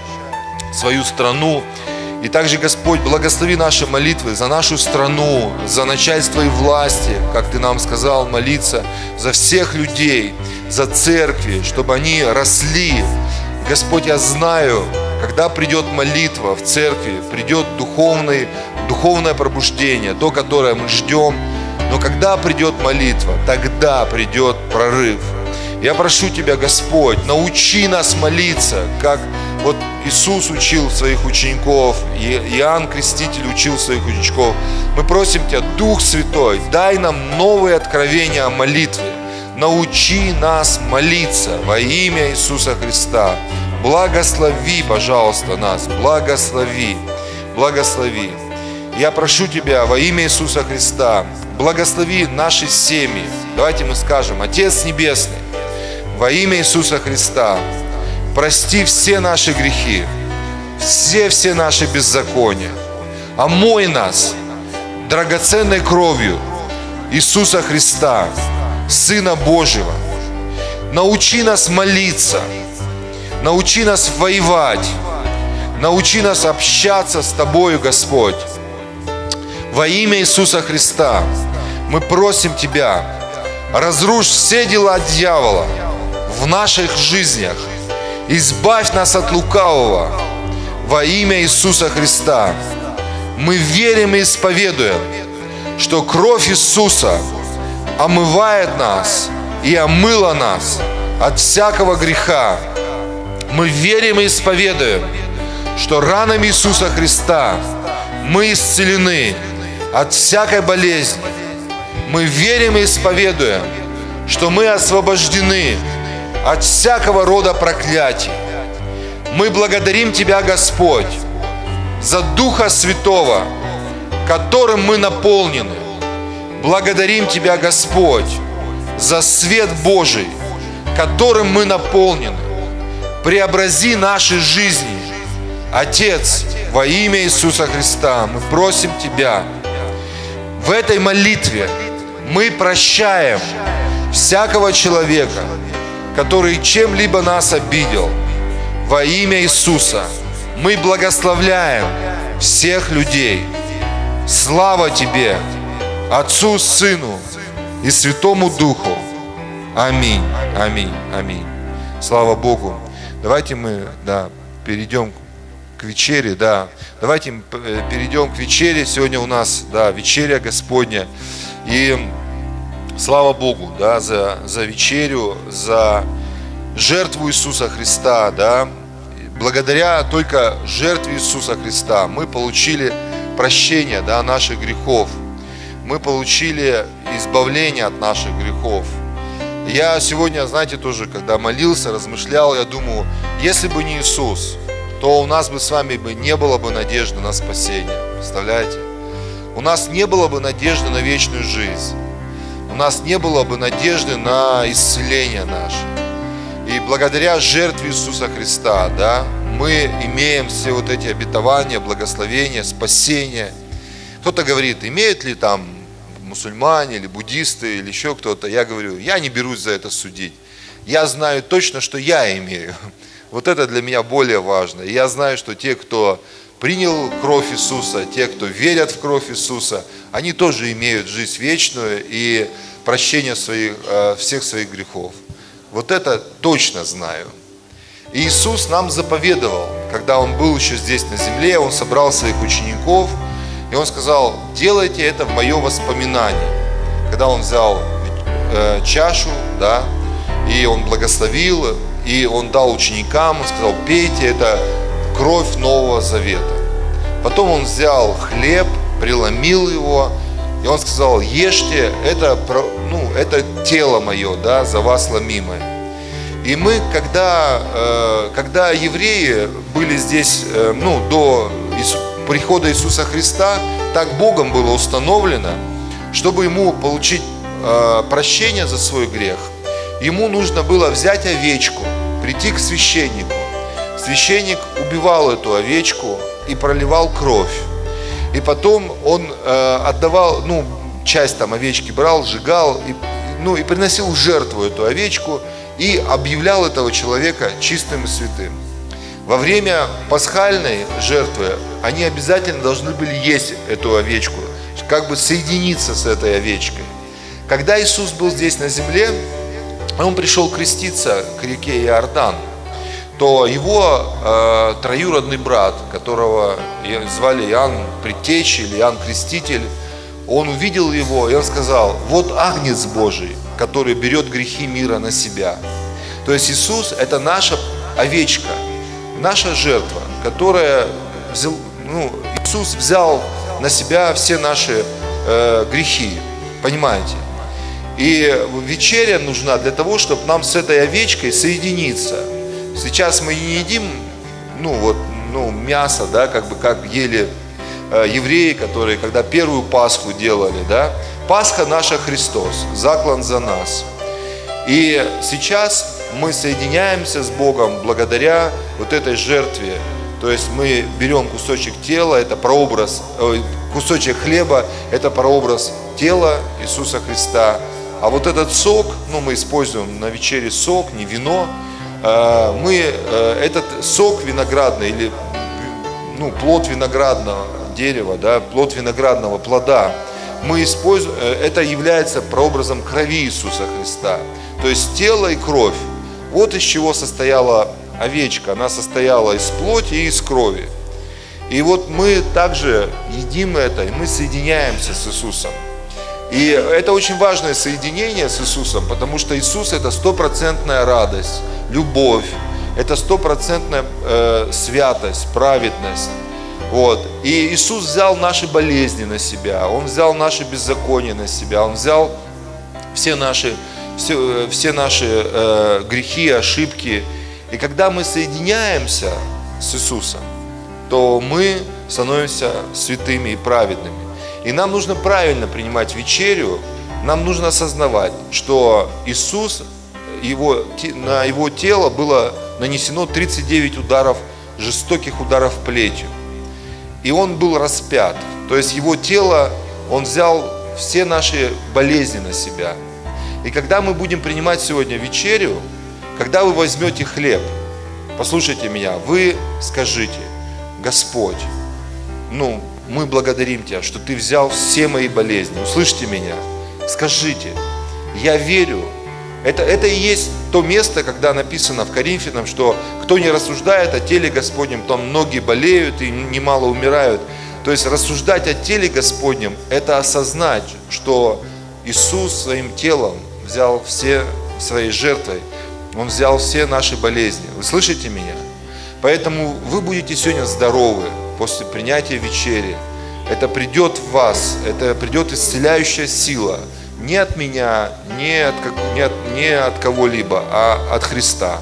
свою страну. И также, Господь, благослови наши молитвы за нашу страну, за начальство и власти, как Ты нам сказал, молиться за всех людей, за церкви, чтобы они росли. Господь, я знаю, когда придет молитва в церкви, придет духовный, духовное пробуждение, то, которое мы ждем, но когда придет молитва, тогда придет прорыв. Я прошу Тебя, Господь, научи нас молиться, как вот Иисус учил своих учеников, Иоанн Креститель учил своих учеников. Мы просим Тебя, Дух Святой, дай нам новые откровения о молитве. Научи нас молиться во имя Иисуса Христа. Благослови, пожалуйста, нас, благослови, благослови. Я прошу Тебя во имя Иисуса Христа, благослови наши семьи. Давайте мы скажем, Отец Небесный, во имя Иисуса Христа, прости все наши грехи, все-все наши беззакония. Омой нас драгоценной кровью Иисуса Христа, Сына Божьего. Научи нас молиться, научи нас воевать, научи нас общаться с Тобою, Господь. Во имя Иисуса Христа мы просим Тебя, разрушь все дела дьявола в наших жизнях – Избавь нас от лукавого во имя Иисуса Христа. Мы верим и исповедуем, что кровь Иисуса омывает нас и омыла нас от всякого греха. Мы верим и исповедуем, что ранами Иисуса Христа мы исцелены от всякой болезни. Мы верим и исповедуем, что мы освобождены от всякого рода проклятий. Мы благодарим Тебя, Господь, за Духа Святого, которым мы наполнены. Благодарим Тебя, Господь, за свет Божий, которым мы наполнены. Преобрази наши жизни. Отец, во имя Иисуса Христа, мы просим Тебя, в этой молитве мы прощаем всякого человека, который чем-либо нас обидел. Во имя Иисуса мы благословляем всех людей. Слава Тебе, Отцу, Сыну и Святому Духу. Аминь, аминь, аминь. Слава Богу. Давайте мы, да, перейдем к вечере, да. Давайте э, перейдем к вечере. Сегодня у нас, да, вечеря Господня. И Слава Богу, да, за, за вечерю, за жертву Иисуса Христа, да. Благодаря только жертве Иисуса Христа мы получили прощение, да, наших грехов. Мы получили избавление от наших грехов. Я сегодня, знаете, тоже, когда молился, размышлял, я думаю, если бы не Иисус, то у нас бы с вами бы не было бы надежды на спасение. Представляете? У нас не было бы надежды на вечную жизнь у нас не было бы надежды на исцеление наше. И благодаря жертве Иисуса Христа, да, мы имеем все вот эти обетования, благословения, спасения. Кто-то говорит, имеют ли там мусульмане или буддисты или еще кто-то. Я говорю, я не берусь за это судить. Я знаю точно, что я имею. Вот это для меня более важно. И я знаю, что те, кто принял кровь Иисуса, те, кто верят в кровь Иисуса, они тоже имеют жизнь вечную и прощение своих, э, всех своих грехов. Вот это точно знаю. И Иисус нам заповедовал, когда Он был еще здесь на земле, Он собрал своих учеников, и Он сказал, делайте это в мое воспоминание. Когда Он взял э, чашу, да, и Он благословил, и Он дал ученикам, Он сказал, пейте, это кровь Нового Завета. Потом он взял хлеб, преломил его, и он сказал, ешьте, это, ну, это тело мое, да, за вас ломимое. И мы, когда, э, когда евреи были здесь, э, ну, до прихода Иисуса Христа, так Богом было установлено, чтобы ему получить э, прощение за свой грех, ему нужно было взять овечку, прийти к священнику. Священник убивал эту овечку и проливал кровь. И потом он отдавал, ну, часть там овечки брал, сжигал, и, ну, и приносил в жертву эту овечку – и объявлял этого человека чистым и святым. Во время пасхальной жертвы они обязательно должны были есть эту овечку, как бы соединиться с этой овечкой. Когда Иисус был здесь на земле, он пришел креститься к реке Иордан, то его э, троюродный брат, которого звали Иоанн Предтечи или Иоанн Креститель, он увидел его, и он сказал, вот Агнец Божий, который берет грехи мира на себя. То есть Иисус – это наша овечка, наша жертва, которая взял, ну, Иисус взял на себя все наши э, грехи, понимаете? И вечеря нужна для того, чтобы нам с этой овечкой соединиться. Сейчас мы не едим, ну вот, ну мясо, да, как бы как ели э, евреи, которые когда первую Пасху делали, да, Пасха наша Христос, заклан за нас. И сейчас мы соединяемся с Богом благодаря вот этой жертве. То есть мы берем кусочек тела, это прообраз, кусочек хлеба, это прообраз тела Иисуса Христа. А вот этот сок, ну мы используем на вечере сок, не вино, э, мы э, этот сок виноградный или ну, плод виноградного дерева, да, плод виноградного плода, мы используем, э, это является прообразом крови Иисуса Христа. То есть тело и кровь. Вот из чего состояла овечка. Она состояла из плоти и из крови. И вот мы также едим это, и мы соединяемся с Иисусом. И это очень важное соединение с Иисусом, потому что Иисус это стопроцентная радость, любовь, это стопроцентная э, святость, праведность. Вот. И Иисус взял наши болезни на себя, Он взял наши беззакония на себя, Он взял все наши, все, все наши э, грехи, ошибки. И когда мы соединяемся с Иисусом, то мы становимся святыми и праведными. И нам нужно правильно принимать вечерю, нам нужно осознавать, что Иисус, его, на его тело было нанесено 39 ударов, жестоких ударов плетью и он был распят. То есть его тело, он взял все наши болезни на себя. И когда мы будем принимать сегодня вечерю, когда вы возьмете хлеб, послушайте меня, вы скажите, Господь, ну, мы благодарим Тебя, что Ты взял все мои болезни. Услышьте меня. Скажите, я верю, это, это и есть то место, когда написано в Коринфянам, что кто не рассуждает о теле Господнем, там многие болеют и немало умирают. То есть рассуждать о теле Господнем – это осознать, что Иисус своим телом взял все своей жертвой, Он взял все наши болезни. Вы слышите меня? Поэтому вы будете сегодня здоровы после принятия вечери. Это придет в вас, это придет исцеляющая сила – не от меня, не от, не от, не от кого-либо, а от Христа.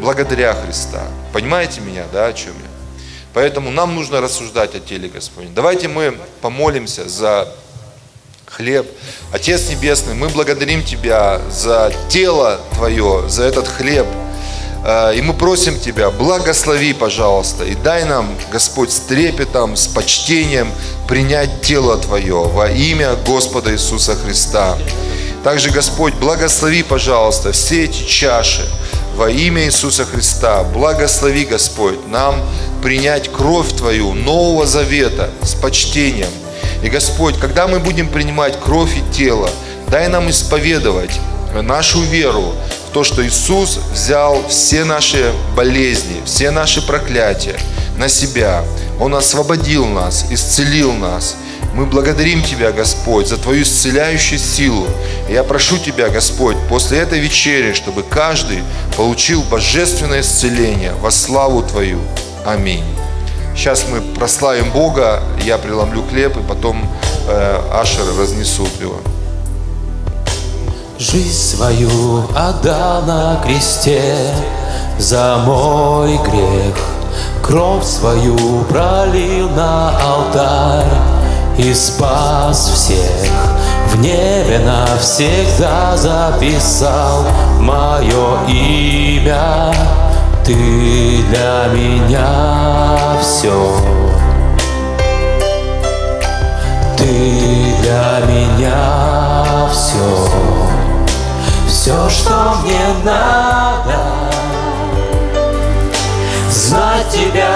Благодаря Христа. Понимаете меня, да, о чем я? Поэтому нам нужно рассуждать о теле Господне. Давайте мы помолимся за хлеб. Отец Небесный, мы благодарим Тебя за тело Твое, за этот хлеб – и мы просим Тебя, благослови, пожалуйста, и дай нам, Господь, с трепетом, с почтением принять тело Твое во имя Господа Иисуса Христа. Также, Господь, благослови, пожалуйста, все эти чаши во имя Иисуса Христа. Благослови, Господь, нам принять кровь Твою Нового Завета с почтением. И, Господь, когда мы будем принимать кровь и тело, дай нам исповедовать нашу веру то, что Иисус взял все наши болезни, все наши проклятия на себя. Он освободил нас, исцелил нас. Мы благодарим Тебя, Господь, за Твою исцеляющую силу. Я прошу Тебя, Господь, после этой вечери, чтобы каждый получил божественное исцеление во славу Твою. Аминь. Сейчас мы прославим Бога, я преломлю хлеб, и потом э, ашеры разнесут его. Жизнь свою отдал на кресте за мой грех. Кровь свою пролил на алтарь и спас всех. В небе навсегда записал мое имя. Ты для меня все. Ты для меня все. Все, что мне надо, знать тебя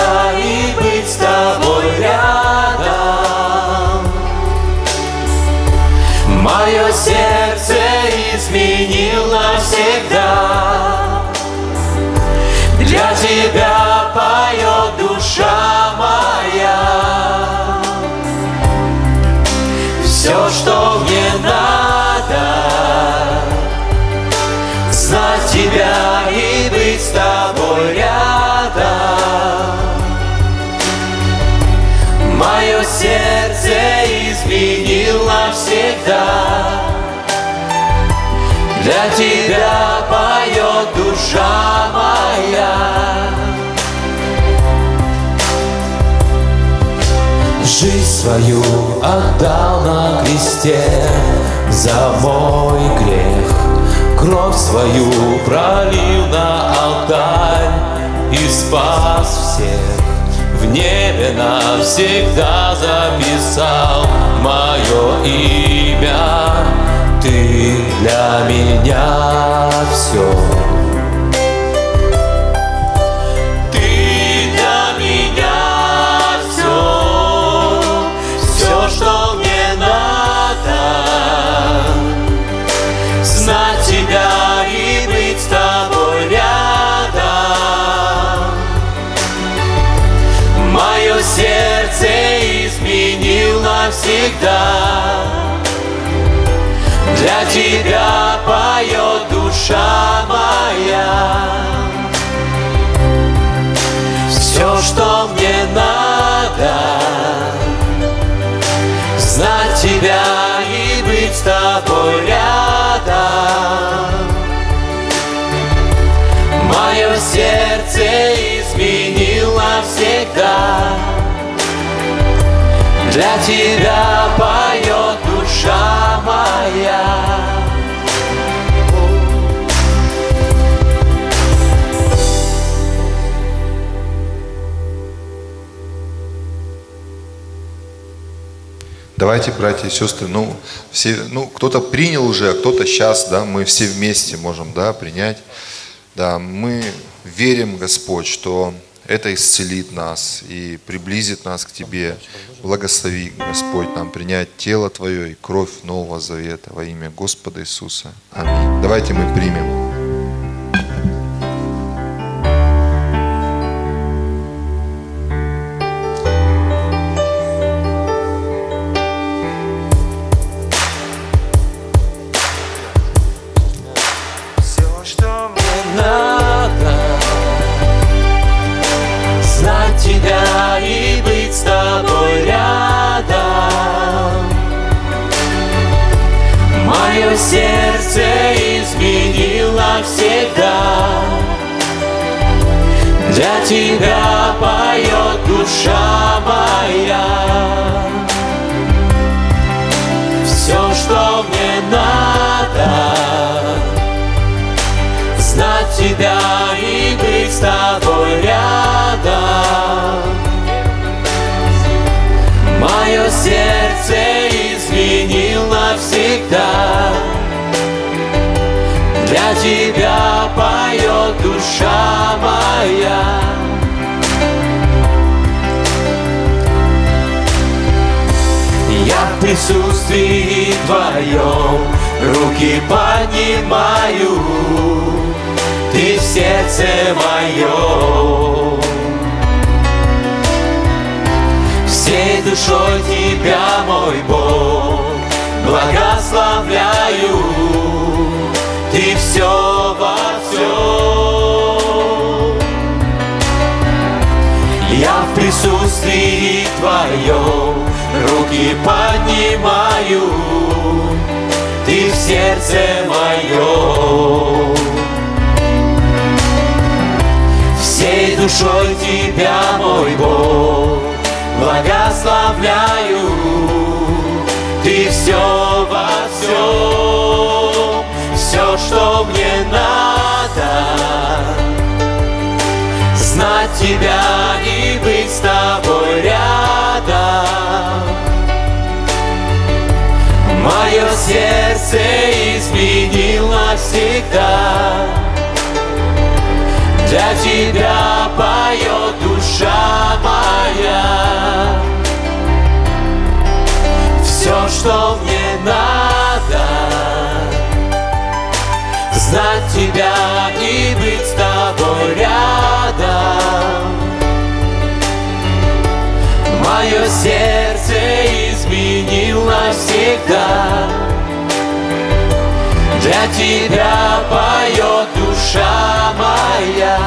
Для тебя поет душа моя. Жизнь свою отдал на кресте за мой грех. Кровь свою пролил на алтарь и спас всех. В небе навсегда записал мое имя. Ты для меня все. Ты для меня все, все, что мне надо, знать тебя и быть с тобой рядом. Мое сердце изменил навсегда. Тебя поет душа моя. Все, что мне надо, знать тебя и быть с тобой рядом. Мое сердце изменил навсегда. Для тебя поет душа моя. Давайте, братья и сестры, ну, все, ну, кто-то принял уже, а кто-то сейчас, да, мы все вместе можем, да, принять. Да, мы верим, Господь, что это исцелит нас и приблизит нас к Тебе. Благослови, Господь, нам принять тело Твое и кровь Нового Завета во имя Господа Иисуса. Аминь. Давайте мы примем. Присутствии Твоем руки поднимаю, Ты в сердце моем. Всей душой Тебя, мой Бог, благословляю, Ты все во всем. Я в присутствии Твоем руки поднимаю, Ты в сердце моем. Всей душой Тебя, мой Бог, благословляю. Ты все во всем, все, что мне надо. Знать Тебя и быть с Тобой рядом. Мое сердце изменил навсегда. Для тебя поет душа моя. Все, что мне надо, знать тебя и быть с тобой рядом. Мое сердце навсегда. Для тебя поет душа моя.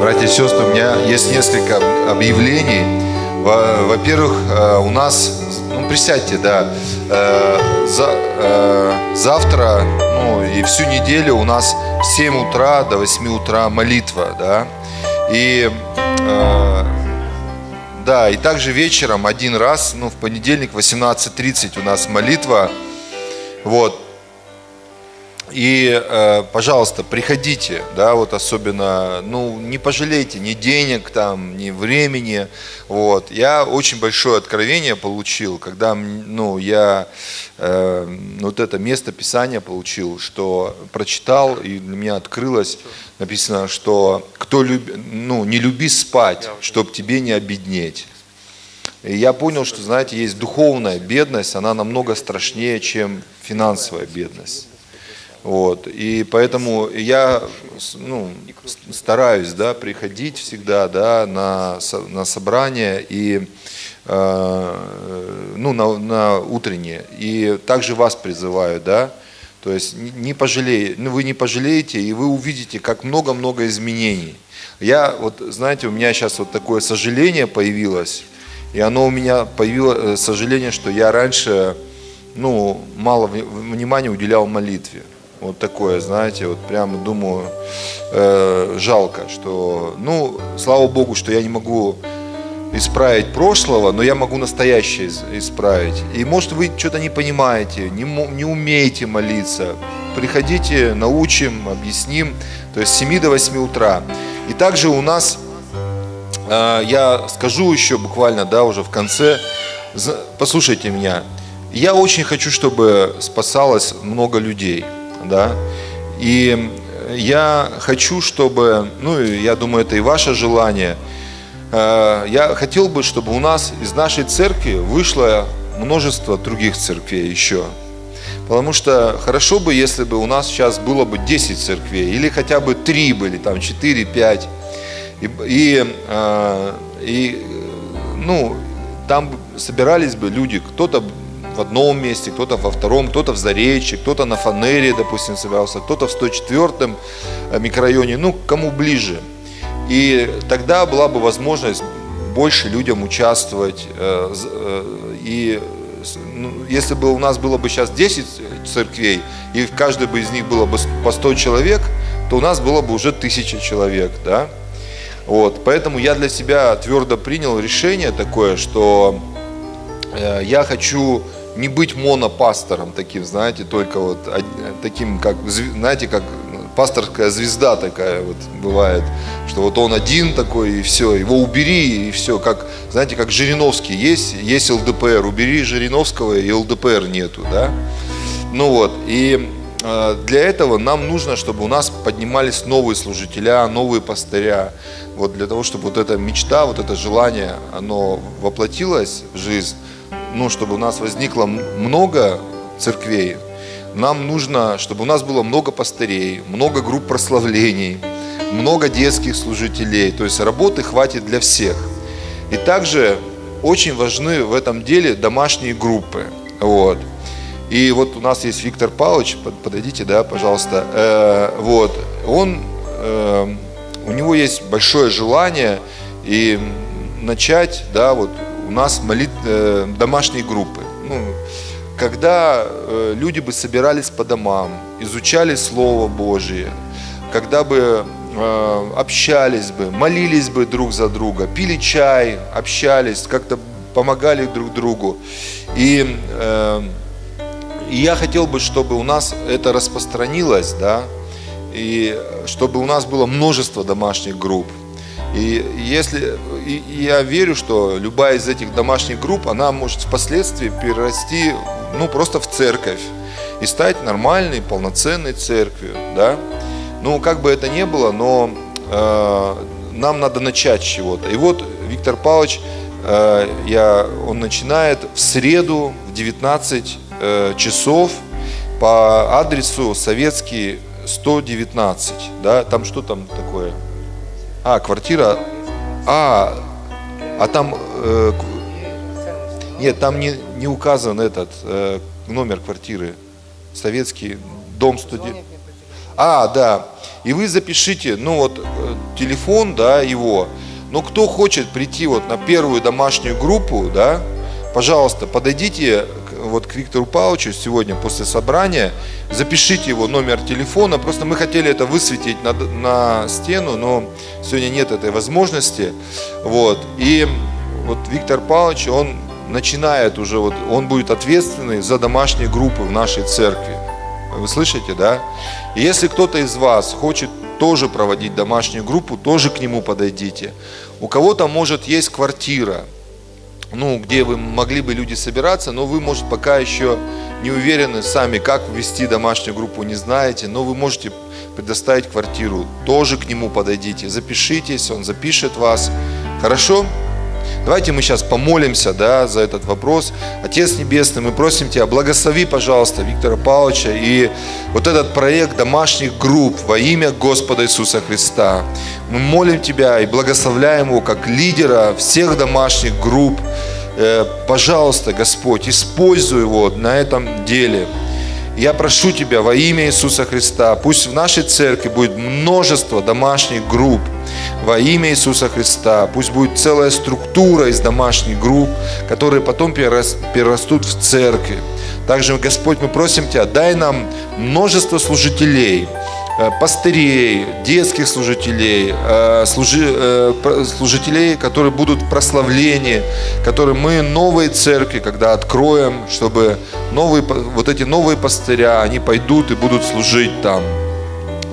Братья и сестры, у меня есть несколько объявлений. Во- Во-первых, э, у нас, присядьте, да, э, за- э, завтра, ну и всю неделю у нас с 7 утра до 8 утра молитва, да. И э, да, и также вечером один раз, ну в понедельник в 18.30 у нас молитва. Вот, и, э, пожалуйста, приходите, да, вот особенно, ну, не пожалейте ни денег там, ни времени, вот. Я очень большое откровение получил, когда, ну, я э, вот это место Писания получил, что прочитал, и для меня открылось, написано, что кто любит, ну, не люби спать, чтоб тебе не обеднеть. И я понял, что, знаете, есть духовная бедность, она намного страшнее, чем финансовая бедность. Вот. И поэтому я ну, стараюсь да, приходить всегда да, на, на собрания и э, ну, на, на утренние. И также вас призываю, да, то есть не- пожалеете, ну, вы не пожалеете, и вы увидите, как много-много изменений. Я, вот, знаете, у меня сейчас вот такое сожаление появилось, и оно у меня появилось, э, сожаление, что я раньше, ну, мало вни- внимания уделял молитве. Вот такое, знаете, вот прямо думаю, э, жалко, что, ну, слава Богу, что я не могу исправить прошлого, но я могу настоящее исправить. И может вы что-то не понимаете, не, не умеете молиться. Приходите, научим, объясним. То есть с 7 до 8 утра. И также у нас, э, я скажу еще буквально, да, уже в конце, послушайте меня. Я очень хочу, чтобы спасалось много людей, да. И я хочу, чтобы, ну, я думаю, это и ваше желание, Э, я хотел бы, чтобы у нас из нашей церкви вышло множество других церквей еще. Потому что хорошо бы, если бы у нас сейчас было бы 10 церквей, или хотя бы 3 были, там 4, 5. И, и, э, и, э, ну, там собирались бы люди, кто-то в одном месте, кто-то во втором, кто-то в Заречье, кто-то на Фанере, допустим, собирался, кто-то в 104-м микрорайоне, ну, кому ближе. И тогда была бы возможность больше людям участвовать. э, э, И ну, если бы у нас было бы сейчас 10 церквей, и в каждой бы из них было бы по 100 человек, то у нас было бы уже тысяча человек, да? Вот, поэтому я для себя твердо принял решение такое, что э, я хочу не быть монопастором таким, знаете, только вот таким, как, знаете, как пасторская звезда такая вот бывает, что вот он один такой и все, его убери и все, как, знаете, как Жириновский есть, есть ЛДПР, убери Жириновского и ЛДПР нету, да? Ну вот, и э, для этого нам нужно, чтобы у нас поднимались новые служителя, новые пастыря, вот для того, чтобы вот эта мечта, вот это желание, оно воплотилось в жизнь, ну, чтобы у нас возникло много церквей, нам нужно, чтобы у нас было много пастырей, много групп прославлений, много детских служителей, то есть работы хватит для всех. И также очень важны в этом деле домашние группы. Вот. И вот у нас есть Виктор Павлович, под- подойдите, да, пожалуйста. Э, вот, он э, у него есть большое желание и начать, да, вот у нас молит, э, домашние группы. Ну, когда э, люди бы собирались по домам, изучали Слово Божие, когда бы э, общались бы, молились бы друг за друга, пили чай, общались, как-то помогали друг другу. И, э, и я хотел бы, чтобы у нас это распространилось, да, и чтобы у нас было множество домашних групп. И если и, я верю, что любая из этих домашних групп, она может впоследствии перерасти, ну просто в церковь и стать нормальной, полноценной церковью, да. Ну как бы это ни было, но э, нам надо начать с чего-то. И вот Виктор Павлович, э, я, он начинает в среду в 19 э, часов по адресу Советский 119, да, там что там такое? А, квартира. А, а там... Э, нет, там не, не указан этот э, номер квартиры. Советский дом 109. А, да. И вы запишите, ну вот, э, телефон, да, его. Но кто хочет прийти вот на первую домашнюю группу, да, пожалуйста, подойдите вот к Виктору Павловичу сегодня после собрания, запишите его номер телефона, просто мы хотели это высветить на, на стену, но сегодня нет этой возможности, вот, и вот Виктор Павлович, он начинает уже, вот, он будет ответственный за домашние группы в нашей церкви, вы слышите, да? И если кто-то из вас хочет тоже проводить домашнюю группу, тоже к нему подойдите. У кого-то, может, есть квартира, ну, где вы могли бы люди собираться, но вы, может, пока еще не уверены сами, как ввести домашнюю группу, не знаете, но вы можете предоставить квартиру, тоже к нему подойдите, запишитесь, он запишет вас. Хорошо? Давайте мы сейчас помолимся да, за этот вопрос. Отец Небесный, мы просим Тебя, благослови, пожалуйста, Виктора Павловича и вот этот проект домашних групп во имя Господа Иисуса Христа. Мы молим Тебя и благословляем его как лидера всех домашних групп. Э, пожалуйста, Господь, используй его на этом деле. Я прошу Тебя во имя Иисуса Христа, пусть в нашей церкви будет множество домашних групп, во имя Иисуса Христа. Пусть будет целая структура из домашних групп, которые потом перерастут в церкви. Также, Господь, мы просим Тебя, дай нам множество служителей, пастырей, детских служителей, э, служи, э, служителей, которые будут в прославлении, которые мы новые церкви, когда откроем, чтобы новые, вот эти новые пастыря, они пойдут и будут служить там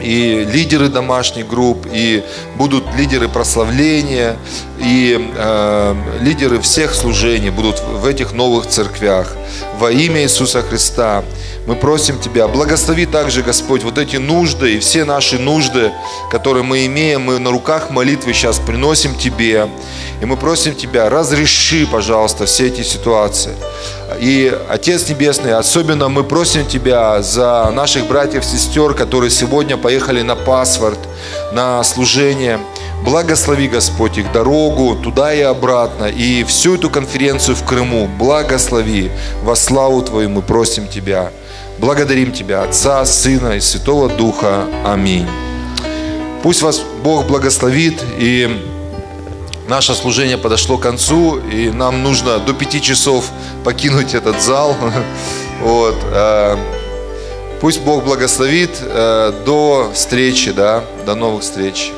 и лидеры домашних групп, и будут лидеры прославления, и э, лидеры всех служений будут в этих новых церквях. Во имя Иисуса Христа мы просим Тебя, благослови также, Господь, вот эти нужды и все наши нужды, которые мы имеем, мы на руках молитвы сейчас приносим Тебе. И мы просим Тебя, разреши, пожалуйста, все эти ситуации. И, Отец Небесный, особенно мы просим Тебя за наших братьев сестер, которые сегодня поехали на паспорт, на служение. Благослови, Господь, их дорогу туда и обратно, и всю эту конференцию в Крыму. Благослови. Во славу Твою мы просим Тебя. Благодарим Тебя, Отца, Сына и Святого Духа. Аминь. Пусть вас Бог благословит, и наше служение подошло к концу, и нам нужно до пяти часов покинуть этот зал. Вот. Э, пусть Бог благословит. Э, до встречи, да, до новых встреч.